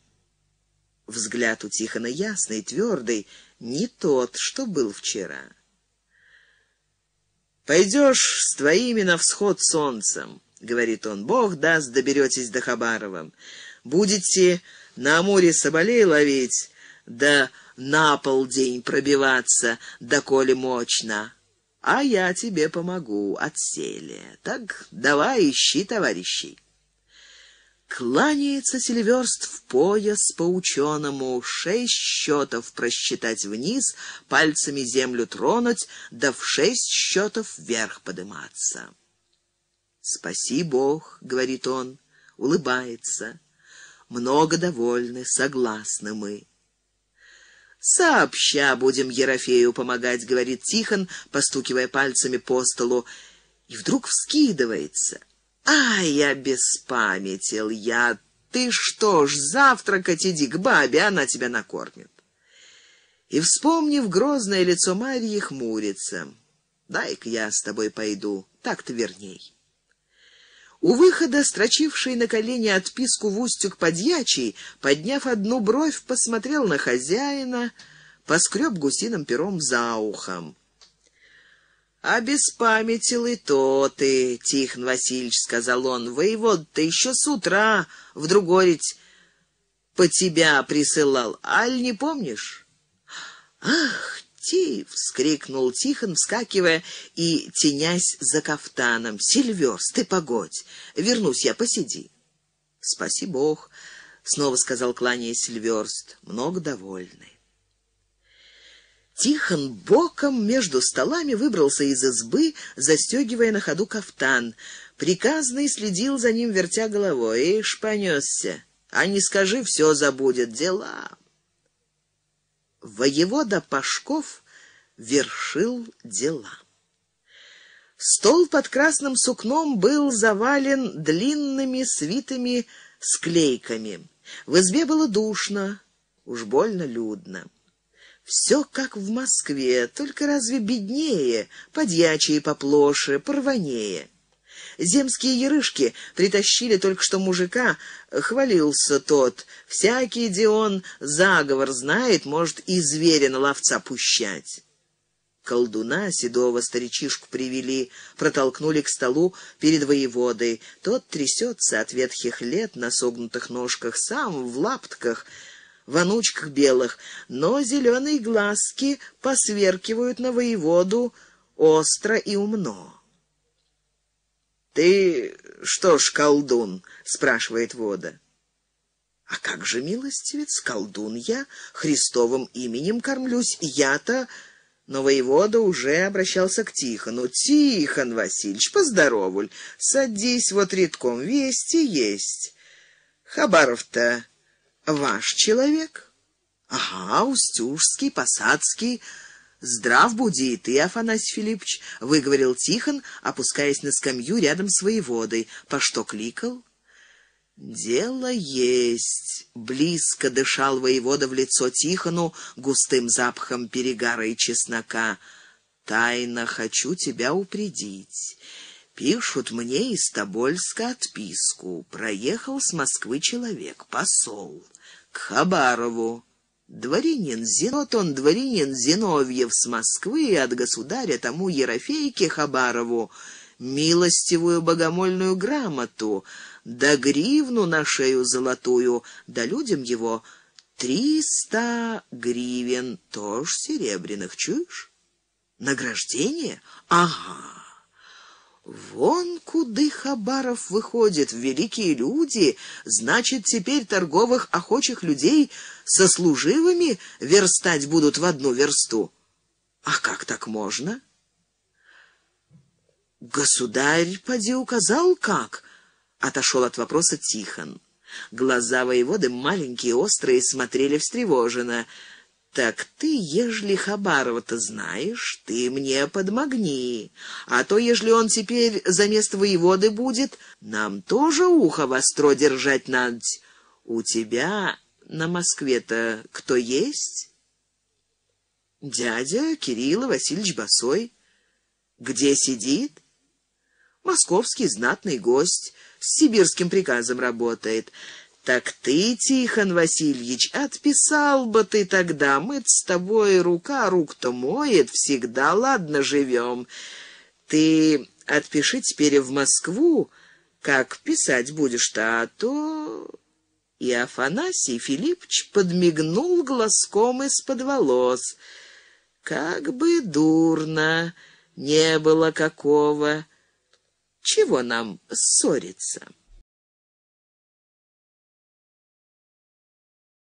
Взгляд у Тихона ясный, твердый, не тот, что был вчера. «Пойдешь с твоими на всход солнцем», — говорит он, — «Бог даст, доберетесь до Хабарова. Будете на море соболей ловить, да на полдень пробиваться, доколе мощно а я тебе помогу, отселе. Так давай ищи товарищей. Кланяется Сильверст в пояс по ученому, шесть счетов просчитать вниз, пальцами землю тронуть, да в шесть счетов вверх подниматься. «Спаси Бог», — говорит он, улыбается. «Много довольны, согласны мы». «Сообща будем Ерофею помогать», — говорит Тихон, постукивая пальцами по столу, и вдруг вскидывается. «А, я беспамятил я! Ты что ж, завтракать иди к бабе, она тебя накормит». И, вспомнив грозное лицо Марьи, хмурится. «Дай-ка я с тобой пойду, так-то верней». У выхода, строчивший на колени отписку в устюг подьячий, подняв одну бровь, посмотрел на хозяина, поскреб гусиным пером за ухом. «Обеспамятил и то ты, Тихон Васильевич», — сказал он. «Воевод-то еще с утра в Другорить по тебя присылал. Аль не помнишь?» «Ах, Ти!» — вскрикнул Тихон, вскакивая и тенясь за кафтаном. «Сильверс, ты погодь! Вернусь я, посиди!» «Спаси Бог!» — снова сказал, кланяясь Сильверст, много довольный. Тихон боком между столами выбрался из избы, застегивая на ходу кафтан. Приказный следил за ним, вертя головой. «Ишь, понесся! А не скажи, все забудет. Дела!» Воевода Пашков вершил дела. Стол под красным сукном был завален длинными свитыми склейками. В избе было душно, уж больно людно. Все как в Москве, только разве беднее, подьячие поплоше, порванее. Земские ерышки притащили только что мужика, хвалился тот. Всякий Дион заговор знает, может и зверя на ловца пущать. Колдуна, седого старичишку привели, протолкнули к столу перед воеводой. Тот трясется от ветхих лет на согнутых ножках, сам в лаптках, в анучках белых, но зеленые глазки посверкивают на воеводу остро и умно. «Ты что ж, колдун?» — спрашивает вода. «А как же, милостивец, колдун я, Христовым именем кормлюсь, я-то...» Но воевода уже обращался к Тихону. «Тихон Васильевич, поздоровуль, садись вот редком, вести есть. Хабаров-то ваш человек?» «Ага, Устюжский, Посадский...» «Здрав буди, ты, Афанасий Филиппович», — выговорил Тихон, опускаясь на скамью рядом с воеводой. «По что кликал?» «Дело есть», — близко дышал воевода в лицо Тихону густым запахом перегара и чеснока. «Тайно хочу тебя упредить. Пишут мне из Тобольска отписку. Проехал с Москвы человек, посол, к Хабарову». Дворянин Зинот, он дворянин Зиновьев с Москвы, от государя тому Ерофейке Хабарову милостивую богомольную грамоту, да гривну на шею золотую, да людям его триста гривен, тоже серебряных, чуешь? Награждение? Ага. Вон куды Хабаров выходит, великие люди, значит, теперь торговых охочих людей со служивыми верстать будут в одну версту. А как так можно? Государь поди указал как, отошел от вопроса Тихон. Глаза воеводы маленькие, острые, смотрели встревоженно. «Так ты, ежели Хабарова-то знаешь, ты мне подмогни. А то, ежели он теперь за место воеводы будет, нам тоже ухо востро держать надо. У тебя на Москве-то кто есть?» «Дядя Кирилла Васильевич Басой. Где сидит?» «Московский знатный гость, с сибирским приказом работает». Так ты, Тихон Васильевич, отписал бы ты тогда. Мы с тобой рука рук-то моет, всегда ладно живем. Ты отпиши теперь в Москву, как писать будешь-то, а то...» И Афанасий Филиппович подмигнул глазком из-под волос. «Как бы дурно не было какого. Чего нам ссориться?»